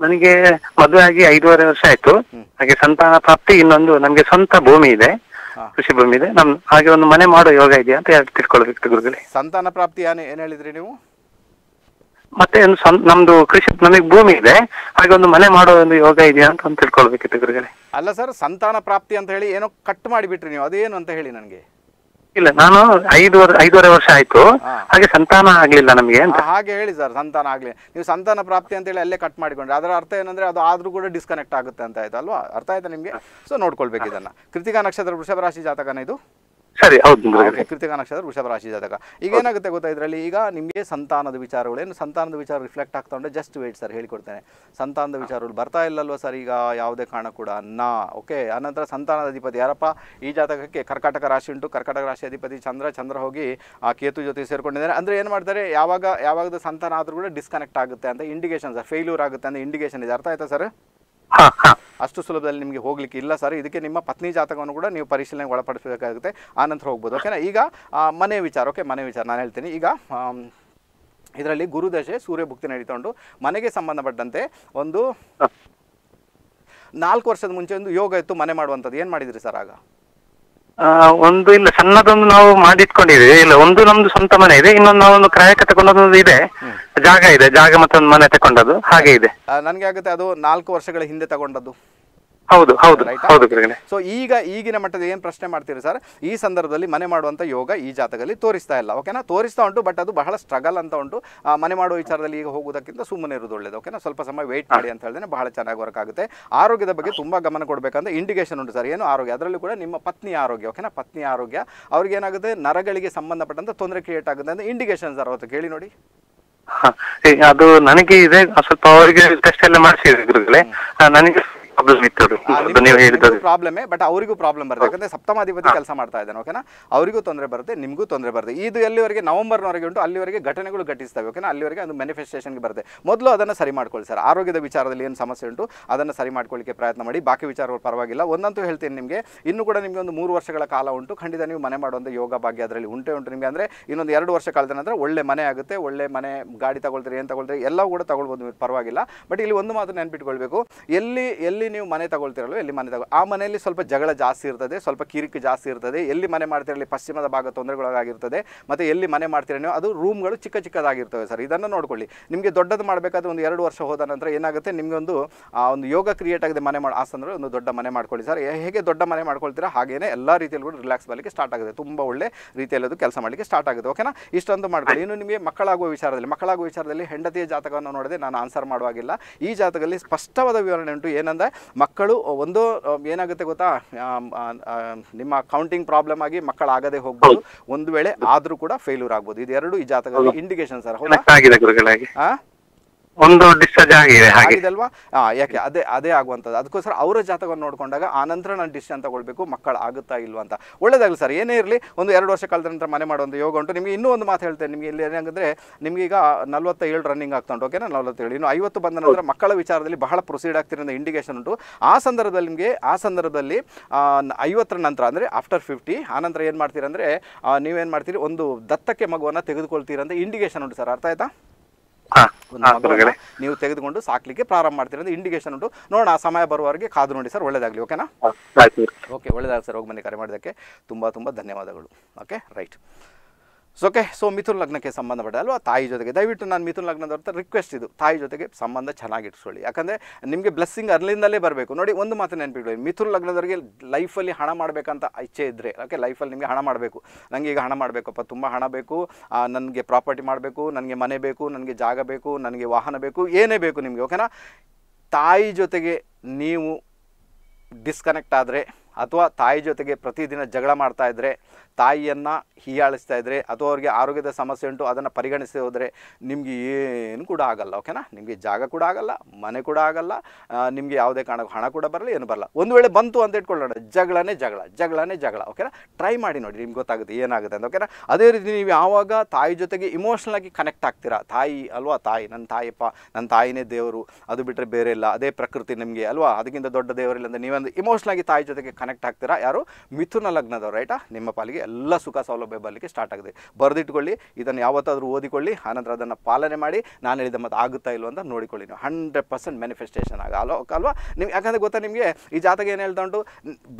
ನನಗೆ ಮದುವೆ ಆಗಿ ಐದೂವರೆ ವರ್ಷ ಆಯ್ತು. ಹಾಗೆ ಸಂತಾನ ಪ್ರಾಪ್ತಿ ಇನ್ನೊಂದು ನಮ್ಗೆ ಸ್ವಂತ ಭೂಮಿ ಇದೆ. ಕೃಷಿ ಭೂಮಿ ಇದೆ. ನಮ್ ಹಾಗೆ ಒಂದು ಮನೆ ಮಾಡೋ ಯೋಗ ಇದೆಯಾ ಅಂತ ತಿಳ್ಕೊಳ್ಬೇಕು ಗುರುಗಳೇ. ಸಂತಾನ ಪ್ರಾಪ್ತಿ ಏನು ಹೇಳಿದ್ರಿ ನೀವು? ಮತ್ತೆ ನಮ್ದು ಕೃಷಿ ನಮಗೆ ಭೂಮಿ ಇದೆ. ಹಾಗೆ ಒಂದು ಮನೆ ಮಾಡೋ ಒಂದು ಯೋಗ ಇದೆಯಾ ಅಂತ ತಿಳ್ಕೊಳ್ಬೇಕಿತ್ತು ಗುರುಗಳೇ. ಅಲ್ಲ ಸರ್ ಸಂತಾನ ಪ್ರಾಪ್ತಿ ಅಂತ ಹೇಳಿ ಏನೋ ಕಟ್ ಮಾಡಿಬಿಟ್ರಿ ನೀವು. ಅದೇನು ಅಂತ ಹೇಳಿ ನನಗೆ? ಇಲ್ಲ ನಾನು ಐದು ಐದೂವರೆ ವರ್ಷ ಆಯ್ತು. ಹಾಗೆ ಸಂತಾನ ಆಗ್ಲಿಲ್ಲ ನಮಗೆ ಅಂತ. ಹಾಗೆ ಹೇಳಿ ಸರ್ ಸಂತಾನ ಆಗ್ಲಿ ನೀವು ಸಂತಾನ ಪ್ರಾಪ್ತಿ ಅಂತ ಹೇಳಿ ಅಲ್ಲೇ ಕಟ್ ಮಾಡಿಕೊಂಡ್ರೆ. ಅದರ ಅರ್ಥ ಏನಂದ್ರೆ ಅದು ಆದ್ರೂ ಕೂಡ ಡಿಸ್ಕನೆಕ್ಟ್ ಆಗುತ್ತೆ ಅಂತ ಆಯ್ತು ಅಲ್ವಾ? ಅರ್ಥ ಆಯ್ತಾ ನಿಮಗೆ? ಸೊ ನೋಡ್ಕೊಳ್ಬೇಕು ಇದನ್ನ. ಕೃತಿಕಾ ನಕ್ಷತ್ರ ವೃಷಭ ರಾಶಿ ಜಾತಕನ ಇದು? ಸರಿ ಹೌದು ಕೃತಿಕ ನಕ್ಷತ್ರ ವೃಷಭ ರಾಶಿ ಜಾತಕ. ಈಗ ಏನಾಗುತ್ತೆ ಗೊತ್ತಾ ಇದರಲ್ಲಿ? ಈಗ ನಿಮಗೆ ಸಂತಾನದ ವಿಚಾರಗಳು ಏನು? ಸಂತಾನದ ವಿಚಾರ ರಿಫ್ಲೆಕ್ಟ್ ಆಗ್ತಾ ಉಂಟು. ಜಸ್ಟ್ ವೇಟ್ ಸರ್ ಹೇಳಿಕೊಡ್ತೇನೆ. ಸಂತಾನದ ವಿಚಾರಗಳು ಬರ್ತಾ ಇಲ್ಲಲ್ವಾ ಸರ್ ಈಗ ಯಾವುದೇ ಕಾರಣ ಕೂಡ ನಾ ಓಕೆ ಆನಂತರ ಸಂತಾನದ ಅಧಿಪತಿ ಯಾರಪ್ಪ? ಈ ಜಾತಕಕ್ಕೆ ಕರ್ಕಾಟಕ ರಾಶಿ ಉಂಟು. ಕರ್ಕಾಟಕ ರಾಶಿ ಅಧಿಪತಿ ಚಂದ್ರ. ಚಂದ್ರ ಹೋಗಿ ಆ ಕೇತು ಜೊತೆ ಸೇರ್ಕೊಂಡಿದ್ದಾರೆ. ಅಂದರೆ ಏನು ಮಾಡ್ತಾರೆ? ಯಾವಾಗ ಯಾವಾಗ ಸಂತಾನ ಆದರೂ ಕೂಡ ಡಿಸ್ಕನೆಕ್ಟ್ ಆಗುತ್ತೆ ಅಂತ ಇಂಡಿಕೇಶನ್ ಸರ್ ಫೇಲ್ಯೂರ್ ಆಗುತ್ತೆ ಅಂತ ಇಂಡಿಕೇಶನ್ ಇದೆ. ಅರ್ಥ ಆಯ್ತಾ ಸರ್ ಅಷ್ಟು ಸುಲಭದಲ್ಲಿ ನಿಮಗೆ ಹೋಗ್ಲಿಕ್ಕೆ ಇಲ್ಲ ಸರ್. ಇದಕ್ಕೆ ನಿಮ್ಮ ಪತ್ನಿ ಜಾತಕವನ್ನು ಕೂಡ ನೀವು ಪರಿಶೀಲನೆಗೆ ಒಳಪಡಿಸಬೇಕಾಗುತ್ತೆ. ಆನಂತರ ಹೋಗ್ಬೋದು. ಓಕೆನಾ ಈಗ ಮನೆ ವಿಚಾರ. ಓಕೆ ಮನೆ ವಿಚಾರ ನಾನು ಹೇಳ್ತೀನಿ. ಈಗ ಇದರಲ್ಲಿ ಗುರುದಶೆ ಸೂರ್ಯ ಭುಕ್ತಿ ನಡೀತಾ ಮನೆಗೆ ಸಂಬಂಧಪಟ್ಟಂತೆ ಒಂದು ನಾಲ್ಕು ವರ್ಷದ ಮುಂಚೆ ಒಂದು ಯೋಗ ಇತ್ತು, ಮನೆ ಮಾಡುವಂಥದ್ದು. ಏನು ಮಾಡಿದ್ರಿ ಸರ್ ಆಗ? ಒಂದು ಇಲ್ಲ ಸಣ್ಣದೊಂದು ನಾವು ಮಾಡಿಟ್ಕೊಂಡಿದ್ದೀವಿ. ಇಲ್ಲ ಒಂದು ನಮ್ದು ಸ್ವಂತ ಮನೆ ಇದೆ ಇನ್ನೊಂದು ನಾವೊಂದು ಕ್ರಾಯಕ್ಕೆ ತಗೊಂಡದ್ದು ಇದೆ. ಜಾಗ ಇದೆ ಜಾಗ ಮತ್ತೊಂದು ಮನೆ ತಗೊಂಡದ್ದು ಹಾಗೆ ಇದೆ. ನನಗೆ ಆಗುತ್ತೆ ಅದು ನಾಲ್ಕು ವರ್ಷಗಳ ಹಿಂದೆ ತಗೊಂಡದ್ದು. ಹೌದು ಹೌದು ಹೌದು ಸೊ ಈಗ ಈಗಿನ ಮಟ್ಟದ ಏನು ಪ್ರಶ್ನೆ ಮಾಡ್ತೀರಿ ಸರ್? ಈ ಸಂದರ್ಭದಲ್ಲಿ ಮನೆ ಮಾಡುವಂಥ ಯೋಗ ಈ ಜಾತಕದಲ್ಲಿ ತೋರಿಸ್ತಾ ಇಲ್ಲ ಓಕೆನಾ ತೋರಿಸ್ತಾ ಉಂಟು ಬಟ್ ಅದು ಬಹಳ ಸ್ಟ್ರಗಲ್ ಅಂತ ಉಂಟು. ಮನೆ ಮಾಡುವ ವಿಚಾರದಲ್ಲಿ ಈಗ ಹೋಗೋದಕ್ಕಿಂತ ಸುಮ್ಮನೆ ಇರೋದು ಒಳ್ಳೇದು ಓಕೆನಾ ಸ್ವಲ್ಪ ಸಮಯ ವೇಟ್ ಮಾಡಿ ಅಂತ ಹೇಳಿದ್ರೆ ಬಹಳ ಚೆನ್ನಾಗಿ ವರ್ಕ್ ಆಗುತ್ತೆ. ಆರೋಗ್ಯದ ಬಗ್ಗೆ ತುಂಬ ಗಮನ ಕೊಡಬೇಕಂದ್ರೆ ಇಂಡಿಕೇಶನ್ ಉಂಟು ಸರ್ ಏನು ಆರೋಗ್ಯ? ಅದರಲ್ಲೂ ಕೂಡ ನಿಮ್ಮ ಪತ್ನಿ ಆರೋಗ್ಯ ಓಕೆನಾ ಪತ್ನಿ ಆರೋಗ್ಯ ಅವ್ರಿಗೆ ಏನಾಗುತ್ತೆ? ನರಗಳಿಗೆ ಸಂಬಂಧಪಟ್ಟಂತ ತೊಂದರೆ ಕ್ರಿಯೇಟ್ ಆಗುತ್ತೆ ಅಂದ್ರೆ ಇಂಡಿಕೇಶನ್ ಸರ್ ಅವತ್ತು ಕೇಳಿ ನೋಡಿ. ಹಾ, ಅದು ನನಗೆ ಇದೆ ಸ್ವಲ್ಪ ಅವರಿಗೆ ಟೆಸ್ಟ್ ಎಲ್ಲ ಮಾಡಿಸಿದ್ರೆ ನನಗೆ ಪ್ರಾಬ್ಲಮ್ ಬಟ್ ಅವರಿಗೂ ಪ್ರಾಬ್ಲಮ್ ಬರುತ್ತೆ ಯಾಕಂದ್ರೆ ಸಪ್ತಮಾಧಿಪತಿ ಕೆಲಸ ಮಾಡ್ತಾ ಇದ್ದಾನೆ ಓಕೆನಾ ಅವರಿಗೂ ತೊಂದರೆ ಬರುತ್ತೆ ನಿಮಗೂ ತೊಂದರೆ ಬರುತ್ತೆ. ಇದು ಎಲ್ಲಿವರೆಗೆ? ನವೆಂಬರ್ನವರೆಗೆ ಉಂಟು ಅಲ್ಲಿವರೆಗೆ ಘಟನೆಗಳು ಘಟಿಸ್ತವೆ ಓಕೆನಾ ಅಲ್ಲಿವರೆಗೆ ಅದು ಮ್ಯಾನಿಫೆಸ್ಟೇಷನ್ಗೆ ಬರುತ್ತೆ. ಮೊದಲು ಅದನ್ನು ಸರಿ ಮಾಡ್ಕೊಳ್ಳಿ ಸರ್ ಆರೋಗ್ಯದ ವಿಚಾರದಲ್ಲಿ ಏನು ಸಮಸ್ಯೆ ಉಂಟು ಅದನ್ನು ಸರಿ ಮಾಡ್ಕೊಳ್ಳಿಕ್ಕೆ ಪ್ರಯತ್ನ ಮಾಡಿ. ಬಾಕಿ ವಿಚಾರಗಳು ಪರವಾಗಿಲ್ಲ. ಒಂದಂತೂ ಹೇಳ್ತೀನಿ ನಿಮಗೆ ಇನ್ನು ಕೂಡ ನಿಮಗೆ ಒಂದು ಮೂರು ವರ್ಷಗಳ ಕಾಲ ಉಂಟು. ಖಂಡಿತ ನೀವು ಮನೆ ಮಾಡುವಂಥ ಯೋಗ ಭಾಗ್ಯ ಅದರಲ್ಲಿ ಉಂಟೆ ಉಂಟು ನಿಮಗೆ. ಅಂದರೆ ಇನ್ನೊಂದು ಎರಡು ವರ್ಷ ಕಾಲದ ನಂತರ ಒಳ್ಳೆ ಮನೆ ಆಗುತ್ತೆ ಒಳ್ಳೆ ಮನೆ ಗಾಡಿ ತಗೊಳ್ತೀರಿ ಏನು ತಗೊಳ್ತೀರಿ ಎಲ್ಲವೂ ಕೂಡ ತಗೊಳ್ಬೋದು ಪರವಾಗಿಲ್ಲ. ಬಟ್ ಇಲ್ಲಿ ಒಂದು ಮಾತು ನೆನ್ಪಿಟ್ಕೊಳ್ಬೇಕು. ಎಲ್ಲಿ ಎಲ್ಲಿ ನೀವು ಮನೆ ತಗೊಳ್ತಿರಲ್ಲ ಎಲ್ಲಿ ಮನೆ ತಗೋ ಆ ಮನೆಯಲ್ಲಿ ಸ್ವಲ್ಪ ಜಗಳ ಜಾಸ್ತಿ ಇರ್ತದೆ, ಸ್ವಲ್ಪ ಕಿರಿಕು ಜಾಸ್ತಿ ಇರ್ತದೆ. ಎಲ್ಲಿ ಮನೆ ಮಾಡ್ತಿರಲಿ? ಪಶ್ಚಿಮದ ಭಾಗ ತೊಂದರೆಗೊಳಗಾಗಿರ್ತದೆ. ಮತ್ತು ಎಲ್ಲಿ ಮನೆ ಮಾಡ್ತೀರ ಅದು ರೂಮ್ಗಳು ಚಿಕ್ಕ ಚಿಕ್ಕದಾಗಿರ್ತವೆ ಸರ್. ಇದನ್ನು ನೋಡ್ಕೊಳ್ಳಿ. ನಿಮಗೆ ದೊಡ್ಡದು ಮಾಡಬೇಕಾದ್ರೆ ಒಂದು ಎರಡು ವರ್ಷ ಹೋದ ನಂತರ ಏನಾಗುತ್ತೆ? ನಿಮಗೆ ಒಂದು ಒಂದು ಯೋಗ ಕ್ರಿಯೇಟ್ ಆಗಿದೆ ಮನೆ ಮಾಡಿ ಆ ಒಂದು ದೊಡ್ಡ ಮನೆ ಮಾಡ್ಕೊಳ್ಳಿ ಸರ್. ಹೇಗೆ ದೊಡ್ಡ ಮನೆ ಮಾಡ್ಕೊಳ್ತೀರಾ? ಹಾಗೇನೇ ಎಲ್ಲ ರೀತಿಯಲ್ಲಿ ಕೂಡ ರಿಲ್ಯಾಕ್ಸ್ ಮಾಡಲಿಕ್ಕೆ ಸ್ಟಾರ್ಟ್ ಆಗುತ್ತೆ. ತುಂಬ ಒಳ್ಳೆ ರೀತಿಯಲ್ಲಿ ಅದು ಕೆಲಸ ಮಾಡಲಿಕ್ಕೆ ಸ್ಟಾರ್ಟ್ ಆಗುತ್ತೆ. ಓಕೆನಾ ಇಷ್ಟೊಂದು ಮಾಡ್ಕೊಳ್ಳಿ. ಇನ್ನು ನಿಮಗೆ ಮಕ್ಕಳಾಗುವ ವಿಚಾರದಲ್ಲಿ ಮಕ್ಕಳಾಗುವ ವಿಚಾರದಲ್ಲಿ ಹೆಂಡತಿಯ ಜಾತಕವನ್ನು ನೋಡದೆ ನಾನು ಆನ್ಸರ್ ಮಾಡುವಾಗಿಲ್ಲ. ಈ ಜಾತಕದಲ್ಲಿ ಸ್ಪಷ್ಟವಾದ ವಿವರಣೆ ಉಂಟು. ಏನಂದರೆ ಮಕ್ಕಳು ಒಂದು ಏನಾಗುತ್ತೆ ಗೊತ್ತಾ? ನಿಮ್ಮ ಕೌಂಟಿಂಗ್ ಪ್ರಾಬ್ಲಮ್ ಆಗಿ ಮಕ್ಕಳಾಗದೆ ಹೋಗ್ಬೋದು. ಒಂದು ವೇಳೆ ಆದರೂ ಕೂಡ ಫೇಲ್ಯೂರ್ ಆಗ್ಬೋದು. ಇದೆರಡು ಈ ಜಾತಕದಲ್ಲಿ ಇಂಡಿಕೇಶನ್ ಸರ್ ಹೌದಾ ಕನೆಕ್ಟ್ ಆಗಿದೆ ಗುರುಗಳಾಗಿ ಆ ಒಂದು ಡಿಸ್ಚಾರ್ಜ್ ಆಗಿದೆ ಹಾಗೆ. ಆಗಿದಲ್ವಾ ಯಾಕೆ? ಅದೇ ಅದೇ ಆಗುವಂಥದ್ದು. ಅದಕ್ಕೋಸ್ಕರ ಅವರ ಜಾತಕವನ್ನು ನೋಡಿಕೊಂಡಾಗ ಆ ನಂತರ ನಾನು ಡಿಸಿಷನ್ ತಗೊಳ್ಬೇಕು ಮಕ್ಕಳು ಆಗುತ್ತಾ ಇಲ್ವಾ ಅಂತ. ಒಳ್ಳೇದಾಗಲಿ ಸರ್ ಏನೇ ಇರಲಿ ಒಂದು ಎರಡು ವರ್ಷ ಕಾಲದ ನಂತರ ಮನೆ ಮಾಡುವಂಥ ಯೋಗ ಉಂಟು. ನಿಮಗೆ ಇನ್ನೂ ಒಂದು ಮಾತು ಹೇಳ್ತೇನೆ. ನಿಮಗೆ ಇಲ್ಲಿ ಏನಾಗಂದ್ರೆ ನಿಮಗೆ ಈಗ ನಲ್ವತ್ತೇಳು ರನ್ನಿಂಗ್ ಆಗ್ತಾ ಉಂಟು ಓಕೆನಾ? ನಲ್ವತ್ತೇಳು. ಇನ್ನು ಐವತ್ತು ಬಂದ ನಂತರ ಮಕ್ಕಳ ವಿಚಾರದಲ್ಲಿ ಬಹಳ ಪ್ರೊಸೀಡ್ ಆಗ್ತಿರೋ ಇಂಡಿಕೇಶನ್ ಉಂಟು. ಆ ಸಂದರ್ಭದಲ್ಲಿ ನಿಮಗೆ ಆ ಸಂದರ್ಭದಲ್ಲಿ ಐವತ್ತರ ನಂತರ ಅಂದರೆ ಆಫ್ಟರ್ ಫಿಫ್ಟಿ ಆ ನಂತರ ಏನು ಮಾಡ್ತೀರಂದ್ರೆ ನೀವೇನು ಮಾಡ್ತೀರಿ ಒಂದು ದತ್ತಕ್ಕೆ ಮಗುವನ್ನು ತೆಗೆದುಕೊಳ್ತೀರಂತ ಇಂಡಿಕೇಶನ್ ಉಂಟು ಸರ್. ಅರ್ಥ ಆಯ್ತಾ? ನೀವು ತೆಗೆದುಕೊಂಡು ಸಾಕ್ಲಿಕ್ಕೆ ಪ್ರಾರಂಭ ಮಾಡ್ತೀರಿ ಅಂದ್ರೆ ಇಂಡಿಕೇಶನ್ ಉಂಟು. ನೋಡೋಣ ಆ ಸಮಯ ಬರುವವರೆಗೆ ಕಾದು ನೋಡಿ ಸರ್ ಒಳ್ಳೇದಾಗಲಿ ಓಕೆನಾ ಓಕೆ ಒಳ್ಳೇದಾಗ ಸರ್ ಹೋಗಿ ಬನ್ನಿ ಕರೆ ಮಾಡೋದಕ್ಕೆ ತುಂಬ ತುಂಬ ಧನ್ಯವಾದಗಳು. Okay right so okay so Mithun ಲಗ್ನಕ್ಕೆ ಸಂಬಂಧಪಟ್ಟ ಅಲ್ವಾ ತಾಯಿ ಜೊತೆಗೆ ದಯವಿಟ್ಟು ನಾನು ಮಿಥುನ್ ಲಗ್ನದವ್ರ ರಿಕ್ವೆಸ್ಟ್ ಇದು. ತಾಯಿ ಜೊತೆಗೆ ಸಂಬಂಧ ಚೆನ್ನಾಗಿ ಇಟ್ಕೊಳ್ಳಿ ಯಾಕಂದರೆ ನಿಮಗೆ ಬ್ಲೆಸ್ಸಿಂಗ್ ಅರ್ಲಿಂದಲೇ ಬರಬೇಕು. ನೋಡಿ, ಒಂದು ಮಾತು ನೆನಪಿಟ್ಕೊಳ್ಳಿ. ಮಿಥುನ್ ಲಗ್ನದವರಿಗೆ ಲೈಫಲ್ಲಿ ಹಣ ಮಾಡಬೇಕಂತ ಇಚ್ಛೆ ಇದ್ದರೆ ಓಕೆ ಲೈಫಲ್ಲಿ ನಿಮಗೆ ಹಣ ಮಾಡಬೇಕು. ನನಗೆ ಈಗ ಹಣ ಮಾಡಬೇಕಪ್ಪ, ತುಂಬ ಹಣ ಬೇಕು. ನನಗೆ ಪ್ರಾಪರ್ಟಿ ಮಾಡಬೇಕು, ನನಗೆ ಮನೆ ಬೇಕು, ನನಗೆ ಜಾಗ ಬೇಕು, ನನಗೆ ವಾಹನ ಬೇಕು, ಏನೇ ಬೇಕು ನಿಮಗೆ ಓಕೆನಾ ತಾಯಿ ಜೊತೆಗೆ ನೀವು ಡಿಸ್ಕನೆಕ್ಟ್ ಆದರೆ ಅಥವಾ ತಾಯಿ ಜೊತೆಗೆ ಪ್ರತಿದಿನ ಜಗಳ ಮಾಡ್ತಾ ಇದ್ದರೆ ತಾಯಿಯನ್ನು ಹೀಯಾಳಿಸ್ತಾ ಇದ್ದರೆ ಅಥವಾ ಅವ್ರಿಗೆ ಆರೋಗ್ಯದ ಸಮಸ್ಯೆ ಉಂಟು, ಅದನ್ನು ಪರಿಗಣಿಸಿ ಹೋದರೆ ನಿಮಗೆ ಏನು ಕೂಡ ಆಗಲ್ಲ ಓಕೆನಾ ನಿಮಗೆ ಜಾಗ ಕೂಡ ಆಗಲ್ಲ, ಮನೆ ಕೂಡ ಆಗಲ್ಲ ನಿಮಗೆ ಯಾವುದೇ ಕಾರಣಕ್ಕೂ ಹಣ ಕೂಡ ಬರಲ್ಲ, ಏನು ಬರಲ್ಲ. ಒಂದು ವೇಳೆ ಬಂತು ಅಂತ ಇಟ್ಕೊಳ್ಳೋಣ, ಜಗಳನೇ ಜಗಳ ಜಗಳನೇ ಜಗಳ ಓಕೆನಾ ಟ್ರೈ ಮಾಡಿ ನೋಡಿ, ನಿಮ್ಗೆ ಗೊತ್ತಾಗುತ್ತೆ ಏನಾಗುತ್ತೆ ಅಂತ ಓಕೆನಾ ಅದೇ ರೀತಿ ನೀವು ಯಾವಾಗ ತಾಯಿ ಜೊತೆಗೆ ಇಮೋಷ್ನಲ್ ಆಗಿ ಕನೆಕ್ಟ್ ಆಗ್ತೀರಾ? ತಾಯಿ ಅಲ್ವಾ? ತಾಯಿ ನನ್ನ ತಾಯಿಪ್ಪ ನನ್ನ ತಾಯಿನೇ ದೇವರು, ಅದು ಬಿಟ್ಟರೆ ಬೇರೆ ಇಲ್ಲ, ಅದೇ ಪ್ರಕೃತಿ ನಿಮಗೆ, ಅಲ್ವಾ? ಅದಕ್ಕಿಂತ ದೊಡ್ಡ ದೇವರಿಲ್ಲ ಅಂದರೆ ನೀವೊಂದು ಇಮೋಷ್ನಲ್ ಆಗಿ ತಾಯಿ ಜೊತೆಗೆ ಕನೆಕ್ಟ್ ಆಗ್ತೀರಾ? ಯಾರು? ಮಿಥುನ ಲಗ್ನದವ್ರು ರೈಟಾ ನಿಮ್ಮ ಪಾಲಿಗೆ ಎಲ್ಲ ಸುಖ ಸೌಲಭ್ಯ ಬರಲಿಕ್ಕೆ ಸ್ಟಾರ್ಟ್ ಆಗಿದೆ. ಬರೆದಿಟ್ಕೊಳ್ಳಿ, ಇದನ್ನು ಯಾವತ್ತಾದರೂ ಓದಿಕೊಳ್ಳಿ, ಆನಂತರ ಅದನ್ನು ಪಾಲನೆ ಮಾಡಿ, ನಾನು ಹೇಳಿದ ಮತ್ತು ಆಗುತ್ತಾ ಇಲ್ಲ ಅಂತ ನೋಡಿಕೊಳ್ಳಿ ನೀವು. ಹಂಡ್ರೆಡ್ ಪರ್ಸೆಂಟ್ ಮ್ಯಾನಿಫೆಸ್ಟೇಷನ್ ಆಗ. ಅಲ್ವಾ? ಅಲ್ವಾ? ನಿಮ್ಗೆ ಯಾಕಂದರೆ ಗೊತ್ತಾ ನಿಮಗೆ, ಈ ಜಾತಕ ಏನು ಹೇಳ್ತಾ ಉಂಟು?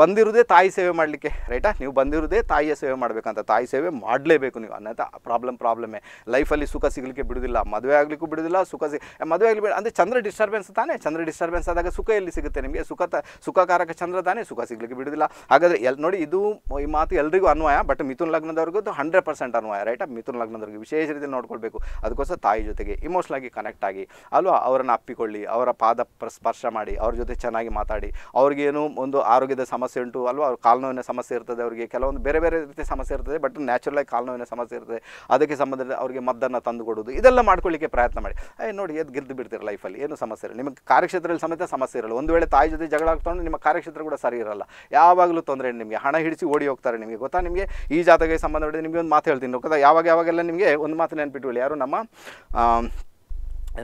ಬಂದಿರೋದೇ ತಾಯಿ ಸೇವೆ ಮಾಡಲಿಕ್ಕೆ ರೈಟಾ ನೀವು ಬಂದಿರೋದೇ ತಾಯಿಯ ಸೇವೆ ಮಾಡಬೇಕಂತ. ತಾಯಿ ಸೇವೆ ಮಾಡಲೇಬೇಕು ನೀವು. ಅನ್ನತ ಪ್ರಾಬ್ಲಮ್ ಪ್ರಾಬ್ಲಮ್ಮೇ ಲೈಫಲ್ಲಿ ಸುಖ ಸಿಗಲಿಕ್ಕೆ ಬಿಡೋದಿಲ್ಲ, ಮದುವೆ ಆಗಲಿಕ್ಕೂ ಬಿಡೋದಿಲ್ಲ, ಸುಖ ಸಿ ಮದುವೆ ಆಗಲಿ ಅಂದರೆ ಚಂದ್ರ ಡಿಸ್ಟರ್ಬೆನ್ಸ್ ತಾನೇ? ಚಂದ್ರ ಡಿಸ್ಟರ್ಬೆನ್ಸ್ ಆದಾಗ ಸುಖ ಎಲ್ಲಿ ಸಿಗುತ್ತೆ ನಿಮಗೆ? ಸುಖ ಸುಖಕಾರಕ ಚಂದ್ರ ತಾನೇ? ಸುಖ ಸಿಗಲಿಕ್ಕೆ ಬಿಡೋದಕ್ಕೆ ಬಿಡೋದಿಲ್ಲ ಹಾಗಾದರೆ ಎಲ್, ನೋಡಿ ಇದು ಈ ಮಾತು ಎಲ್ರಿಗೂ ಅನ್ವಯ ಬಟ್ ಮಿಥುನ್ ಲಗ್ನದವ್ರಿಗೂ ಹಂಡ್ರೆಡ್ ಪರ್ಸೆಂಟ್ ಅನ್ವಯ ರೈಟ್ ಮಿಥುನ್ ಲಗ್ನದವ್ರಿಗೆ ವಿಶೇಷ ರೀತಿಯಲ್ಲಿ ನೋಡ್ಕೊಳ್ಬೇಕು. ಅದಕ್ಕೋಸ್ಕರ ತಾಯಿ ಜೊತೆಗೆ ಇಮೋಷ್ನಲಾಗಿ ಕನೆಕ್ಟ್ ಆಗಿ, ಅಲ್ವಾ? ಅವರನ್ನು ಅಪ್ಪಿಕೊಳ್ಳಿ, ಅವರ ಪಾದ ಪ್ರ- ಸ್ಪರ್ಶ ಮಾಡಿ, ಅವ್ರ ಜೊತೆ ಚೆನ್ನಾಗಿ ಮಾತಾಡಿ. ಅವ್ರಿಗೇನು ಒಂದು ಆರೋಗ್ಯದ ಸಮಸ್ಯೆ ಉಂಟು, ಅಲ್ವಾ? ಅವ್ರ ಕಾಲು ನೋವಿನ ಸಮಸ್ಯೆ ಇರ್ತದೆ ಅವರಿಗೆ, ಕೆಲವೊಂದು ಬೇರೆ ಬೇರೆ ರೀತಿಯ ಸಮಸ್ಯೆ ಇರ್ತದೆ ಬಟ್ ನ್ಯಾಚುರಲಾಗಿ ಕಾಲು ನೋವಿನ ಸಮಸ್ಯೆ ಇರ್ತದೆ. ಅದಕ್ಕೆ ಸಂಬಂಧ ಅವರಿಗೆ ಮದ್ದನ್ನು ತಂದು ಕೊಡೋದು ಇದೆಲ್ಲ ಮಾಡ್ಕೊಳ್ಳಿಕ್ಕೆ ಪ್ರಯತ್ನ ಮಾಡಿ. ಏ, ನೋಡಿ ಎದ್ದು ಗೆದ್ದು ಬಿಡ್ತೀರ ಲೈಫಲ್ಲಿ ಏನು ಸಮಸ್ಯೆ ಇರಲ್ಲ ನಿಮಗೆ ಕಾರ್ಯಕ್ಷೇತ್ರದಲ್ಲಿ ಸಮೇತ ಸಮಸ್ಯೆ ಇರಲ್ಲ. ಒಂದು ವೇಳೆ ತಾಯಿ ಜೊತೆ ಜಗಳ ಆಗ್ತೊಂಡು ನಿಮ್ಮ ಕಾರ್ಯಕ್ಷೇತ್ರ ಕೂಡ ಸರಿ ಇರಲ್ಲ. ಯಾವಾಗಲೂ ತೊಂದರೆ ನಿಮಗೆ. ಹಣ ಹಿಡಿಸಿ ಓಡಿ ಹೋಗ್ತಾರೆ ನಿಮಗೆ. ಗೊತ್ತಾ ನಿಮಗೆ? ಈ ಜಾತಾಗೈ ಸಂಬಂಧ ಪಡೆದು ನಿಮಗೆ ಒಂದು ಮಾತು ಹೇಳ್ತೀನಿ. ಗೊತ್ತಾ ಯಾವಾಗ ಯಾವಾಗೆಲ್ಲ ನಿಮಗೆ ಒಂದು ಮಾತು ನೆನ್ಪಿಟ್ಕೊಳ್ಳಿ ಯಾರು ನಮ್ಮ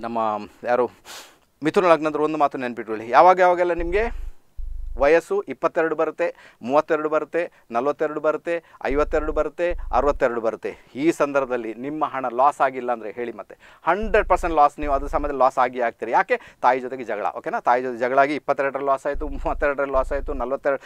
ನಮ್ಮ ಯಾರು, ಮಿಥುನ ಲಗ್ನದ್ರು ಒಂದು ಮಾತು ನೆನ್ಪಿಟ್ಕೊಳ್ಳಿ ಯಾವಾಗ ಯಾವಾಗೆಲ್ಲ ನಿಮಗೆ ವಯಸ್ಸು ಇಪ್ಪತ್ತೆರಡು ಬರುತ್ತೆ, ಮೂವತ್ತೆರಡು ಬರುತ್ತೆ, ನಲವತ್ತೆರಡು ಬರುತ್ತೆ, ಐವತ್ತೆರಡು ಬರುತ್ತೆ, ಅರವತ್ತೆರಡು ಬರುತ್ತೆ. ಈ ಸಂದರ್ಭದಲ್ಲಿ ನಿಮ್ಮ ಹಣ ಲಾಸ್ ಆಗಿಲ್ಲ ಅಂದರೆ ಹೇಳಿ ಮತ್ತೆ. ಹಂಡ್ರೆಡ್ ಪರ್ಸೆಂಟ್ ಲಾಸ್ ನೀವು ಅದ್ರ ಸಮಯದಲ್ಲಿ ಲಾಸ್ ಆಗಿ ಆಗ್ತೀರಿ. ಯಾಕೆ? ತಾಯಿ ಜೊತೆಗೆ ಜಗಳ ಓಕೆನಾ ತಾಯಿ ಜೊತೆ ಜಗಳ ಆಗಿ ಇಪ್ಪತ್ತೆರಡರಲ್ಲಿ ಲಾಸ್ ಆಯಿತು, ಮೂವತ್ತೆರಡರಲ್ಲಿ ಲಾಸ್ ಆಯಿತು, ನಲವತ್ತೆರಡು,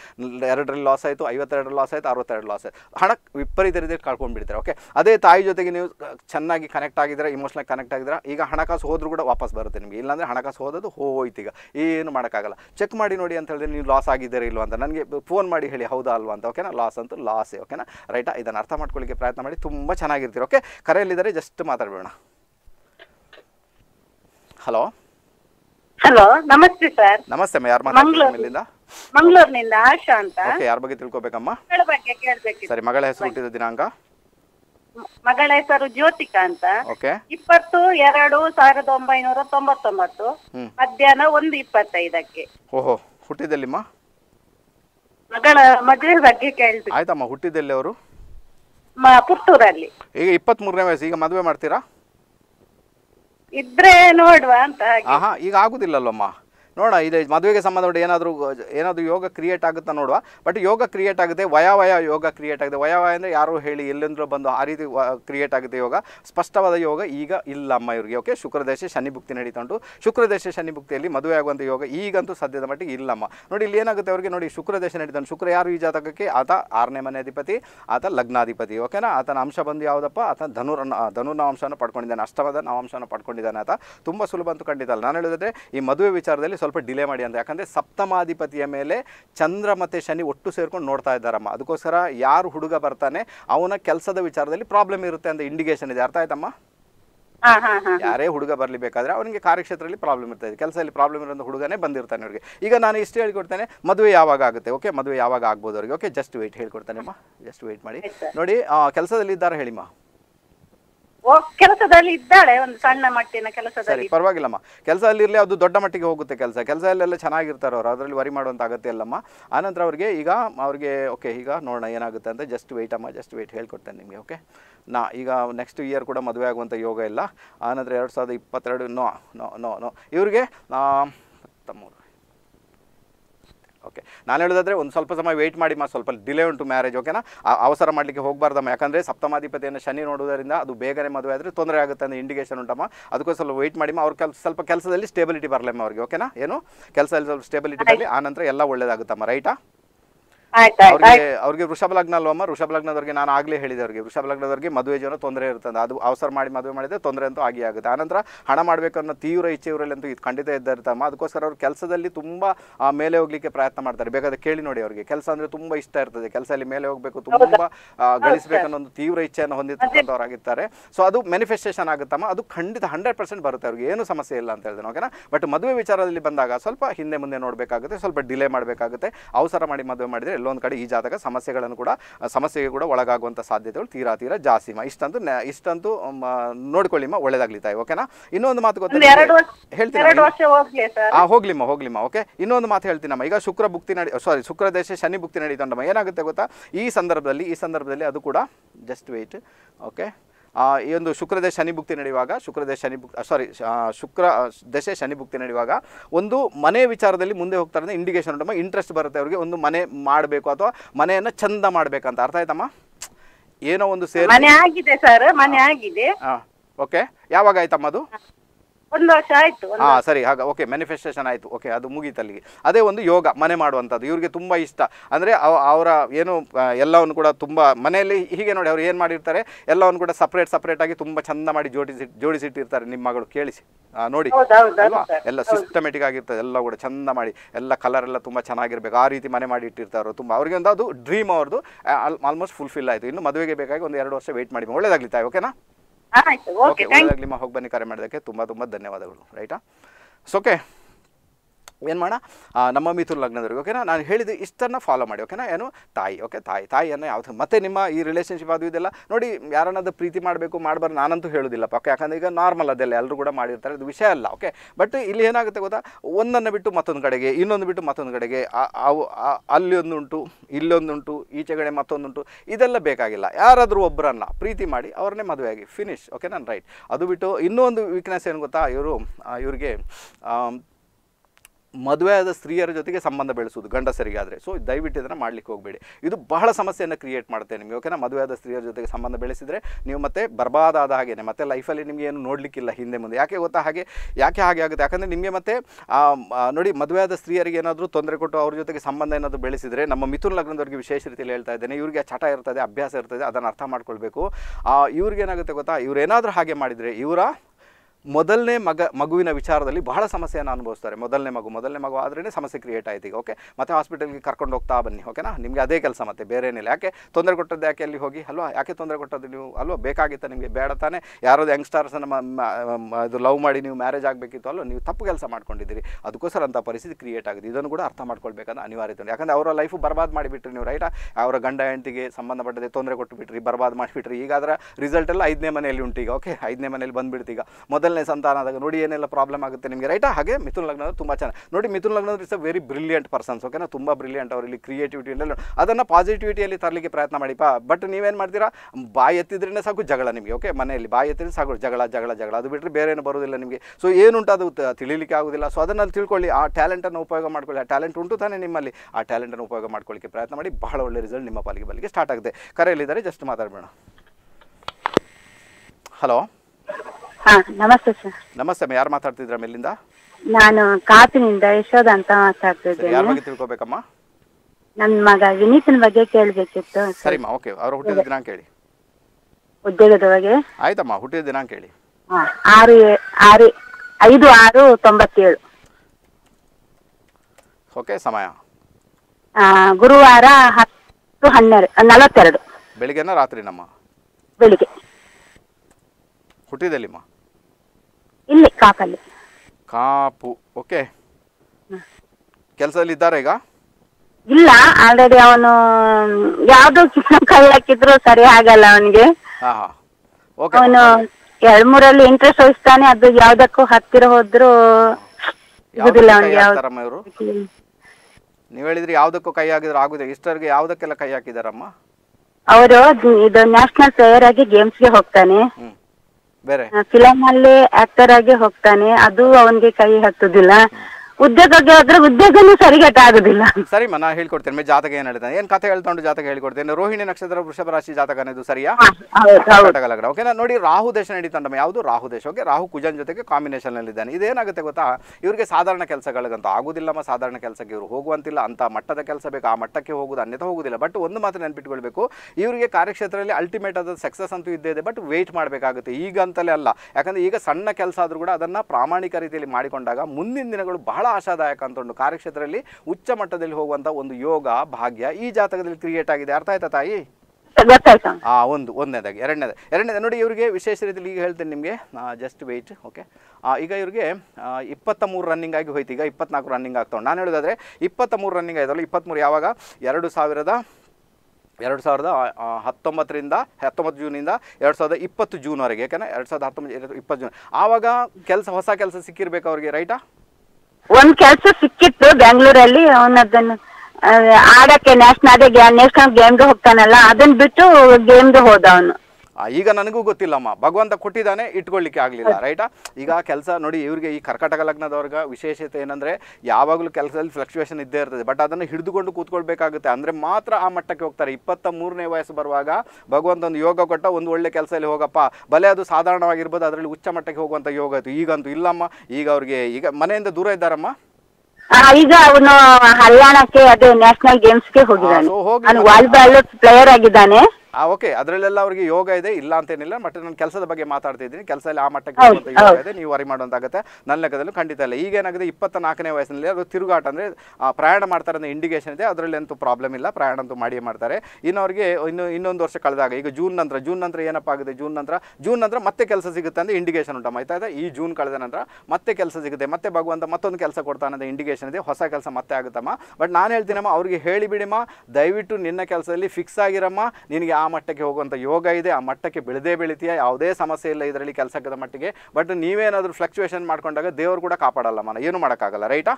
ಎರಡರಲ್ಲಿ ಲಾಸ್ ಆಯಿತು, ಐವತ್ತೆರಡರಲ್ಲಿ ಲಾಸ್ ಆಯಿತು ಅರವತ್ತೆರಡು ಲಾಸ್ ಆಯಿತು. ಹಣ ವಿಪರೀತ ರೀತಿಯಲ್ಲಿ ಕಳ್ಕೊಂಡ್ಬಿಡ್ತಾರೆ ಓಕೆ ಅದೇ ತಾಯಿ ಜೊತೆಗೆ ನೀವು ಚೆನ್ನಾಗಿ ಕನೆಕ್ಟ್ ಆಗಿದ್ದೀರಾ ಇಮೋಷ್ನಲ್ ಕನೆಕ್ಟ್ ಆಗಿದ್ದೀರಾ, ಈಗ ಹಣಕಾಸು ಹೋದರೂ ಕೂಡ ವಾಪಸ್ ಬರುತ್ತೆ ನಿಮಗೆ. ಇಲ್ಲಾಂದರೆ ಹಣಕಾಸು ಹೋದದ್ದು ಹೋಯ್ತು ಈಗ. ಏನು ಮಾಡೋಕ್ಕಾಗಲ್ಲ. ಚೆಕ್ ಮಾಡಿ ನೋಡಿ ಅಂತ ಹೇಳಿದ್ರೆ ನೀವು ಲಾಸ್ ಆಗಿದ್ದೀರಾ ಇಲ್ವಾ ಅಂತ ನನಗೆ ಫೋನ್ ಮಾಡಿ ಹೇಳಿ ಹೌದಾ ಅಲ್ವಾ ಅಂತ. ಓಕೆನಾ ಲಾಸ್ ಅಂತೂ ಲಾಸ್ ಓಕೆನಾ ರೈಟಾ ಇದನ್ನು ಅರ್ಥ ಮಾಡ್ಕೊಳ್ಳಿಕ್ಕೆ ಪ್ರಯತ್ನ ಮಾಡಿ. ತುಂಬ ಚೆನ್ನಾಗಿರ್ತೀರಿ ಓಕೆ ಕರೆಯಲ್ಲಿದ್ದಾರೆ ಜಸ್ಟ್ ಮಾತಾಡಬೇಡ ಹಲೋ ಹಲೋ ನಮಸ್ತೆ ಸರ್ ನಮಸ್ತೆ ಯಾರು ಮಾತಾಡ್ತೀರಿ ಮಂಗ್ಳೂರು. ಮಂಗಳೂರಿನಿಂದ ಆಶಾ ಅಂತ. ಓಕೆ ಯಾರ ಬಗ್ಗೆ ತಿಳ್ಕೊಬೇಕಮ್ಮ? ಮಗಳ ಬಗ್ಗೆ ಕೇಳಬೇಕು ಸರಿ ಮಗಳ ಹೆಸರು ಹುಟ್ಟಿದ ದಿನಾಂಕ? ಮಗಳ ಹೆಸರು ಜ್ಯೋತಿಕಾ ಅಂತ. ಓಕೆ ಇಪ್ಪತ್ತು ಎರಡು ಸಾವಿರದ ಒಂಬೈನೂರ ತೊಂಬತ್ತೊಂಬತ್ತು. ಮಧ್ಯಾಹ್ನ ಒಂದು ಇಪ್ಪತ್ತೈದಕ್ಕೆ. ಓಹೋ. ಹುಟ್ಟಿದ್ದೆಲ್ಲಿಮ್ಮ ಮಗಳ ಮದುವೆ ಬಗ್ಗೆ ಕೇಳ್ಬೇಕು. ಆಯ್ತಮ್ಮ ಹುಟ್ಟಿದ್ದೆಲ್ಲಿ ಅವರು? ಪುತ್ತೂರಲ್ಲಿ. ಈಗ ಇಪ್ಪತ್ತ್ಮೂರನೇ ವಯಸ್ಸು ಈಗ ಮದುವೆ ಮಾಡ್ತೀರಾ? ಇದ್ರೆ ನೋಡುವ ಅಂತ ಆಹಾ ಈಗ ಆಗುದಿಲ್ಲಲ್ಲಮ್ಮ. ನೋಡ, ಇದೆ ಮದುವೆಗೆ ಸಂಬಂಧಪಟ್ಟು ಏನಾದರೂ ಏನಾದರೂ ಯೋಗ ಕ್ರಿಯೇಟ್ ಆಗುತ್ತಾ ನೋಡುವ. ಬಟ್ ಯೋಗ ಕ್ರಿಯೇಟ್ ಆಗುತ್ತೆ ವಯಾ ಯೋಗ ಕ್ರಿಯೇಟ್ ಆಗುತ್ತೆ. ವಯಾವಯ ವಯ ಅಂದರೆ ಯಾರು ಹೇಳಿ, ಎಲ್ಲೆಂದರೂ ಬಂದು ಆ ರೀತಿ ಕ್ರಿಯೇಟ್ ಆಗುತ್ತೆ ಯೋಗ. ಸ್ಪಷ್ಟವಾದ ಯೋಗ ಈಗ ಇಲ್ಲಮ್ಮ ಇವರಿಗೆ ಓಕೆ ಶುಕ್ರದೇಶ ಶನಿ ಭುಕ್ತಿ ನಡೀತಾ ಉಂಟು ಶುಕ್ರದೇಶ ಶನಿ ಭುಕ್ತಿಯಲ್ಲಿ ಮದುವೆ ಆಗುವಂಥ ಯೋಗ ಈಗಂತೂ ಸದ್ಯದ ಮಟ್ಟಿಗೆ ಇಲ್ಲಮ್ಮ ನೋಡಿ, ಇಲ್ಲಿ ಏನಾಗುತ್ತೆ ಅವರಿಗೆ, ನೋಡಿ, ಶುಕ್ರದೇಶ ನಡೀತಾನೆ ಶುಕ್ರ ಯಾರು ಈ ಜಾತಕಕ್ಕೆ? ಆತ ಆರನೇ ಮನೆ ಅಧಿಪತಿ, ಆತ ಲಗ್ನಾಧಿಪತಿ ಓಕೆನಾ ಆತನ ಅಂಶ ಬಂದು ಯಾವುದಪ್ಪ? ಆತ ಧನುರ್ ಧನುರ್ನ ಅಂಶನ ಪಡ್ಕೊಂಡಿದ್ದಾನೆ ಅಷ್ಟಮದ ನವಾಂಶನ ಪಡ್ಕೊಂಡಿದ್ದಾನೆ ಆತ. ತುಂಬ ಸುಲಭ ಅಂತೂ ಖಂಡಿತ ನಾನು ಹೇಳಿದ್ರೆ ಈ ಮದುವೆ ವಿಚಾರದಲ್ಲಿ ಸ್ವಲ್ಪ ಡಿಲೇ ಮಾಡಿ ಅಂತ. ಯಾಕಂದರೆ ಸಪ್ತಮಾಧಿಪತಿಯ ಮೇಲೆ ಚಂದ್ರ ಮತ್ತು ಶನಿ ಒಟ್ಟು ಸೇರ್ಕೊಂಡು ನೋಡ್ತಾ ಇದ್ದಾರಮ್ಮ. ಅದಕ್ಕೋಸ್ಕರ ಯಾರು ಹುಡುಗ ಬರ್ತಾನೆ ಅವನ ಕೆಲಸದ ವಿಚಾರದಲ್ಲಿ ಪ್ರಾಬ್ಲಮ್ ಇರುತ್ತೆ ಅಂತ ಇಂಡಿಕೇಶನ್ ಇದೆ. ಅರ್ಥ ಆಯ್ತಮ್ಮ? ಯಾರೇ ಹುಡುಗ ಬರಲಿ ಬೇಕಾದ್ರೆ ಅವನಿಗೆ ಕಾರ್ಯಕ್ಷೇತ್ರದಲ್ಲಿ ಪ್ರಾಬ್ಲಮ್ ಇರ್ತದೆ ಕೆಲಸದಲ್ಲಿ ಪ್ರಾಬ್ಲಮ್ ಇರೋ ಹುಡುಗನೇ ಬಂದಿರ್ತಾನೆ ಅವ್ರಿಗೆ. ಈಗ ನಾನು ಇಷ್ಟು ಹೇಳ್ಕೊಡ್ತೇನೆ ಮದುವೆ ಯಾವಾಗ ಆಗುತ್ತೆ? ಓಕೆ ಮದುವೆ ಯಾವಾಗ ಆಗ್ಬೋದು ಅವ್ರಿಗೆ? ಓಕೆ ಜಸ್ಟ್ ವೆಯ್ಟ್ ಹೇಳ್ಕೊಡ್ತಾನೆ ಅಮ್ಮ. ಜಸ್ಟ್ ವೇಟ್ ಮಾಡಿ. ನೋಡಿ ಕೆಲಸದಲ್ಲಿ ಇದ್ದಾರೆ ಹೇಳಿಮ್ಮ? ಕೆಲಸದಲ್ಲಿ ಇದ್ದಾಳೆ ಒಂದು ಸಣ್ಣ ಮಟ್ಟಿನ ಸರಿ ಕೆಲಸದಲ್ಲಿ ಪರವಾಗಿಲ್ಲಮ್ಮ. ಕೆಲಸದಲ್ಲಿ ಇರಲಿ ಅದು ದೊಡ್ಡ ಮಟ್ಟಿಗೆ ಹೋಗುತ್ತೆ ಕೆಲಸ. ಕೆಲಸ ಅಲ್ಲೆಲ್ಲ ಚೆನ್ನಾಗಿರ್ತಾರೆ ಅವರು. ಅದರಲ್ಲಿ ವರಿ ಮಾಡುವಂಥ ಅಗತ್ಯ ಇಲ್ಲಮ್ಮ. ಆನಂತರ ಅವ್ರಿಗೆ ಈಗ ಅವ್ರಿಗೆ ಓಕೆ ಈಗ ನೋಡೋಣ ಏನಾಗುತ್ತೆ ಅಂತ ಜಸ್ಟ್ ವೆಯ್ಟ್ ಅಮ್ಮ ಜಸ್ಟ್ ವೆಯ್ಟ್ ಹೇಳ್ಕೊಡ್ತೇನೆ ನಿಮಗೆ ಓಕೆ ನಾ ಈಗ ನೆಕ್ಸ್ಟ್ ಇಯರ್ ಕೂಡ ಮದುವೆ ಆಗುವಂಥ ಯೋಗ ಇಲ್ಲ. ಆನಂತರ ಎರಡು ಸಾವಿರದ ಇಪ್ಪತ್ತೆರಡು ನೋ ನೋ ನೋ ನೋ ಇವ್ರಿಗೆ ಹತ್ತಮೂರು ಓಕೆ ನಾನು ಹೇಳೋದಾದ್ರೆ ಒಂದು ಸ್ವಲ್ಪ ಸಮಯ ವೆಯ್ಟ್ ಮಾಡಿ ಮಾ ಸ್ವಲ್ಪ ಡಿಲೇ ಉಂಟು ಮ್ಯಾರೇಜ್ ಓಕೆನಾ ಆ- ಅವಸರ ಮಾಡಲಿಕ್ಕೆ ಹೋಗಬಾರ್ದಮ್ಮ. ಯಾಕಂದರೆ ಸಪ್ತಮಾಧಿಪತಿಯನ್ನು ಶನಿ ನೋಡೋದರಿಂದ ಅದು ಬೇಗನೆ ಮದುವೆ ಆದರೆ ತೊಂದರೆ ಆಗುತ್ತೆ ಅಂತ ಇಂಡಿಕೇಷನ್ ಉಂಟಮ್ಮ. ಅದಕ್ಕೋಸ್ಕರ ಸ್ವಲ್ಪ ವೆಯ್ಟ್ ಮಾಡಿ ಅವ್ರ ಕೆಲಸ ಸ್ವಲ್ಪ ಕೆಲಸದಲ್ಲಿ ಸ್ಟೇಬಿಲಿಟಿ ಬರಲಮ್ಮ ಅವ್ರಿಗೆ ಓಕೆನಾ ಏನು? ಕೆಲಸದಲ್ಲಿ ಸ್ವಲ್ಪ ಸ್ಟೇಬಿಲಿಟಿ ಬರಲಿ ಆನಂತರ ಎಲ್ಲ ಒಳ್ಳೇದಾಗುತ್ತಮ್ಮ ರೈಟಾ ಅವ್ರಿಗೆ ಅವ್ರಿಗೆ ವೃಷಭ ಲಗ್ನ ಅಲ್ವಮ್ಮ ವೃಷಭ ಲಗ್ನದವ್ರಿಗೆ ನಾನು ಆಗ್ಲೇ ಹೇಳಿದೆ ಅವ್ರಿಗೆ. ವೃಷಭ ಲಗ್ನದವ್ರಿಗೆ ಮದುವೆ ಜೀವನ ತೊಂದರೆ ಇರ್ತದೆ ಅದು. ಅವಸರ ಮಾಡಿ ಮದುವೆ ಮಾಡಿದ್ರೆ ತೊಂದರೆ ಅಂತೂ ಆಗಿ ಆಗುತ್ತೆ. ಆನಂತರ ಹಣ ಮಾಡಬೇಕು ಅನ್ನೋ ತೀವ್ರ ಇಚ್ಛೆ ಇವರಲ್ಲಿ ಅಂತೂ ಇದು ಖಂಡಿತ ಇದ್ದ ಇರ್ತಮ್ಮ ಅದಕ್ಕೋಸ್ಕರ ಅವ್ರು ಕೆಲಸದಲ್ಲಿ ತುಂಬ ಮೇಲೆ ಹೋಗ್ಲಿಕ್ಕೆ ಪ್ರಯತ್ನ ಮಾಡ್ತಾರೆ. ಬೇಕಾದ್ರೆ ಕೇಳಿ ನೋಡಿ ಅವ್ರಿಗೆ. ಕೆಲಸ ಅಂದ್ರೆ ತುಂಬ ಇಷ್ಟ ಇರ್ತದೆ. ಕೆಲಸದಲ್ಲಿ ಮೇಲೆ ಹೋಗ್ಬೇಕು ತುಂಬ ಗಳಿಸಬೇಕು ಅನ್ನೋ ಒಂದು ತೀವ್ರ ಇಚ್ಛೆಯನ್ನು ಹೊಂದಿರ್ತಕ್ಕಂಥವ್ರಾಗಿರ್ತಾರೆ ಸೊ ಅದು ಮ್ಯಾನಿಫೆಸ್ಟೇಷನ್ ಆಗುತ್ತಮ್ಮ ಅದು ಖಂಡಿತ ಹಂಡ್ರೆಡ್ ಪರ್ಸೆಂಟ್ ಬರುತ್ತೆ ಅವ್ರಿಗೆ. ಏನು ಸಮಸ್ಯೆ ಇಲ್ಲ ಅಂತ ಹೇಳಿದ್ರೆ ಓಕೆನಾ ಬಟ್ ಮದುವೆ ವಿಚಾರದಲ್ಲಿ ಬಂದಾಗ ಸ್ವಲ್ಪ ಹಿಂದೆ ಮುಂದೆ ನೋಡಬೇಕಾಗುತ್ತೆ ಸ್ವಲ್ಪ ಡಿಲೇ ಮಾಡಬೇಕಾಗುತ್ತೆ. ಅವಸರ ಮಾಡಿ ಮದುವೆ ಮಾಡಿದರೆ ಎಲ್ಲೊಂದು ಕಡೆ ಈ ಜಾತಕ ಸಮಸ್ಯೆಗಳನ್ನು ಕೂಡ ಸಮಸ್ಯೆಗೆ ಕೂಡ ಒಳಗಾಗುವಂಥ ಸಾಧ್ಯತೆಗಳು ತೀರಾ ತೀರಾ ಮಾ ಇಷ್ಟಂತೂ ಇಷ್ಟಂತೂ ನೋಡ್ಕೊಳ್ಳಿಮ್ಮ ಒಳ್ಳೇದಾಗ್ಲಿ ತಾಯಿ ಓಕೆನಾ? ಇನ್ನೊಂದು ಮಾತು ಗೊತ್ತಿಲ್ಲ ಹೇಳ್ತೀನಿ ಹೋಗ್ಲಿಮ್ಮ ಹೋಗ್ಲಿಮ್ಮ ಓಕೆ? ಇನ್ನೊಂದು ಮಾತು ಹೇಳ್ತೀನಮ್ಮ ಈಗ ಶುಕ್ರ ಭುಕ್ತಿ ನಡಿ ಸಾರಿ ಶುಕ್ರ ದೇಶ ಶನಿ ಭುಕ್ತಿ ನಡೀತಂಡಮ್ಮ ಏನಾಗುತ್ತೆ ಗೊತ್ತಾ? ಈ ಸಂದರ್ಭದಲ್ಲಿ ಈ ಸಂದರ್ಭದಲ್ಲಿ ಅದು ಕೂಡ ಜಸ್ಟ್ ವೆಯ್ಟ್ ಓಕೆ? ಈ ಒಂದು ಶುಕ್ರದಶ ಶನಿಭುಕ್ತಿ ಶನಿ ಭುಕ್ತಿ ನಡೆಯುವಾಗ ಶುಕ್ರದಶ ಶನಿ ಭುಕ್ತಿ ಸಾರಿ ಶುಕ್ರ ದಶೆ ಶನಿಭುಕ್ತಿ ನಡೆಯುವಾಗ ಒಂದು ಮನೆ ವಿಚಾರದಲ್ಲಿ ಮುಂದೆ ಹೋಗ್ತಾರೆ ಅಂದರೆ ಇಂಡಿಕೇಶನ್ ಉಂಟಮ್ಮ ಇಂಟ್ರೆಸ್ಟ್ ಬರುತ್ತೆ ಅವರಿಗೆ ಒಂದು ಮನೆ ಮಾಡಬೇಕು ಅಥವಾ ಮನೆಯನ್ನು ಚಂದ ಮಾಡಬೇಕಂತ. ಅರ್ಥ ಆಯ್ತಮ್ಮ? ಏನೋ ಒಂದು ಸೇರಿ ಮನೆ ಆಗಿದೆ ಸರ್ ಮನೆ ಆಗಿದೆ. ಹಾಂ ಓಕೆ ಯಾವಾಗ ಆಯ್ತಮ್ಮ ಅದು? ಒಂದು ವರ್ಷ ಆಯ್ತು ಒಂದು ಸರಿ ಹಾಗೆ ಓಕೆ ಮ್ಯಾನಿಫೆಸ್ಟೇಷನ್ ಆಯ್ತು ಓಕೆ ಅದು ಮುಗೀತು ಅಲ್ಲಿಗೆ. ಅದೇ ಒಂದು ಯೋಗ ಮನೆ ಮಾಡುವಂಥದ್ದು ಇವ್ರಿಗೆ ತುಂಬ ಇಷ್ಟ. ಅಂದರೆ ಅವರ ಏನು ಎಲ್ಲವನ್ನು ಕೂಡ ತುಂಬ ಮನೆಯಲ್ಲಿ ಹೀಗೆ ನೋಡಿ ಅವ್ರು ಏನು ಮಾಡಿರ್ತಾರೆ ಎಲ್ಲವನ್ನು ಕೂಡ ಸಪ್ರೇಟ್ ಸಪ್ರೇಟ್ ಆಗಿ ತುಂಬ ಚಂದ ಮಾಡಿ ಜೋಡಿಸಿ ಜೋಡಿಸಿಟ್ಟಿರ್ತಾರೆ ನಿಮ್ಮ ಮಗಳು ಕೇಳಿಸಿ. ನೋಡಿ. ಎಲ್ಲ ಸಿಸ್ಟಮೆಟಿಕ್ ಆಗಿರ್ತದೆ ಎಲ್ಲ ಕೂಡ ಚಂದ ಮಾಡಿ ಎಲ್ಲ ಕಲರ್ ಎಲ್ಲ ತುಂಬ ಚೆನ್ನಾಗಿರ್ಬೇಕು. ಆ ರೀತಿ ಮನೆ ಮಾಡಿ ಇಟ್ಟಿರ್ತಾರೆ ತುಂಬ. ಅವ್ರಿಗೆ ಒಂದು ಅದು ಡ್ರೀಮ್ ಅವ್ರದ್ದು ಆಲ್ಮೋಸ್ಟ್ ಫುಲ್ಫಿಲ್ ಆಯಿತು. ಇನ್ನು ಮದುವೆಗೆ ಬೇಕಾಗಿ ಒಂದು ಎರಡು ವರ್ಷ ವೇಟ್ ಮಾಡಿ ಒಳ್ಳೇದಾಗ್ಲಿ ತಾಯಿ ಓಕೆನಾ ಆಯ್ತು ಓಕೆ ಓಕೆ ಥ್ಯಾಂಕ್ ಒಳ್ಳೆದಾಗಲಿ ಹೋಗಿ ಬನ್ನಿ ಕರೆ ಮಾಡೋದಕ್ಕೆ ತುಂಬಾ ತುಂಬಾ ಧನ್ಯವಾದಗಳು ರೈಟಾ? ಸೊ ಓಕೆ ಏನು ಮಾಡೋಣ ನಮ್ಮ ಮಿಥುನ್ ಲಗ್ನದವ್ರಿಗೆ ಓಕೆನಾ ನಾನು ಹೇಳಿದ್ದು ಇಷ್ಟನ್ನು ಫಾಲೋ ಮಾಡಿ ಓಕೆನಾ ಏನು? ತಾಯಿ ಓಕೆ ತಾಯಿ, ತಾಯಿಯನ್ನು ಯಾವುದು ಮತ್ತೆ ನಿಮ್ಮ ಈ ರಿಲೇಷನ್ಶಿಪ್ ಅದು ಇದೆಲ್ಲ ನೋಡಿ, ಯಾರನ್ನಾದ್ರೂ ಪ್ರೀತಿ ಮಾಡಬೇಕು, ಮಾಡಬಾರ್ದು ನಾನಂತೂ ಹೇಳೋದಿಲ್ಲಪ್ಪ ಓಕೆ ಯಾಕಂದ್ರೆ ಈಗ ನಾರ್ಮಲ್ ಅದೆಲ್ಲ ಎಲ್ಲರೂ ಕೂಡ ಮಾಡಿರ್ತಾರೆ, ಅದು ವಿಷಯ ಅಲ್ಲ ಓಕೆ ಬಟ್ ಇಲ್ಲಿ ಏನಾಗುತ್ತೆ ಗೊತ್ತಾ? ಒಂದನ್ನು ಬಿಟ್ಟು ಮತ್ತೊಂದು ಕಡೆಗೆ, ಇನ್ನೊಂದು ಬಿಟ್ಟು ಮತ್ತೊಂದು ಕಡೆಗೆ ಅವು ಅಲ್ಲಿ ಒಂದುಂಟು ಇಲ್ಲೊಂದುಂಟು, ಈಚೆ ಕಡೆ ಮತ್ತೊಂದುಂಟು, ಇದೆಲ್ಲ ಬೇಕಾಗಿಲ್ಲ. ಯಾರಾದರೂ ಒಬ್ಬರನ್ನ ಪ್ರೀತಿ ಮಾಡಿ ಅವ್ರನ್ನೇ ಮದುವೆಯಾಗಿ ಫಿನಿಶ್ ಓಕೆ ನಾನು ರೈಟ್ ಅದು ಬಿಟ್ಟು ಇನ್ನೂ ಒಂದು ವೀಕ್ನೆಸ್ ಏನು ಗೊತ್ತಾ? ಇವರು ಇವ್ರಿಗೆ ಆಮ್, ಮದುವೆ ಆದ ಸ್ತ್ರೀಯರ ಜೊತೆಗೆ ಸಂಬಂಧ ಬೆಳೆಸೋದು ಗಂಡಸರಿಗೆ ಆದರೆ. ಸೊ ದಯವಿಟ್ಟು ಇದನ್ನು ಮಾಡ್ಲಿಕ್ಕೆ ಹೋಗಬೇಡಿ. ಇದು ಬಹಳ ಸಮಸ್ಯೆಯನ್ನು ಕ್ರಿಯೇಟ್ ಮಾಡುತ್ತೆ ನಿಮಗೆ ಓಕೆನಾ ಮದುವೆಯಾದ ಸ್ತ್ರೀಯರ ಜೊತೆಗೆ ಸಂಬಂಧ ಬೆಳೆಸಿದರೆ ನೀವು ಮತ್ತೆ ಬರ್ಬಾದಾದ ಹಾಗೇನೆ ಮತ್ತೆ ಲೈಫಲ್ಲಿ ನಿಮಗೆ ಏನು ನೋಡಲಿಕ್ಕಿಲ್ಲ ಹಿಂದೆ ಮುಂದೆ. ಯಾಕೆ ಗೊತ್ತಾ ಹಾಗೆ? ಯಾಕೆ ಹಾಗೆ ಆಗುತ್ತೆ? ಯಾಕಂದರೆ ನಿಮಗೆ ಮತ್ತೆ ನೋಡಿ ಮದುವೆ ಆದ ಸ್ತ್ರೀಯರಿಗೆ ಏನಾದರೂ ತೊಂದರೆ ಕೊಟ್ಟು ಅವ್ರ ಜೊತೆಗೆ ಸಂಬಂಧ ಏನಾದರೂ ಬೆಳೆಸಿದರೆ ನಮ್ಮ ಮಿಥುನ್ ಲಗ್ನದವರಿಗೆ ವಿಶೇಷ ರೀತಿಯಲ್ಲಿ ಹೇಳ್ತಾ ಇದ್ದೇನೆ ಇವರಿಗೆ ಚಟ ಇರ್ತದೆ ಅಭ್ಯಾಸ ಇರ್ತದೆ ಅದನ್ನು ಅರ್ಥ ಮಾಡ್ಕೊಳ್ಬೇಕು. ಆ, ಇವ್ರಿಗೆ ಏನಾಗುತ್ತೆ ಗೊತ್ತಾ? ಇವರೇನಾದರೂ ಹಾಗೆ ಮಾಡಿದರೆ ಇವರ ಮೊದಲನೇ ಮಗ, ಮಗುವಿನ ವಿಚಾರದಲ್ಲಿ ಬಹಳ ಸಮಸ್ಯೆಯನ್ನು ಅನುಭವಿಸ್ತಾರೆ. ಮೊದಲನೇ ಮಗು ಮೊದಲನೇ ಮಗು ಆದ್ರೇ ಸಮಸ್ಯೆ ಕ್ರಿಯೇಟ್ ಆಯ್ತು ಈಗ ಓಕೆ ಮತ್ತೆ ಹಾಸ್ಪಿಟಲ್ಗೆ ಕರ್ಕೊಂಡು ಹೋಗ್ತಾ ಬನ್ನಿ ಓಕೆನಾ ನಿಮಗೆ ಅದೇ ಕೆಲಸ ಮತ್ತೆ ಬೇರೆ ಏನಿಲ್ಲ ಯಾಕೆ? ತೊಂದರೆ ಕೊಟ್ಟದ್ದು ಯಾಕೆ ಅಲ್ಲಿ ಹೋಗಿ? ಅಲ್ವಾ? ಯಾಕೆ ತೊಂದರೆ ಕೊಟ್ಟದ್ದು ನೀವು? ಅಲ್ವಾ? ಬೇಕಾಗಿತ್ತು ನಿಮಗೆ? ಬೇಡ ತಾನೇ? ಯಾರಾದ್ರು ಯಂಗ್ಸ್ಟರ್ಸನ್ನು ಇದು ಲವ್ ಮಾಡಿ ನೀವು ಮ್ಯಾರೇಜ್ ಆಗಬೇಕಿತ್ತು, ಅಲ್ವಾ? ನೀವು ತಪ್ಪು ಕೆಲಸ ಮಾಡ್ಕೊಂಡಿದ್ದೀರಿ. ಅದಕ್ಕೋಸ್ಕರ ಅಂತ ಪರಿಸ್ಥಿತಿ ಕ್ರಿಯೇಟ್ ಆಗಿದೆ. ಇದನ್ನು ಕೂಡ ಅರ್ಥ ಮಾಡ್ಕೊಳ್ಬೇಕಂತ ಅನಿವಾರ್ಯತೆ ಯಾಕಂದರೆ ಅವರ ಲೈಫು ಬರ್ಬಾದ್ ಮಾಡಿಬಿಟ್ರಿ ನೀವು ರೈಟಾ ಅವರ ಗಂಡ ಹೆಂಡತಿಗೆ ಸಂಬಂಧಪಟ್ಟದೆ ತೊಂದರೆ ಕೊಟ್ಟುಬಿಟ್ರಿ ಬರ್ಬಾದ್ ಮಾಡಿಬಿಟ್ರಿ. ಈಗ ಅದರ ರಿಸಲ್ಟ್ ಎಲ್ಲ ಐದನೇ ಮನೆಯಲ್ಲಿ ಉಂಟು ಈಗ ಓಕೆ ಐದನೇ ಮನೆಯಲ್ಲಿ ಬಂದ್ಬಿಡ್ತೀಗ. ಈಗ ಮೊದಲನೇ ಸಂತಾನ ಆದಾಗ ನೋಡಿ ಏನೆಲ್ಲ ಪ್ರಾಬ್ಲಮ್ ಆಗುತ್ತೆ ನಿಮಗೆ ರೈಟಾ ಹಾಗೆ ಮಿಥುನ್ ಲಗ್ನದವ್ರು ತುಂಬ ಚೆನ್ನಾಗಿ ನೋಡಿ Mithun ಲಗ್ನದ is a very brilliant persons ಓಕೆನಾ ತುಂಬ ಬ್ರಿಲಿಯಂಟ್ ಅವರಲ್ಲಿ ಕ್ರಿಯೇಟಿವಿಟಿ ಎಲ್ಲ ಅದನ್ನು ಪಾಸಿಟಿವಿಟಿಯಲ್ಲಿ ತರಲಿಕ್ಕೆ ಪ್ರಯತ್ನ ಮಾಡಿಪ್ಪ. ಬಟ್ ನೀವೇನು ಮಾಡ್ತೀರಾ? ಬಾಯಿ ಎತ್ತಿದ್ರೇ ಸಾಕು ಜಗಳ ನಿಮಗೆ ಓಕೆ ಮನೆಯಲ್ಲಿ ಬಾಯಿ ಎತ್ತಿದ್ರೆ ಸಾಕು ಜಗಳ ಜಗಳ ಜಗಳ. ಅದು ಬಿಟ್ಟರೆ ಬೇರೆ ಏನು ಬರೋದಿಲ್ಲ ನಿಮಗೆ. ಸೊ ಏನುಂಟು ಅದು ತಿಳಿಲಿಕ್ಕೆ ಆಗೋದಿಲ್ಲ. ಸೊ ಅದನ್ನು ತಿಳ್ಕೊಳ್ಳಿ. ಆ ಟ್ಯಾಲೆಂಟನ್ನು ಉಪಯೋಗ ಮಾಡ್ಕೊಳ್ಳಿ. ಆ ಟ್ಯಾಲೆಂಟ್ ಉಂಟು ತಾನೇ ನಿಮ್ಮಲ್ಲಿ. ಆ ಟ್ಯಾಲೆಂಟನ್ನು ಉಪಯೋಗ ಮಾಡ್ಕೊಳ್ಳಿಕ್ಕೆ ಪ್ರಯತ್ನ ಮಾಡಿ ಬಹಳ ಒಳ್ಳೆ ರಿಸಲ್ಟ್ ನಿಮ್ಮ ಪಾಲಿಗೆ ಬಲ್ಲಿಗೆ ಸ್ಟಾರ್ಟ್ ಆಗುತ್ತೆ ಕರೆಯಲ್ಲಿದ್ದಾರೆ ಜಸ್ಟ್ ಮಾತಾಡಬೇಡ ಹಲೋ ಹಾ ನಮಸ್ತೆ ಸರ್. ನಮಸ್ತೆ ಅಮ್ಮ ಯಾರು ಮಾತಾಡ್ತಿದ್ರ ಮೇಲಿಂದ ನಾನು ಕಾಪಿನಿಂದ ಯಶೋಧ ಅಂತ ಸರಿ ಯಾರ ಬಗ್ಗೆ ತಿಳ್ಕೊಬೇಕಮ್ಮ? ನನ್ನ ಮಗ ವಿನೀತನ ಬಗ್ಗೆ ಕೇಳಬೇಕಿತ್ತು. ಸರಿಮ್ಮ ಓಕೆ ಅವ್ರು ಹುಟ್ಟಿದ ದಿನಾಂಕ ಹೇಳಿ. ಉದ್ಯೋಗದ ಬಗ್ಗೆ? ಆಯ್ತಮ್ಮ ಹುಟ್ಟಿದ ದಿನಾಂಕ ಹೇಳಿ. ಹಾ ಆರು ಏ- ಆರು ಐದು ಆರು ತೊಂಬತ್ತೇಳು. ಓಕೆ ಸಮಯ. ಆ, ಗುರುವಾರ ಹತ್ತು ಹನ್ನೆರಡು ನಲವತ್ತೆರಡು. ಬೆಳಿಗ್ಗೆನ ರಾತ್ರಿ ನಮ್ಮ ಬೆಳಿಗ್ಗೆ. ಹುಟ್ಟಿದೆಲ್ಲಿಮ್ಮ? ಇಲ್ಲಿ ಕಾಪಲ್ಲಿ ಕಾಪು ಓಕೆ ಕೆಲಸದಲ್ಲಿ ಇದ್ದಾರೆ ಈಗ? ಇಲ್ಲ ಆಲ್ರೆಡಿ ಅವನು ಯಾವ್ದು ಕೈ ಹಾಕಿದ್ರು ಸರಿ ಆಗಲ್ಲ ಅವನಿಗೆ. ಅವನು ಎರಡ್ ಮೂರಲ್ಲಿ ಇಂಟ್ರೆಸ್ಟ್ ವಹಿಸ್ತಾನೆ ಅದು ಯಾವ್ದಕ್ಕೂ ಹತ್ತಿರ ಹೋದ್ರು ಸಿಗುದಿಲ್ಲ ಅವನಿಗೆ ನೀವ್ ಹೇಳಿದ್ರಿ ಯಾವುದಕ್ಕೂ ಕೈ ಹಾಕಿದ್ರು ಆಗುದಿಲ್ಲ ಇಷ್ಟರಿಗೆ ಯಾವ್ದಕ್ಕೆಲ್ಲ ಕೈ ಹಾಕಿದಾರಮ್ಮ? ಅವರು ಇದು ನ್ಯಾಷನಲ್ ಪ್ಲೇಯರ್ ಆಗಿ ಗೇಮ್ಸ್ಗೆ ಹೋಗ್ತಾನೆ. ಫಿಲಂ ಅಲ್ಲಿ ಆಕ್ಟರ್ ಆಗಿ ಹೋಗ್ತಾನೆ. ಅದು ಅವನಿಗೆ ಕೈ ಹತ್ತುದಿಲ್ಲ. ಉದ್ಯೋಗಕ್ಕೆ ಆದ್ರೆ ಉದ್ಯೋಗನೂ ಸರಿಗಟ್ಟ ಆಗುದಿಲ್ಲ. ಸರಿಮ್ಮ ನಾ ಹೇಳ್ಕೊಡ್ತೇನೆ. ಮೇ ಜಾತಕ ಏನು ಹೇಳ್ತಾನೆ ಏನು ಕಥೆ ಹೇಳ್ಕೊಂಡು ಜಾತಕ ಹೇಳ್ಕೊಡ್ತೇನೆ. ರೋಹಿಣಿ ನಕ್ಷತ್ರ ವೃಷಭ ರಾಶಿ ಜಾತಕ ಅನ್ನೋದು ಸರಿಯಾ? ಲಗ್ನ ಓಕೆ ನೋಡಿ ರಾಹು ದೇಶ ನಡೀತಂಡಮ್ಮ ಯಾವುದು ರಾಹು ದೇಶ? ಓಕೆ ರಾಹು ಕುಜನ್ ಜೊತೆಗೆ ಕಾಂಬಿನೇಷನ್ ಅಲ್ಲಿ ಇದ್ದಾನೆ. ಇದೇನಾಗುತ್ತೆ ಗೊತ್ತಾ? ಇವರಿಗೆ ಸಾಧಾರಣ ಕೆಲಸಗಳಿಗಂತ ಆಗುದಿಲ್ಲಮ್ಮ ಸಾಧಾರಣ ಕೆಲಸಕ್ಕೆ. ಇವರು ಹೋಗುವಂತಿಲ್ಲ. ಅಂತ ಮಟ್ಟದ ಕೆಲಸ ಬೇಕು. ಆ ಮಟ್ಟಕ್ಕೆ ಹೋಗುದು ಅನ್ಯತ ಹೋಗುದಿಲ್ಲ. ಬಟ್ ಒಂದು ಮಾತ್ರ ನೆನ್ಪಿಟ್ಕೊಳ್ಬೇಕು. ಇವರಿಗೆ ಕಾರ್ಯಕ್ಷೇತ್ರದಲ್ಲಿ ಅಲ್ಟಿಮೇಟ್ ಆದ ಸಕ್ಸಸ್ ಅಂತೂ ಇದ್ದೇ ಇದೆ. ಬಟ್ ವೇಟ್ ಮಾಡಬೇಕಾಗುತ್ತೆ. ಈಗ ಅಂತಲೇ ಅಲ್ಲ. ಯಾಕಂದ್ರೆ ಈಗ ಸಣ್ಣ ಕೆಲಸ ಆದ್ರೂ ಕೂಡ ಅದನ್ನ ಪ್ರಾಮಾಣಿಕ ರೀತಿಯಲ್ಲಿ ಮಾಡಿಕೊಂಡಾಗ ಮುಂದಿನ ದಿನಗಳು ಬಹಳ ಆಶಾದಾಯಕ ಅಂತ ಉಂಟು. ಕಾರ್ಯಕ್ಷೇತ್ರದಲ್ಲಿ ಉಚ್ಚ ಮಟ್ಟದಲ್ಲಿ ಹೋಗುವಂತ ಒಂದು ಯೋಗ ಭಾಗ್ಯ ಈ ಜಾತಕದಲ್ಲಿ ಕ್ರಿಯೇಟ್ ಆಗಿದೆ. ಅರ್ಥ ಆಯ್ತಾ ತಾಯಿ? ಹಾ ಆ ಒಂದು ಒಂದನೇದಾಗಿ ಎರಡನೇದು ಎರಡನೇದು ನೋಡಿ ಇವರಿಗೆ ವಿಶೇಷ ರೀತಿಯಲ್ಲಿ ಈಗ ಹೇಳ್ತೇನೆ ನಿಮಗೆ. ಜಸ್ಟ್ ವೆಯ್ಟ್ ಓಕೆ ಈಗ ಇವರಿಗೆ ಇಪ್ಪತ್ತ ಮೂರು ರನ್ನಿಂಗ್ ಆಗಿ ಹೋಯ್ತು. ಈಗ ಇಪ್ಪತ್ನಾಲ್ಕು ರನ್ನಿಂಗ್ ಆಗ್ತಾವೆ ನಾನು ಹೇಳೋದಾದ್ರೆ ಇಪ್ಪತ್ತ ಮೂರು ರನ್ನಿಂಗ್ ಆಯ್ತಲ್ಲ ಇಪ್ಪತ್ತ್ಮೂರು ಯಾವಾಗ? ಎರಡು ಸಾವಿರದ ಎರಡು ಸಾವಿರದ ಹತ್ತೊಂಬತ್ತರಿಂದ ಹತ್ತೊಂಬತ್ತು ಜೂನಿಂದ ಎರಡು ಸಾವಿರದ ಇಪ್ಪತ್ತು ಜೂನ್ವರೆಗೆ ಯಾಕಂದರೆ ಎರಡು ಸಾವಿರದ ಹತ್ತೊಂಬತ್ತು ಇಪ್ಪತ್ತು ಜೂನ್. ಆವಾಗ ಕೆಲಸ ಹೊಸ ಕೆಲಸ ಸಿಕ್ಕಿರ್ಬೇಕು ಅವ್ರಿಗೆ ರೈಟಾ ಒಂದ್ ಕೆಲ್ಸ ಸಿಕ್ಕಿತ್ತು ಬೆಂಗಳೂರಲ್ಲಿ ಅವನದನ್ನ ಆಡಕ್ಕೆ ನ್ಯಾಷನಲ್ ಅದೇ ನ್ಯಾಷನಲ್ ಗೇಮ್ಗೆ ಹೋಗ್ತಾನಲ್ಲ ಅದನ್ನ ಬಿಟ್ಟು ಗೇಮ್ಗೆ ಹೋದ ಅವನು ಈಗ ನನಗೂ ಗೊತ್ತಿಲ್ಲಮ್ಮ. ಭಗವಂತ ಕೊಟ್ಟಿದ್ದಾನೆ ಇಟ್ಕೊಳ್ಳಿಕ್ಕೆ ಆಗಲಿಲ್ಲ ರೈಟಾ ಈಗ ಕೆಲಸ ನೋಡಿ ಇವ್ರಿಗೆ ಈ ಕರ್ಕಟಕ ಲಗ್ನದವ್ರಿಗೆ ವಿಶೇಷತೆ ಏನಂದರೆ ಯಾವಾಗಲೂ ಕೆಲಸದಲ್ಲಿ ಫ್ಲಕ್ಚುಯೇಷನ್ ಇದ್ದೇ ಇರ್ತದೆ. ಬಟ್ ಅದನ್ನು ಹಿಡಿದುಕೊಂಡು ಕೂತ್ಕೊಳ್ಬೇಕಾಗುತ್ತೆ. ಅಂದರೆ ಮಾತ್ರ ಆ ಮಟ್ಟಕ್ಕೆ ಹೋಗ್ತಾರೆ. ಇಪ್ಪತ್ತ ಮೂರನೇ ವಯಸ್ಸು ಬರುವಾಗ ಭಗವಂತ ಒಂದು ಯೋಗ ಕೊಟ್ಟ ಒಂದು ಒಳ್ಳೆ ಕೆಲಸದಲ್ಲಿ ಹೋಗಪ್ಪ. ಬಲೆ ಅದು ಸಾಧಾರಣವಾಗಿರ್ಬೋದು ಅದರಲ್ಲಿ ಉಚ್ಚ ಮಟ್ಟಕ್ಕೆ ಹೋಗುವಂಥ ಯೋಗ ಇತ್ತು ಈಗಂತೂ ಇಲ್ಲಮ್ಮ. ಈಗ ಅವ್ರಿಗೆ ಈಗ ಮನೆಯಿಂದ ದೂರ ಇದ್ದಾರಮ್ಮ? ಈಗ ಅವನು ಹರಿಯಾಣಕ್ಕೆ ಅದೇ ನ್ಯಾಷನಲ್ ಗೇಮ್ಸ್ಗೆ ಹೋಗಿದ್ದಾನೆ. ವಾಲಿಬಾಲ್ ಪ್ಲೇಯರ್ ಆಗಿದ್ದಾನೆ. ಆ ಓಕೆ ಅದರಲ್ಲೆಲ್ಲ ಅವರಿಗೆ ಯೋಗ ಇದೆ ಇಲ್ಲ ಅಂತೇನಿಲ್ಲ ಮತ್ತೆ ನಾನು ಕೆಲಸದ ಬಗ್ಗೆ ಮಾತಾಡ್ತಾ ಇದ್ದೀನಿ ಕೆಲಸದಲ್ಲಿ ಆ ಮಟ್ಟಕ್ಕೆ ಯೋಗ ಇದೆ ನೀವು ವರಿ ಮಾಡುವಂತಾಗುತ್ತೆ. ನನ್ನ ಲೆಕ್ಕದಲ್ಲೂ ಖಂಡಿತ ಇಲ್ಲ. ಈಗ ಏನಾಗಿದೆ ಇಪ್ಪತ್ತ ನಾಲ್ಕನೇ ವಯಸ್ಸಿನಲ್ಲಿ ಅದು ತಿರುಗಾಟ ಅಂದರೆ ಪ್ರಯಾಣ ಮಾಡ್ತಾರೆ ಅನ್ನೋ ಇಂಡಿಕೇಶನ್ ಇದೆ ಅದರಲ್ಲಿ ಅಂತೂ ಪ್ರಾಬ್ಲಮ್ ಇಲ್ಲ. ಪ್ರಯಾಣ ಅಂತೂ ಮಾಡಿಯೇ ಮಾಡ್ತಾರೆ. ಇನ್ನು ಅವರಿಗೆ ಇನ್ನು ಇನ್ನೊಂದು ವರ್ಷ ಕಳೆದಾಗ ಈಗ ಜೂನ್ ನಂತರ ಜೂನ್ ನಂತರ ಏನಪ್ಪ ಆಗಿದೆ ಜೂನ್ ನಂತರ ಜೂನ್ ನಂತರ ಮತ್ತೆ ಕೆಲಸ ಸಿಗುತ್ತೆ ಅಂತ ಇಂಡಿಕೇಶನ್ ಉಂಟು ಆಯ್ತಾ ಇದೆ? ಈ ಜೂನ್ ಕಳೆದ ನಂತರ ಮತ್ತೆ ಕೆಲಸ ಸಿಗುತ್ತೆ ಮತ್ತೆ ಭಗವಂತ ಮತ್ತೊಂದು ಕೆಲಸ ಕೊಡ್ತಾನೆ ಅಂತ ಇಂಡಿಕೇಶನ್ ಇದೆ ಹೊಸ ಕೆಲಸ ಮತ್ತೆ ಆಗುತ್ತಮ್ಮ. ಬಟ್ ನಾನು ಹೇಳ್ತೀನಮ್ಮ ಅವ್ರಿಗೆ ಹೇಳಿಬಿಡಿಮ್ಮ ದಯವಿಟ್ಟು ನಿನ್ನ ಕೆಲಸದಲ್ಲಿ ಫಿಕ್ಸ್ ಆಗಿರಮ್ಮ ನಿನಗೆ ಆ ಮಟ್ಟಕ್ಕೆ ಹೋಗುವಂಥ ಯೋಗ ಇದೆ ಆ ಮಟ್ಟಕ್ಕೆ ಬೆಳೆದೇ ಬೆಳಿತೀಯ? ಯಾವುದೇ ಸಮಸ್ಯೆ ಇಲ್ಲ ಇದರಲ್ಲಿ ಕೆಲಸದ ಮಟ್ಟಿಗೆ. ಬಟ್ ನೀವೇನಾದರೂ ಫ್ಲಕ್ಚುಯೇಷನ್ ಮಾಡ್ಕೊಂಡಾಗ ದೇವರು ಕೂಡ ಕಾಪಾಡಲ್ಲ ಮನ. ಏನು ಮಾಡೋಕ್ಕಾಗಲ್ಲ ರೈಟಾ?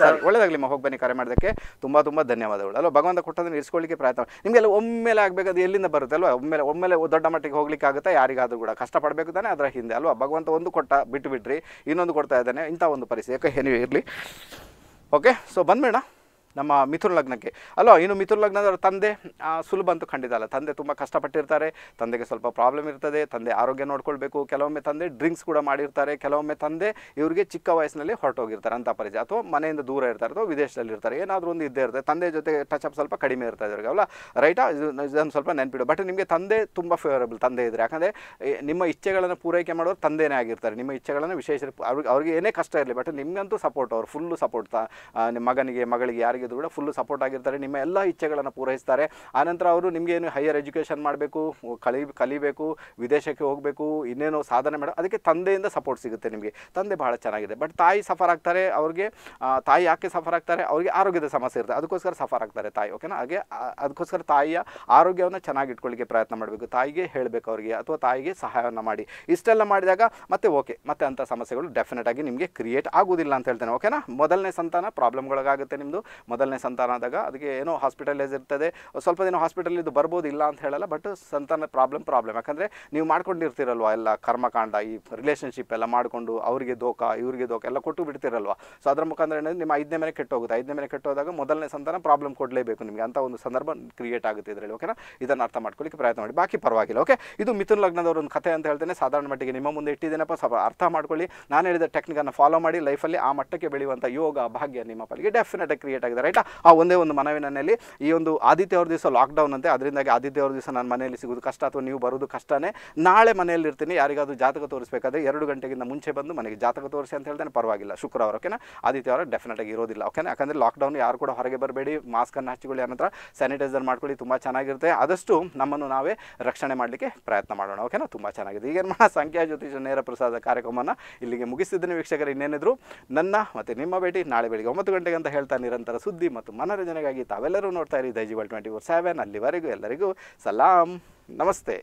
ಸರಿ ಒಳ್ಳೆದಾಗಲಿ ಹೋಗಿ ಬನ್ನಿ ಕರೆ ಮಾಡೋದಕ್ಕೆ. ತುಂಬ ತುಂಬ ಧನ್ಯವಾದಗಳು. ಅಲ್ವಾ ಭಗವಂತ ಕೊಟ್ಟದನ್ನು ಇರಿಸ್ಕೊಳ್ಳಿಕ್ಕೆ ಪ್ರಯತ್ನ. ನಿಮಗೆಲ್ಲ ಒಮ್ಮೆಲೆ ಅದು ಎಲ್ಲಿಂದ ಬರುತ್ತೆ ಅಲ್ವಾ? ಒಮ್ಮೆಲೆ ಒಮ್ಮೆಲೆ ದೊಡ್ಡ ಮಟ್ಟಿಗೆ ಹೋಗ್ಲಿಕ್ಕೆ ಆಗುತ್ತೆ? ಯಾರಿಗಾದರೂ ಕೂಡ. ಕಷ್ಟಪಡಬೇಕು ತಾನೆ ಅದರ ಹಿಂದೆ ಅಲ್ವಾ? ಭಗವಂತ ಒಂದು ಕೊಟ್ಟ ಬಿಟ್ಟು ಬಿಟ್ರಿ ಇನ್ನೊಂದು ಕೊಡ್ತಾ ಇದ್ದಾನೆ. ಇಂಥ ಒಂದು ಪರಿಸ್ಥಿತಿ. ಯಾಕೆ ಏನೇ ಇರಲಿ. ಓಕೆ ಸೊ ಬಂದ್ಬೇಡ ನಮ್ಮ ಮಿಥುನ ಲಗ್ನಕ್ಕೆ. ಅಲ್ಲೋ, ಇನ್ನು ಮಿಥುನ ಲಗ್ನದವ್ರ ತಂದೆ ಸುಲಭ ಅಂತೂ ಖಂಡಿತ ಅಲ್ಲ ತಂದೆ ತುಂಬ ಕಷ್ಟಪಟ್ಟಿರ್ತಾರೆ. ತಂದೆಗೆ ಸ್ವಲ್ಪ ಪ್ರಾಬ್ಲಮ್ ಇರ್ತದೆ. ತಂದೆ ಆರೋಗ್ಯ ನೋಡ್ಕೊಳ್ಬೇಕು. ಕೆಲವೊಮ್ಮೆ ತಂದೆ ಡ್ರಿಂಕ್ಸ್ ಕೂಡ ಮಾಡಿರ್ತಾರೆ. ಕೆಲವೊಮ್ಮೆ ತಂದೆ ಇವರಿಗೆ ಚಿಕ್ಕ ವಯಸ್ಸಿನಲ್ಲಿ ಹೊರಟೋಗಿರ್ತಾರೆ. ಅಂತ ಪರಿಚಯ. ಅಥವಾ ಮನೆಯಿಂದ ದೂರ ಇರ್ತಾರೆ. ಅಥವಾ ವಿದೇಶದಲ್ಲಿ ಇರ್ತಾರೆ. ಏನಾದರೂ ಒಂದು ಇದ್ದೇ ಇರ್ತದೆ. ತಂದೆ ಜೊತೆ ಟಚ್ ಅಪ್ ಸ್ವಲ್ಪ ಕಡಿಮೆ ಇರ್ತದೆ ಇವ್ರಿಗೆ ಅಲ್ಲ ರೈಟಾ ಇದನ್ನು ಸ್ವಲ್ಪ ನೆನಪಿಡು. ಬಟ್ ನಿಮಗೆ ತಂದೆ ತುಂಬ ಫೇವರಬಲ್ ತಂದೆ ಇದ್ದರೆ ಯಾಕಂದರೆ ನಿಮ್ಮ ಇಚ್ಛೆಗಳನ್ನು ಪೂರೈಕೆ ಮಾಡೋರು ತಂದೆನೇ ಆಗಿರ್ತಾರೆ. ನಿಮ್ಮ ಇಚ್ಛೆಗಳನ್ನು ವಿಶೇಷ, ಅವ್ರಿಗೆ ಅವ್ರಿಗೆ ಏನೇ ಕಷ್ಟ ಇರಲಿ ಬಟ್ ನಿಮಗಂತೂ ಸಪೋರ್ಟ್ ಅವ್ರು. ಫುಲ್ಲು ಸಪೋರ್ಟ್ ನಿಮ್ಮ ಮಗನಿಗೆ, ಮಗಳಿಗೆ ಯಾರಿಗಿದ್ರು ಕೂಡ ಫುಲ್ಲು ಸಪೋರ್ಟ್ ಆಗಿರ್ತಾರೆ. ನಿಮ್ಮ ಎಲ್ಲ ಇಚ್ಛೆಗಳನ್ನು ಪೂರೈಸ್ತಾರೆ. ಆನಂತರ ಅವರು ನಿಮಗೆ ಏನು ಹೈಯರ್ ಎಜುಕೇಷನ್ ಮಾಡಬೇಕು ಕಲಿ ಕಲಿಬೇಕು ವಿದೇಶಕ್ಕೆ ಹೋಗಬೇಕು ಇನ್ನೇನೋ ಸಾಧನೆ ಮಾಡೋ ಅದಕ್ಕೆ ತಂದೆಯಿಂದ ಸಪೋರ್ಟ್ ಸಿಗುತ್ತೆ ನಿಮಗೆ. ತಂದೆ ಬಹಳ ಚೆನ್ನಾಗಿದೆ. ಬಟ್ ತಾಯಿ ಸಫರ್ ಆಗ್ತಾರೆ ಅವ್ರಿಗೆ ಆ, ತಾಯಿ ಯಾಕೆ ಸಫರ್ ಆಗ್ತಾರೆ? ಅವ್ರಿಗೆ ಆರೋಗ್ಯದ ಸಮಸ್ಯೆ ಇರುತ್ತೆ. ಅದಕ್ಕೋಸ್ಕರ ಸಫರ್ ಆಗ್ತಾರೆ ತಾಯಿ ಓಕೆನಾ ಹಾಗೆ ಆ- ಅದಕ್ಕೋಸ್ಕರ ತಾಯಿಯ ಆರೋಗ್ಯವನ್ನು ಚೆನ್ನಾಗಿ ಇಟ್ಕೊಳ್ಳಿಕ್ಕೆ ಪ್ರಯತ್ನ ಮಾಡಬೇಕು. ತಾಯಿಗೆ ಹೇಳಬೇಕು ಅವರಿಗೆ ಅಥವಾ ತಾಯಿಗೆ ಸಹಾಯವನ್ನು ಮಾಡಿ. ಇಷ್ಟೆಲ್ಲ ಮಾಡಿದಾಗ ಮತ್ತೆ ಓಕೆ ಮತ್ತೆ ಅಂಥ ಸಮಸ್ಯೆಗಳು ಡೆಫಿನೆಟ್ ಆಗಿ ನಿಮಗೆ ಕ್ರಿಯೇಟ್ ಆಗೋದಿಲ್ಲ ಅಂತ ಹೇಳ್ತೇನೆ ಓಕೆನಾ ಮೊದಲನೇ ಸಂತಾನ ಪ್ರಾಬ್ಲಮ್ಗಳಾಗುತ್ತೆ ನಿಮ್ಮದು ಮೊದಲನೇ ಸಂತಾನ ಆದಾಗ ಅದಕ್ಕೆ ಏನೋ ಹಾಸ್ಪಿಟಲೈಸ್ ಇರ್ತದೆ. ಸ್ವಲ್ಪ ದಿನ ಹಾಸ್ಪಿಟಲಿದ್ದು ಬರ್ಬೋದು ಇಲ್ಲ ಅಂತ ಹೇಳಲ್ಲ ಬಟ್ ಸಂತಾನ ಪ್ರಾಬ್ಲಮ್ ಪ್ರಾಬ್ಲಮ್ ಯಾಕಂದರೆ ನೀವು ಮಾಡ್ಕೊಂಡಿರ್ತೀರಲ್ವ ಎಲ್ಲ ಕರ್ಮಕಾಂಡ, ಈ ರಿಲೇಷನ್ಶಿಪ್ ಎಲ್ಲ ಮಾಡಿಕೊಂಡು ಅವರಿಗೆ ದೋಖ, ಇವರಿಗೆ ದೋಖ ಎಲ್ಲ ಕೊಟ್ಟು ಬಿಡ್ತಿರಲ್ವ? ಸೊ ಅದರ ಮುಖಾಂತರ ಏನಂದ್ರೆ ನಿಮ್ಮ ಐದನೇ ಮನೆ ಕೆಟ್ಟೋಗುತ್ತೆ. ಐದನೇ ಮನೆ ಕೆಟ್ಟೋದಾಗ ಮೊದಲನೇ ಸಂತಾನ ಪ್ರಾಬ್ಲಮ್ ಕೊಡಲೇಬೇಕು ನಿಮಗೆ. ಅಂತ ಒಂದು ಸಂದರ್ಭ ಕ್ರಿಯೇಟ್ ಆಗುತ್ತೆ ಇದರಲ್ಲಿ ಓಕೆನಾ ಇದನ್ನು ಅರ್ಥ ಮಾಡ್ಕೊಳ್ಳಿಕ್ಕೆ ಪ್ರಯತ್ನ ಮಾಡಿ. ಬಾಕಿ ಪರವಾಗಿಲ್ಲ ಓಕೆ ಇದು ಮಿಥುನ್ ಲಗ್ನದವ್ರ ಒಂದು ಕಥೆ ಅಂತ ಹೇಳ್ತೇನೆ. ಸಾಧಾರಣ ಮಟ್ಟಿಗೆ ನಿಮ್ಮ ಮುಂದೆ ಇಟ್ಟಿದ್ದೇನಪ್ಪ, ಸ್ವಲ್ಪ ಅರ್ಥ ಮಾಡ್ಕೊಳ್ಳಿ. ನಾನು ಹೇಳಿದ ಟೆಕ್ನಿಕನ್ನು ಫಾಲೋ ಮಾಡಿ ಲೈಫಲ್ಲಿ ಆ ಮಟ್ಟಕ್ಕೆ ಬೆಳೆಯುವಂಥ ಯೋಗ, ಭಾಗ್ಯ ನಿಮ್ಮ ಪಾಲಿಗೆ ಡೆಫಿನೆಟ್ ಆಗಿ ಕ್ರಿಯೇಟ್ ಆಗಿದೆ. ರೈಟಾ? ಆ ಒಂದೇ ಒಂದು ಮನವಿ ಈ ಒಂದು ಆದಿತ್ಯ ಅವ್ರ ದಿವಸ ಲಾಕ್ಡೌನ್ ಅಂತೆ, ಅದರಿಂದಾಗಿ ಆದಿತ್ಯ ಅವ್ರ ದಿವಸ ನಾನು ಮನೆಯಲ್ಲಿ ಸಿಗೋದು ಕಷ್ಟ ಅಥವಾ ನೀವು ಬರೋದು ಕಷ್ಟನೇ. ನಾಳೆ ಮನೆಯಲ್ಲಿ ಇರ್ತೀನಿ ಯಾರಿಗಾದ್ರೂ ಜಾತಕ ತೋರಿಸಬೇಕಾದ್ರೆ ಎರಡು ಗಂಟೆಗಿಂತ ಮುಂಚೆ ಬಂದು ಮನೆಗೆ ಜಾತಕ ತೋರಿಸಿ ಅಂತ ಹೇಳ್ತಾನೆ, ಪರವಾಗಿಲ್ಲ, ಶುಕ್ರವಾರ ಓಕೆನಾ ಆದಿತ್ಯವಾರ ಡೆಫಿನೆಟ್ ಆಗಿ ಇರೋದಿಲ್ಲ ಓಕೆನಾ ಯಾಕಂದರೆ ಲಾಕ್ಡೌನ್ ಯಾರು ಕೂಡ ಹೊರಗೆ ಬರಬೇಡಿ ಮಾಸ್ಕನ್ನು ಹಚ್ಚಿಕೊಳ್ಳಿ ಅನಂತರ ಸ್ಯಾನಿಟೈಸರ್ ಮಾಡ್ಕೊಳ್ಳಿ, ತುಂಬ ಚೆನ್ನಾಗಿರುತ್ತೆ. ಆದಷ್ಟು ನಮ್ಮನ್ನು ನಾವೇ ರಕ್ಷಣೆ ಮಾಡಲಿಕ್ಕೆ ಪ್ರಯತ್ನ ಮಾಡೋಣ ಓಕೆನಾ ತುಂಬ ಚೆನ್ನಾಗಿದೆ. ಈಗ ಮಾಡೋಣ ಸಂಖ್ಯಾ ಜ್ಯೋತಿಷ ನೇರ ಪ್ರಸಾದ ಕಾರ್ಯಕ್ರಮನ ಇಲ್ಲಿಗೆ ಮುಗಿಸಿದ್ದೀನಿ ವೀಕ್ಷಕರು, ಇನ್ನೇನಿದ್ರು ನನ್ನ ಮತ್ತು ನಿಮ್ಮ ಭೇಟಿ ನಾಳೆ ಬೆಳಿಗ್ಗೆ ಒಂಬತ್ತು ಗಂಟೆಗೆ ಅಂತ ಹೇಳ್ತಾ ನಿರಂತರ ಸುದ್ದಿ ಮತ್ತು ಮನರಂಜನೆಗಾಗಿ ತಾವೆಲ್ಲರೂ ನೋಡ್ತಾ ಇರಿ ದೈಜಿವಲ್ ಟ್ವೆಂಟಿ ಫೋರ್ ಸೆವೆನ್. ಅಲ್ಲಿವರೆಗೂ ಎಲ್ಲರಿಗೂ ಸಲಾಂ. ನಮಸ್ತೆ.